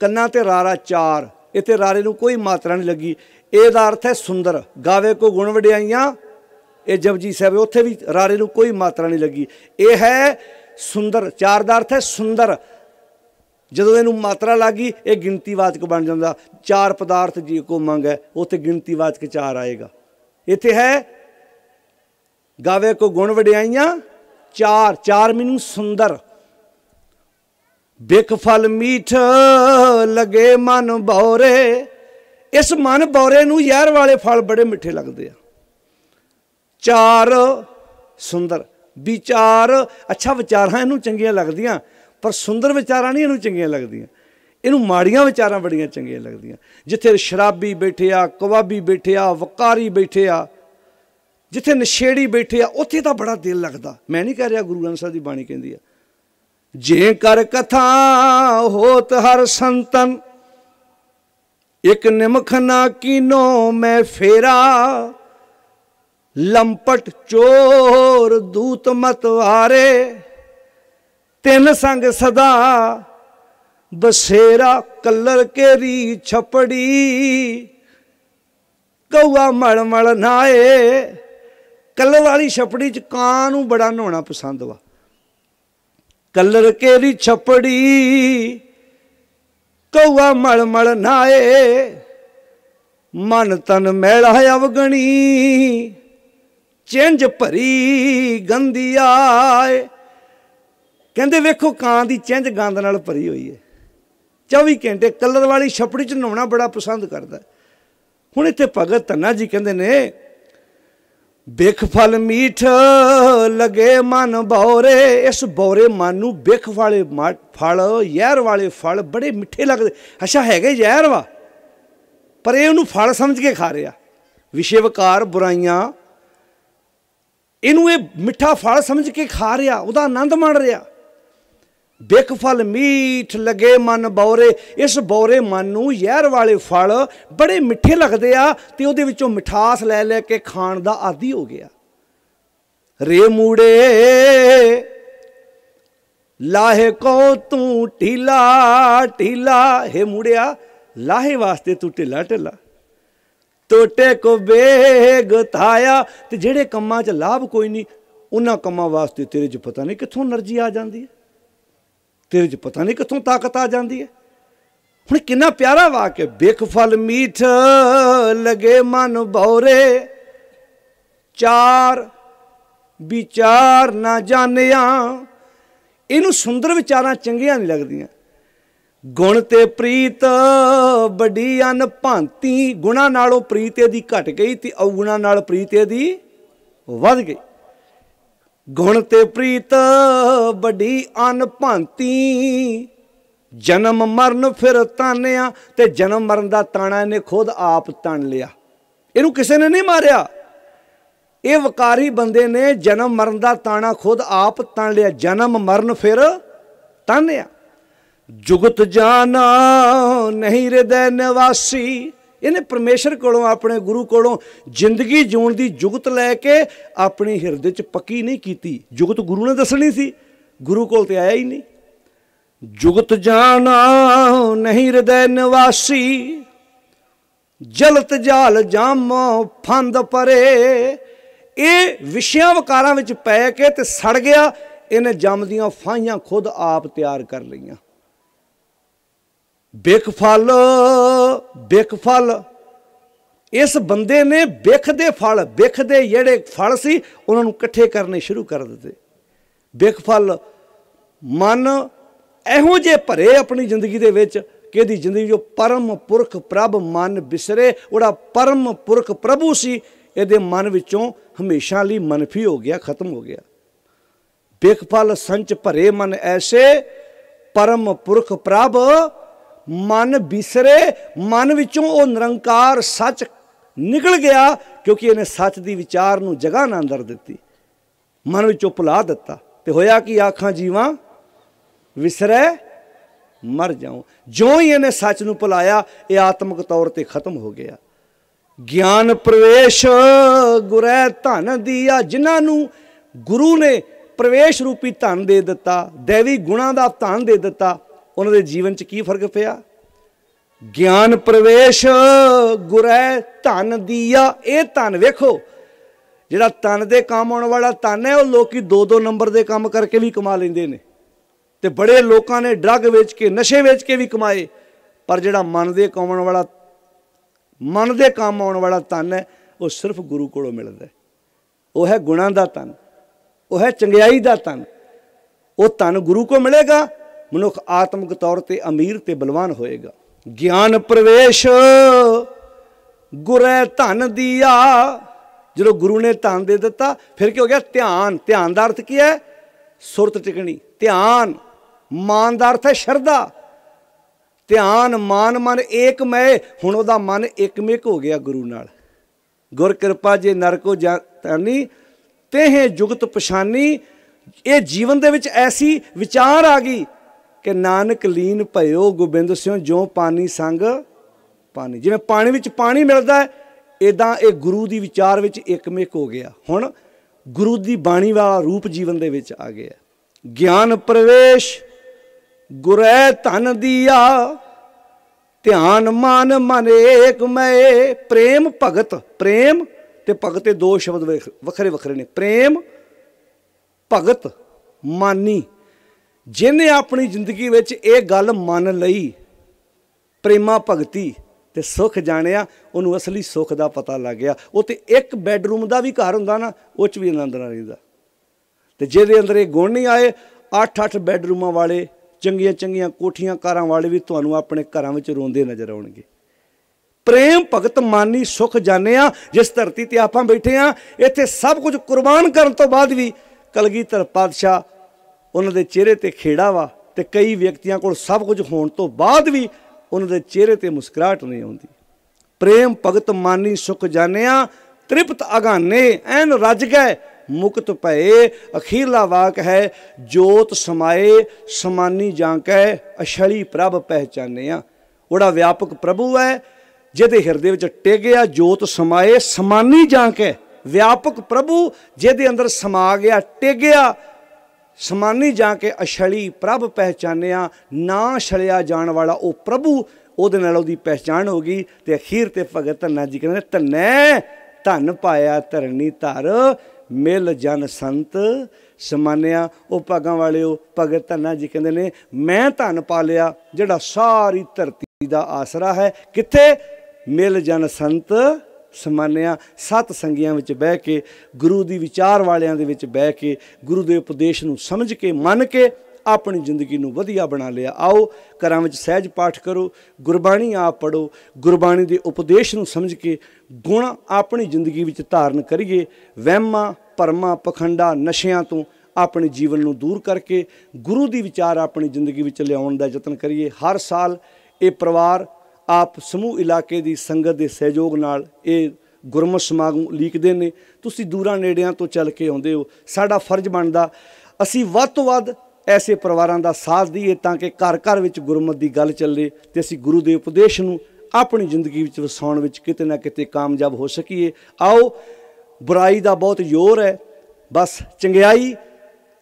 ਕੰਨਾਂ ਤੇ ਰਾਰਾ ਚਾਰ ਇਤੇ ਰਾਰੇ ਨੂੰ ਕੋਈ ਮਾਤਰਾ ਨਹੀਂ ਲੱਗੀ। ਇਹਦਾ ਅਰਥ ਹੈ ਸੁੰਦਰ, ਗਾਵੇ ਕੋ ਗੁਣ ਵਡਿਆਈਆਂ, ਇਹ ਜਪਜੀ ਸਾਹਿਬ, ਉੱਥੇ ਵੀ ਰਾਰੇ ਨੂੰ ਕੋਈ ਮਾਤਰਾ ਨਹੀਂ ਲੱਗੀ। ਇਹ ਹੈ ਸੁੰਦਰ, ਚਾਰ ਦਾ ਅਰਥ ਹੈ ਸੁੰਦਰ। ਜਦੋਂ ਇਹਨੂੰ ਮਾਤਰਾ ਲੱਗੀ, ਇਹ ਗਿਣਤੀਵਾਚਕ ਬਣ ਜਾਂਦਾ। ਚਾਰ ਪਦਾਰਥ ਜੀ ਕੋ ਮੰਗ ਹੈ ਉੱਥੇ ਗਿਣਤੀਵਾਚਕ ਚਾਰ ਆਏਗਾ। ਇੱਥੇ ਹੈ ਗਾਵੇ ਕੋ ਗੁਣ ਵਡਿਆਈਆਂ, ਚਾਰ ਚਾਰ ਮੈਨੂੰ ਸੁੰਦਰ। ਬਿਕ ਫਲ ਮੀਠ ਲਗੇ ਮਨ ਬੌਰੇ। ਇਸ ਮਨ ਬੌਰੇ ਨੂੰ ਯਾਰ ਵਾਲੇ ਫਲ ਬੜੇ ਮਿੱਠੇ ਲੱਗਦੇ ਆ। ਚਾਰ ਸੁੰਦਰ। ਵਿਚਾਰ, ਅੱਛਾ ਵਿਚਾਰਾਂ ਇਹਨੂੰ ਚੰਗੀਆਂ ਲੱਗਦੀਆਂ, ਪਰ ਸੁੰਦਰ ਵਿਚਾਰਾਂ ਨਹੀਂ ਇਹਨੂੰ ਚੰਗੀਆਂ ਲੱਗਦੀਆਂ। ਇਹਨੂੰ ਮਾੜੀਆਂ ਵਿਚਾਰਾਂ ਬੜੀਆਂ ਚੰਗੀਆਂ ਲੱਗਦੀਆਂ। ਜਿੱਥੇ ਸ਼ਰਾਬੀ ਬੈਠੇ ਆ ਕਵਾਬੀ ਬੈਠੇ ਆ ਵਕਾਰੀ ਬੈਠੇ ਆ ਜਿੱਥੇ ਨਸ਼ੇੜੀ ਬੈਠੇ ਆ, ਉੱਥੇ ਤਾਂ ਬੜਾ ਦਿਲ ਲੱਗਦਾ। ਮੈਂ ਨਹੀਂ ਕਹਿ ਰਿਹਾ ਗੁਰੂ ਗ੍ਰੰਥ ਸਾਹਿਬ ਦੀ ਬਾਣੀ ਕਹਿੰਦੀ ਆ, ਜੇ ਕਰ ਕਥਾ ਹੋਤ ਹਰ ਸੰਤਨ, ਇਕ ਨਿਮਖ ਨਾ ਕੀਨੋ ਮੈਂ ਫੇਰਾ, ਲੰਪਟ ਚੋਰ ਦੂਤ ਮਤਵਾਰੇ ਤਿੰਨ ਸੰਗ ਸਦਾ ਬਸੇਰਾ ਕਲਰ ਕੇਰੀ ਛਪੜੀ ਕਉਆ ਮਲ ਮਲ ਨਾਏ ਕਲਰ ਵਾਲੀ ਛਪੜੀ ਚ ਕਾਂ ਨੂੰ ਬੜਾ ਨਹਾਉਣਾ ਪਸੰਦ ਵਾ। ਕਲਰ ਕੇਰੀ ਛਪੜੀ? ਕਉਆ ਮਲ ਮਲ ਨਾਏ। ਮਨ ਤਨ ਮੈਲਾ ਅਵਗਣੀ। ਚਿੰਜ ਭਰੀ ਗੰਦੀ ਆਏ। ਕਹਿੰਦੇ ਵੇਖੋ ਕਾਂ ਦੀ ਚਿੰਜ ਗੰਦ ਨਾਲ ਭਰੀ ਹੋਈ ਹੈ 24 ਘੰਟੇ ਕਲਰ ਵਾਲੀ ਛਪੜੀ ਚ ਨਹਾਉਣਾ ਬੜਾ ਪਸੰਦ ਕਰਦਾ। ਹੁਣ ਇੱਥੇ ਭਗਤ ਧੰਨਾ ਜੀ ਕਹਿੰਦੇ ਨੇ ਬਿਖ ਫਲ ਮੀਠ ਲਗੇ ਮਨ ਬੌਰੇ, ਇਸ ਬੌਰੇ ਮਨ ਨੂੰ ਬਿਖ ਵਾਲੇ ਫਲ ਯਹਿਰ ਵਾਲੇ ਫਲ ਬੜੇ ਮਿੱਠੇ ਲੱਗਦੇ। ਅੱਛਾ, ਹੈਗੇ ਜ਼ਹਿਰ ਵਾ, ਪਰ ਇਹ ਉਹਨੂੰ ਫਲ ਸਮਝ ਕੇ ਖਾ ਰਿਹਾ। ਵਿਸ਼ੇ ਵਿਕਾਰ ਬੁਰਾਈਆਂ, ਇਹਨੂੰ ਇਹ ਮਿੱਠਾ ਫਲ ਸਮਝ ਕੇ ਖਾ ਰਿਹਾ, ਉਹਦਾ ਆਨੰਦ ਮਾਣ ਰਿਹਾ। ਬੇਕਫਲ ਮੀਠ ਲਗੇ ਮਨ ਬੌਰੇ। ਇਸ ਬੌਰੇ ਮਨ ਨੂੰ ਯਹਿਰ ਵਾਲੇ ਫਲ ਬੜੇ ਮਿੱਠੇ ਲੱਗਦੇ ਆ ਤੇ ਉਹਦੇ ਵਿੱਚੋਂ ਮਿਠਾਸ ਲੈ ਲੈ ਕੇ ਖਾਣ ਦਾ ਆਦੀ ਹੋ ਗਿਆ। ਰੇ ਮੂੜੇ, ਲਾਹੇ ਕੋ ਤੂੰ ਢੀਲਾ ਢੀਲਾ। ਹੈ ਮੂੜਿਆ, ਲਾਹੇ ਵਾਸਤੇ ਤੂੰ ਢਿਲਾ ਢਿਲਾ। ਟੋਟੇ ਕੋ ਬੇਗ ਥਾਇਆ ਤੇ ਜਿਹੜੇ ਕੰਮਾਂ 'ਚ ਲਾਭ ਕੋਈ ਨਹੀਂ, ਉਹਨਾਂ ਕੰਮਾਂ ਵਾਸਤੇ ਤੇਰੇ 'ਚ ਪਤਾ ਨਹੀਂ ਕਿੱਥੋਂ એનર્ਜੀ ਆ ਜਾਂਦੀ ਹੈ। ਤੇਰੇ 'ਚ ਪਤਾ ਨਹੀਂ ਕਿੱਥੋਂ ਤਾਕਤ ਆ ਜਾਂਦੀ ਹੈ। ਹੁਣ ਕਿੰਨਾ ਪਿਆਰਾ ਵਾਕਿਆ, ਬਿਖ ਫਲ ਮੀਠ ਲਗੇ ਮਨ ਬੌਰੇ, ਚਾਰ ਵਿਚਾਰ ਨਾ ਜਾਣਿਆ। ਇਹਨੂੰ ਸੁੰਦਰ ਵਿਚਾਰਾਂ ਚੰਗੀਆਂ ਨਹੀਂ ਲੱਗਦੀਆਂ। ਗੁਣ ਤੇ ਪ੍ਰੀਤ ਵੱਡੀ ਅਨ ਭਾਂਤੀ, ਗੁਣਾ ਨਾਲੋਂ ਪ੍ਰੀਤ ਇਹਦੀ ਘਟ ਗਈ ਤੇ ਔਗੁਣਾ ਨਾਲ ਪ੍ਰੀਤ ਇਹਦੀ ਵੱਧ ਗਈ। ਗੁਣ ਤੇ ਪ੍ਰੀਤ ਵੱਡੀ ਅਨ ਭਾਂਤੀ ਜਨਮ ਮਰਨ ਫਿਰ ਤਾਨਿਆ ਤੇ ਜਨਮ ਮਰਨ ਦਾ ਤਾਣਾ ਇਹਨੇ ਖੁਦ ਆਪ ਤਣ ਲਿਆ। ਇਹਨੂੰ ਕਿਸੇ ਨੇ ਨਹੀਂ ਮਾਰਿਆ। ਇਹ ਵਕਾਰੀ ਬੰਦੇ ਨੇ ਜਨਮ ਮਰਨ ਦਾ ਤਾਣਾ ਖੁਦ ਆਪ ਤਣ ਲਿਆ, ਜਨਮ ਮਰਨ ਫਿਰ ਤਾਨਿਆ ਜੁਗਤ ਜਾਣਾ ਨਹੀਂ ਹਿਰਦੈ ਨਿਵਾਸੀ ਇਹਨੇ ਪਰਮੇਸ਼ਰ ਕੋਲੋਂ, ਆਪਣੇ ਗੁਰੂ ਕੋਲੋਂ ਜ਼ਿੰਦਗੀ ਜਿਉਣ ਦੀ ਜੁਗਤ ਲੈ ਕੇ ਆਪਣੀ ਹਿਰਦੇ 'ਚ ਪੱਕੀ ਨਹੀਂ ਕੀਤੀ। ਜੁਗਤ ਗੁਰੂ ਨੇ ਦੱਸਣੀ ਸੀ। ਗੁਰੂ ਕੋਲ ਤੇ ਆਇਆ ਹੀ ਨਹੀਂ। ਜੁਗਤ ਜਾਣਾ ਨਹੀਂ ਹਿਰਦੈ ਨਿਵਾਸੀ। ਜਲਤ ਜਾਲ ਜਾਮ ਫੰਦ ਪਰੇ। ਇਹ ਵਿਸ਼ਿਆਂ ਵਕਾਰਾਂ ਵਿੱਚ ਪੈ ਕੇ ਤੇ ਸੜ ਗਿਆ। ਇਹਨੇ ਜੰਮ ਦੀਆਂ ਫਾਈਆਂ ਖੁਦ ਆਪ ਤਿਆਰ ਕਰ ਲਈਆਂ। ਬਿਖ ਫਲ ਬਿਖ ਫਲ। ਇਸ ਬੰਦੇ ਨੇ ਬਿਖ ਦੇ ਫਲ ਬਿਖ ਦੇ ਜਿਹੜੇ ਫਲ ਸੀ, ਉਹਨਾਂ ਨੂੰ ਇਕੱਠੇ ਕਰਨੇ ਸ਼ੁਰੂ ਕਰ ਦਿੱਤੇ। ਬਿਖ ਫਲ, ਮਨ ਇਹੋ ਜੇ ਭਰੇ ਆਪਣੀ ਜ਼ਿੰਦਗੀ ਦੇ ਵਿੱਚ ਕਿ ਇਹਦੀ ਜ਼ਿੰਦਗੀ ਜੋ ਪਰਮ ਪੁਰਖ ਪ੍ਰਭ ਮਨ ਬਿਸਰੇ, ਉਹਦਾ ਪਰਮ ਪੁਰਖ ਪ੍ਰਭੂ ਸੀ, ਇਹਦੇ ਮਨ ਵਿੱਚੋਂ ਹਮੇਸ਼ਾ ਲਈ ਮਨਫੀ ਹੋ ਗਿਆ, ਖਤਮ ਹੋ ਗਿਆ। ਬਿਖ ਫਲ, ਸੰਚ ਭਰੇ ਮਨ ਐਸੇ ਪਰਮ ਪੁਰਖ ਪ੍ਰਭ ਮਨ ਬਿਸਰੇ, ਮਨ ਵਿੱਚੋਂ ਉਹ ਨਿਰੰਕਾਰ ਸੱਚ ਨਿਕਲ ਗਿਆ ਕਿਉਂਕਿ ਇਹਨੇ ਸੱਚ ਦੀ ਵਿਚਾਰ ਨੂੰ ਜਗ੍ਹਾ ਨਾ ਅੰਦਰ ਦਿੱਤੀ। ਮਨ ਵਿੱਚੋਂ ਭੁਲਾ ਦਿੱਤਾ ਤੇ ਹੋਇਆ ਕਿ ਆਖਾਂ ਜੀਵਾਂ? ਵਿਸਰੇ, ਮਰ ਜਾਉ। ਜਿਉਂ ਹੀ ਇਹਨੇ ਸੱਚ ਨੂੰ ਭੁਲਾਇਆ, ਇਹ ਆਤਮਿਕ ਤੌਰ ਤੇ ਖਤਮ ਹੋ ਗਿਆ। ਗਿਆਨ ਪ੍ਰਵੇਸ਼ ਗੁਰੈ ਧਨ ਦੀਆ, ਜਿਨ੍ਹਾਂ ਨੂੰ ਗੁਰੂ ਨੇ ਪ੍ਰਵੇਸ਼ ਰੂਪੀ ਧਨ ਦੇ ਦਿੱਤਾ, ਦੇਵੀ ਗੁਣਾ ਦਾ ਧਨ ਦੇ ਦਿੱਤਾ ਉਹਨਾਂ ਦੇ ਜੀਵਨ 'ਚ ਕੀ ਫ਼ਰਕ ਪਿਆ? ਗਿਆਨ ਪ੍ਰਵੇਸ਼, ਗੁਰੈ ਧਨ ਦੀਆ, ਇਹ ਧਨ ਵੇਖੋ। ਜਿਹੜਾ ਤਨ ਦੇ ਕੰਮ ਆਉਣ ਵਾਲਾ ਧਨ ਹੈ, ਉਹ ਲੋਕੀ ਦੋ ਦੋ ਨੰਬਰ ਦੇ ਕੰਮ ਕਰਕੇ ਵੀ ਕਮਾ ਲੈਂਦੇ ਨੇ। ਤੇ ਬੜੇ ਲੋਕਾਂ ਨੇ ਡਰੱਗ ਵੇਚ ਕੇ, ਨਸ਼ੇ ਵੇਚ ਕੇ ਵੀ ਕਮਾਏ। ਪਰ ਜਿਹੜਾ ਮਨ ਦੇ ਕਮਾਉਣ ਵਾਲਾ, ਮਨ ਦੇ ਕੰਮ ਆਉਣ ਵਾਲਾ ਧਨ ਹੈ, ਉਹ ਸਿਰਫ ਗੁਰੂ ਕੋਲੋਂ ਮਿਲਦਾ ਹੈ। ਉਹ ਹੈ ਗੁਣਾਂ ਦਾ ਧਨ, ਉਹ ਹੈ ਚੰਗਿਆਈ ਦਾ ਧਨ। ਉਹ ਧਨ ਗੁਰੂ ਕੋ ਮਿਲੇਗਾ ਮਨੁੱਖ ਆਤਮਿਕ ਤੌਰ ਤੇ ਅਮੀਰ ਤੇ ਬਲਵਾਨ ਹੋਏਗਾ। ਗਿਆਨ ਪ੍ਰਵੇਸ਼, ਗੁਰੇ ਧਨ ਦੀਆ। ਜਦੋਂ ਗੁਰੂ ਨੇ ਧਨ ਦੇ ਦਿੱਤਾ, ਫਿਰ ਕੀ ਹੋ ਗਿਆ? ਧਿਆਨ। ਧਿਆਨ ਦਾ ਅਰਥ ਕੀ ਹੈ? ਸੁਰਤ ਟਿਕਣੀ। ਧਿਆਨ। ਮਾਨ ਦਾ ਅਰਥ ਹੈ ਸ਼ਰਧਾ। ਧਿਆਨ, ਮਾਨ, ਮਨ ਏਕ ਹੁਣ ਉਹਦਾ ਮਨ ਇਕਮਿਕ ਹੋ ਗਿਆ ਗੁਰੂ ਨਾਲ। ਗੁਰ ਕਿਰਪਾ ਜੇ ਨਰਕੋ ਜਾਣੀ ਤੇਹ ਜੁਗਤ ਪਛਾਨੀ। ਇਹ ਜੀਵਨ ਦੇ ਵਿੱਚ ਐਸੀ ਵਿਚਾਰ ਆ ਗਈ ਕਿ ਨਾਨਕ ਲੀਨ ਭਇਓ ਗੋਬਿੰਦ ਸਿੰਘ ਜੋ ਪਾਣੀ ਸੰਗ ਪਾਣੀ। ਜਿਵੇਂ ਪਾਣੀ ਵਿੱਚ ਪਾਣੀ ਮਿਲਦਾ ਹੈ ਇਦਾਂ ਇਹ ਗੁਰੂ ਦੀ ਵਿਚਾਰ ਵਿੱਚ ਇਕਮਿਕ ਹੋ ਗਿਆ। ਹੁਣ ਗੁਰੂ ਦੀ ਬਾਣੀ ਵਾਲਾ ਰੂਪ ਜੀਵਨ ਦੇ ਵਿੱਚ ਆ ਗਿਆ। ਗਿਆਨ ਪ੍ਰਵੇਸ਼, ਗੁਰੈ ਧਨ ਦੀਆ, ਧਿਆਨ ਮਨ ਮਨ ਏਕ ਮੈਂ ਪ੍ਰੇਮ ਭਗਤ, ਪ੍ਰੇਮ ਤੇ ਭਗਤ ਦੇ ਦੋ ਸ਼ਬਦ ਵੱਖਰੇ ਵੱਖਰੇ ਨੇ। ਪ੍ਰੇਮ, ਭਗਤ, ਮਾਨੀ। ਜਿਨੇ ਆਪਣੀ ਜ਼ਿੰਦਗੀ ਵਿੱਚ ਇਹ ਗੱਲ ਮੰਨ ਲਈ, ਪ੍ਰੇਮਾ ਭਗਤੀ ਤੇ ਸੁਖ ਜਾਣਿਆ, ਉਹਨੂੰ ਅਸਲੀ ਸੁਖ ਦਾ ਪਤਾ ਲੱਗ ਗਿਆ। ਉਹ ਤੇ ਇੱਕ ਬੈੱਡਰੂਮ ਦਾ ਵੀ ਘਰ ਹੁੰਦਾ ਨਾ, ਉਹ ਚ ਵੀ ਆਨੰਦ ਨਾ ਰਹਿੰਦਾ ਤੇ ਜਿਹਦੇ ਅੰਦਰ ਇਹ ਗੁਣ ਨਹੀਂ ਆਏ 8-8 ਬੈੱਡਰੂਮਾਂ ਵਾਲੇ ਚੰਗੀਆਂ ਚੰਗੀਆਂ ਕੋਠੀਆਂ ਕਾਰਾਂ ਵਾਲੇ ਵੀ ਤੁਹਾਨੂੰ ਆਪਣੇ ਘਰਾਂ ਵਿੱਚ ਰੋਂਦੇ ਨਜ਼ਰ ਆਉਣਗੇ। ਪ੍ਰੇਮ ਭਗਤ ਮਾਨੀ ਸੁਖ ਜਾਣਿਆ, ਜਿਸ ਧਰਤੀ ਤੇ ਆਪਾਂ ਬੈਠੇ ਆ, ਇੱਥੇ ਸਭ ਕੁਝ ਕੁਰਬਾਨ ਕਰਨ ਤੋਂ ਬਾਅਦ ਵੀ ਕਲਗੀਧਰ ਪਾਤਸ਼ਾਹ ਉਹਨਾਂ ਦੇ ਚਿਹਰੇ ਤੇ ਖੇੜਾ ਵਾ ਤੇ ਕਈ ਵਿਅਕਤੀਆਂ ਕੋਲ ਸਭ ਕੁਝ ਹੋਣ ਤੋਂ ਬਾਅਦ ਵੀ ਉਹਨਾਂ ਦੇ ਚਿਹਰੇ ਤੇ ਮੁਸਕਰਾਹਟ ਨਹੀਂ ਆਉਂਦੀ। ਪ੍ਰੇਮ, ਭਗਤ, ਮਾਨੀ, ਸੁਖ ਜਾਣਿਆ, ਤ੍ਰਿਪਤ ਅਗਾਨੇ, ਐਨ ਰੱਜ ਗਏ, ਮੁਕਤ ਭਏ, ਅਖੀਰਲਾ ਵਾਕ ਹੈ, ਜੋਤ ਸਮਾਏ, ਸਮਾਨੀ ਜਾਂ ਕੈ ਅਸ਼ਲੀ ਪ੍ਰਭ ਪਹਿਚਾਨਿਆ। ਉਹਦਾ ਵਿਆਪਕ ਪ੍ਰਭੂ ਹੈ, ਜਿਹਦੇ ਹਿਰਦੇ ਵਿੱਚ ਟਿਕਿਆ ਜੋਤ ਸਮਾਏ, ਸਮਾਨੀ ਜਾਂ ਕੈ ਵਿਆਪਕ ਪ੍ਰਭੂ ਜਿਹਦੇ ਅੰਦਰ ਸਮਾ ਗਿਆ ਟਿਕਿਆ ਸਮਾਨੀ ਜਾ ਕੇ ਅਛਲੀ ਪ੍ਰਭ ਪਹਿਚਾਨਿਆ, ਨਾ ਛਲਿਆ ਜਾਣ ਵਾਲਾ ਉਹ ਪ੍ਰਭੂ, ਉਹਦੇ ਨਾਲ ਉਹਦੀ ਪਹਿਚਾਣ ਹੋ ਗਈ ਤੇ ਅਖੀਰ ਤੇ ਭਗਤ ਧੰਨਾ ਜੀ ਕਹਿੰਦੇ ਧੰਨੈ, ਧਨ ਪਾਇਆ ਧਰਨੀ ਧਰ, ਮਿਲ ਜਨ ਸੰਤ ਸਮਾਨਿਆ। ਉਹ ਭਾਗਾਂ ਵਾਲਿਓ, ਭਗਤ ਧੰਨਾ ਜੀ ਕਹਿੰਦੇ ਨੇ, ਮੈਂ ਧਨ ਪਾ ਲਿਆ, ਜਿਹੜਾ ਸਾਰੀ ਧਰਤੀ ਦਾ ਆਸਰਾ ਹੈ। ਕਿੱਥੇ? ਮਿਲ ਜਨ ਸੰਤ ਸਮਾਨਿਆ, ਸਤ ਸੰਗੀਆਂ ਵਿੱਚ ਬਹਿ ਕੇ, ਗੁਰੂ ਦੀ ਵਿਚਾਰ ਵਾਲਿਆਂ ਦੇ ਵਿੱਚ ਬਹਿ ਕੇ, ਗੁਰੂ ਦੇ ਉਪਦੇਸ਼ ਨੂੰ ਸਮਝ ਕੇ, ਮੰਨ ਕੇ ਆਪਣੀ ਜ਼ਿੰਦਗੀ ਨੂੰ ਵਧੀਆ ਬਣਾ ਲਿਆ। ਆਓ, ਘਰਾਂ ਵਿੱਚ ਸਹਿਜ ਪਾਠ ਕਰੋ, ਗੁਰਬਾਣੀ ਆਪ ਪੜੋ ਗੁਰਬਾਣੀ ਦੇ ਉਪਦੇਸ਼ ਨੂੰ ਸਮਝ ਕੇ ਗੁਣ ਆਪਣੀ ਜ਼ਿੰਦਗੀ ਵਿੱਚ ਧਾਰਨ ਕਰੀਏ। ਵਹਿਮਾਂ ਪਰਮਾ ਪਖੰਡਾ, ਨਸ਼ਿਆਂ ਤੋਂ ਆਪਣੇ ਜੀਵਨ ਨੂੰ ਦੂਰ ਕਰਕੇ ਗੁਰੂ ਦੀ ਵਿਚਾਰ ਆਪਣੀ ਜ਼ਿੰਦਗੀ ਵਿੱਚ ਲਿਆਉਣ ਦਾ ਯਤਨ ਕਰੀਏ। ਹਰ ਸਾਲ ਇਹ ਪਰਿਵਾਰ ਆਪ ਸਮੂਹ ਇਲਾਕੇ ਦੀ ਸੰਗਤ ਦੇ ਸਹਿਯੋਗ ਨਾਲ ਇਹ ਗੁਰਮਤ ਸਮਾਗਮ ਲੀਕਦੇ ਨੇ। ਤੁਸੀਂ ਦੂਰਾਂ ਨੇੜਿਆਂ ਤੋਂ ਚੱਲ ਕੇ ਆਉਂਦੇ ਹੋ। ਸਾਡਾ ਫਰਜ਼ ਬਣਦਾ, ਅਸੀਂ ਵੱਧ ਤੋਂ ਵੱਧ ਐਸੇ ਪਰਿਵਾਰਾਂ ਦਾ ਸਾਥ ਦਈਏ ਤਾਂ ਕਿ ਘਰ ਘਰ ਵਿੱਚ ਗੁਰਮਤ ਦੀ ਗੱਲ ਚੱਲੇ ਤੇ ਅਸੀਂ ਗੁਰੂ ਦੇ ਉਪਦੇਸ਼ ਨੂੰ ਆਪਣੀ ਜ਼ਿੰਦਗੀ ਵਿੱਚ ਵਸਾਉਣ ਵਿੱਚ ਕਿਤੇ ਨਾ ਕਿਤੇ ਕਾਮਯਾਬ ਹੋ ਸਕੀਏ। ਆਓ, ਬੁਰਾਈ ਦਾ ਬਹੁਤ ਜ਼ੋਰ ਹੈ। ਬਸ ਚੰਗਿਆਈ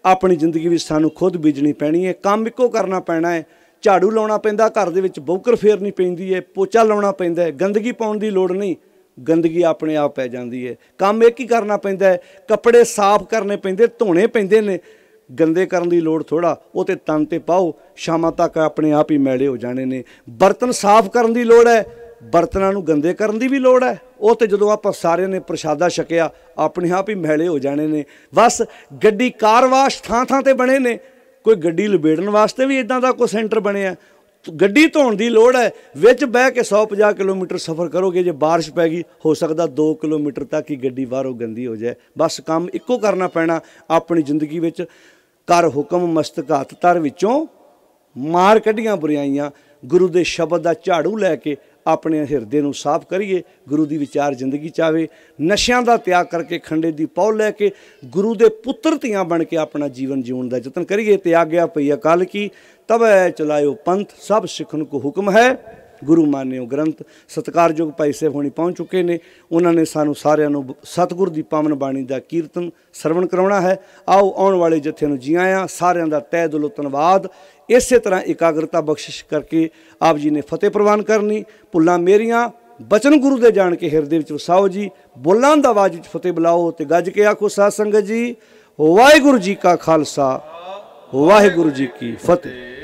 ਆਪਣੀ ਜ਼ਿੰਦਗੀ ਵਿੱਚ ਸਾਨੂੰ ਖੁਦ ਬੀਜਣੀ ਪੈਣੀ ਹੈ। ਕੰਮ ਇੱਕੋ ਕਰਨਾ ਪੈਣਾ ਹੈ। ਝਾੜੂ ਲਾਉਣਾ ਪੈਂਦਾ, ਘਰ ਦੇ ਵਿੱਚ ਬੌਕਰ ਫੇਰਨੀ ਪੈਂਦੀ ਹੈ ਪੋਚਾ ਲਾਉਣਾ ਪੈਂਦਾ ਹੈ ਗੰਦਗੀ ਪਾਉਣ ਦੀ ਲੋੜ ਨਹੀਂ, ਗੰਦਗੀ ਆਪਣੇ ਆਪ ਪੈ ਜਾਂਦੀ ਹੈ ਕੰਮ ਇੱਕ ਹੀ ਕਰਨਾ ਪੈਂਦਾ ਹੈ ਕੱਪੜੇ ਸਾਫ਼ ਕਰਨੇ ਪੈਂਦੇ, ਧੋਣੇ ਪੈਂਦੇ ਨੇ, ਗੰਦੇ ਕਰਨ ਦੀ ਲੋੜ ਥੋੜਾ ਉਹ ਤੇ ਤਨ ਤੇ ਪਾਓ, ਸ਼ਾਮਾਂ ਤੱਕ ਆਪਣੇ ਆਪ ਹੀ ਮੈਲੇ ਹੋ ਜਾਣੇ ਨੇ। ਬਰਤਨ ਸਾਫ਼ ਕਰਨ ਦੀ ਲੋੜ ਹੈ ਬਰਤਨਾਂ ਨੂੰ ਗੰਦੇ ਕਰਨ ਦੀ ਵੀ ਲੋੜ ਹੈ ਉਹ ਤੇ ਜਦੋਂ ਆਪਾਂ ਸਾਰਿਆਂ ਨੇ ਪ੍ਰਸ਼ਾਦਾ ਛਕਿਆ, ਆਪਣੇ ਆਪ ਹੀ ਮੈਲੇ ਹੋ ਜਾਣੇ ਨੇ। ਬਸ ਗੱਡੀ ਕਾਰ ਵਾਸ਼ ਥਾਂ ਥਾਂ ਤੇ ਬਣੇ ਨੇ ਕੋਈ ਗੱਡੀ ਲਬੇੜਨ ਵਾਸਤੇ ਵੀ ਇਦਾਂ ਦਾ ਕੋਈ ਸੈਂਟਰ ਬਣਿਆ। ਗੱਡੀ ਧੋਣ ਦੀ ਲੋੜ ਹੈ, ਵਿੱਚ ਬਹਿ ਕੇ 150 ਕਿਲੋਮੀਟਰ ਸਫ਼ਰ ਕਰੋਗੇ, ਜੇ ਬਾਰਿਸ਼ ਪੈ ਗਈ, ਹੋ ਸਕਦਾ 2 ਕਿਲੋਮੀਟਰ ਤੱਕ ਹੀ ਗੱਡੀ ਬਾਹਰੋਂ ਗੰਦੀ ਹੋ ਜਾਏ। ਬਸ ਕੰਮ ਇੱਕੋ ਕਰਨਾ ਪੈਣਾ ਆਪਣੀ ਜ਼ਿੰਦਗੀ ਵਿੱਚ। ਕਰ ਹੁਕਮ ਮਸਤਕ ਹੱਥ ਤਰ ਵਿੱਚੋਂ ਮਾਰ ਕੱਢੀਆਂ ਬੁਰਾਈਆਂ ਗੁਰੂ ਦੇ ਸ਼ਬਦ ਦਾ ਝਾੜੂ ਲੈ ਕੇ ਆਪਣੇ ਹਿਰਦੇ ਨੂੰ ਸਾਫ਼ ਕਰੀਏ, ਗੁਰੂ ਦੀ ਵਿਚਾਰ ਜ਼ਿੰਦਗੀ ਚ ਆਵੇ, ਨਸ਼ਿਆਂ ਦਾ ਤਿਆਗ ਕਰਕੇ ਖੰਡੇ ਦੀ ਪੌਲ ਲੈ ਕੇ ਗੁਰੂ ਦੇ ਪੁੱਤਰ ਧੀਆਂ ਬਣ ਕੇ ਆਪਣਾ ਜੀਵਨ ਜਿਉਣ ਦਾ ਯਤਨ ਕਰੀਏ ਤੇ ਆਗਿਆ ਪਈ ਅਕਾਲ ਕੀ ਤਬੈ ਚਲਾਇਓ ਪੰਥ, ਸਭ ਸਿੱਖਣ ਕੋ ਹੁਕਮ ਹੈ। ਗੁਰੂ ਮਾਨਿਓ ਗ੍ਰੰਥ, ਸਤਕਾਰਯੋਗ ਭਾਈ ਸਾਹਿਬ ਹੋਣੀ ਪਹੁੰਚ ਚੁੱਕੇ ਨੇ। ਉਹਨਾਂ ਨੇ ਸਾਨੂੰ ਸਾਰਿਆਂ ਨੂੰ ਸਤਿਗੁਰ ਦੀ ਪਾਵਨ ਬਾਣੀ ਦਾ ਕੀਰਤਨ ਸਰਵਣ ਕਰਾਉਣਾ ਹੈ। ਆਓ ਆਉਣ ਵਾਲੇ ਜਥੇ ਨੂੰ ਜੀ ਆਇਆਂ, ਸਾਰਿਆਂ ਦਾ ਤਹਿ ਦਿਲੋਂ ਧੰਨਵਾਦ। ਇਸੇ ਤਰ੍ਹਾਂ ਇਕਾਗਰਤਾ ਬਖਸ਼ਿਸ਼ ਕਰਕੇ ਆਪ ਜੀ ਨੇ ਫਤਿਹ ਪ੍ਰਵਾਨ ਕਰਨੀ। ਭੁੱਲਾਂ ਮੇਰੀਆਂ, ਬਚਨ ਗੁਰੂ ਦੇ ਜਾਣ ਕੇ ਹਿਰਦੇ ਵਿੱਚ ਵਸਾਓ ਜੀ। ਬੋਲਾਂ ਦਾ ਆਵਾਜ਼ ਵਿੱਚ ਫਤਿਹ ਬੁਲਾਓ ਤੇ ਗੱਜ ਕੇ ਆਖੋ, ਸਾਧ ਸੰਗਤ ਜੀ, ਵਾਹਿਗੁਰੂ ਜੀ ਕਾ ਖਾਲਸਾ, ਵਾਹਿਗੁਰੂ ਜੀ ਕੀ ਫਤਿਹ।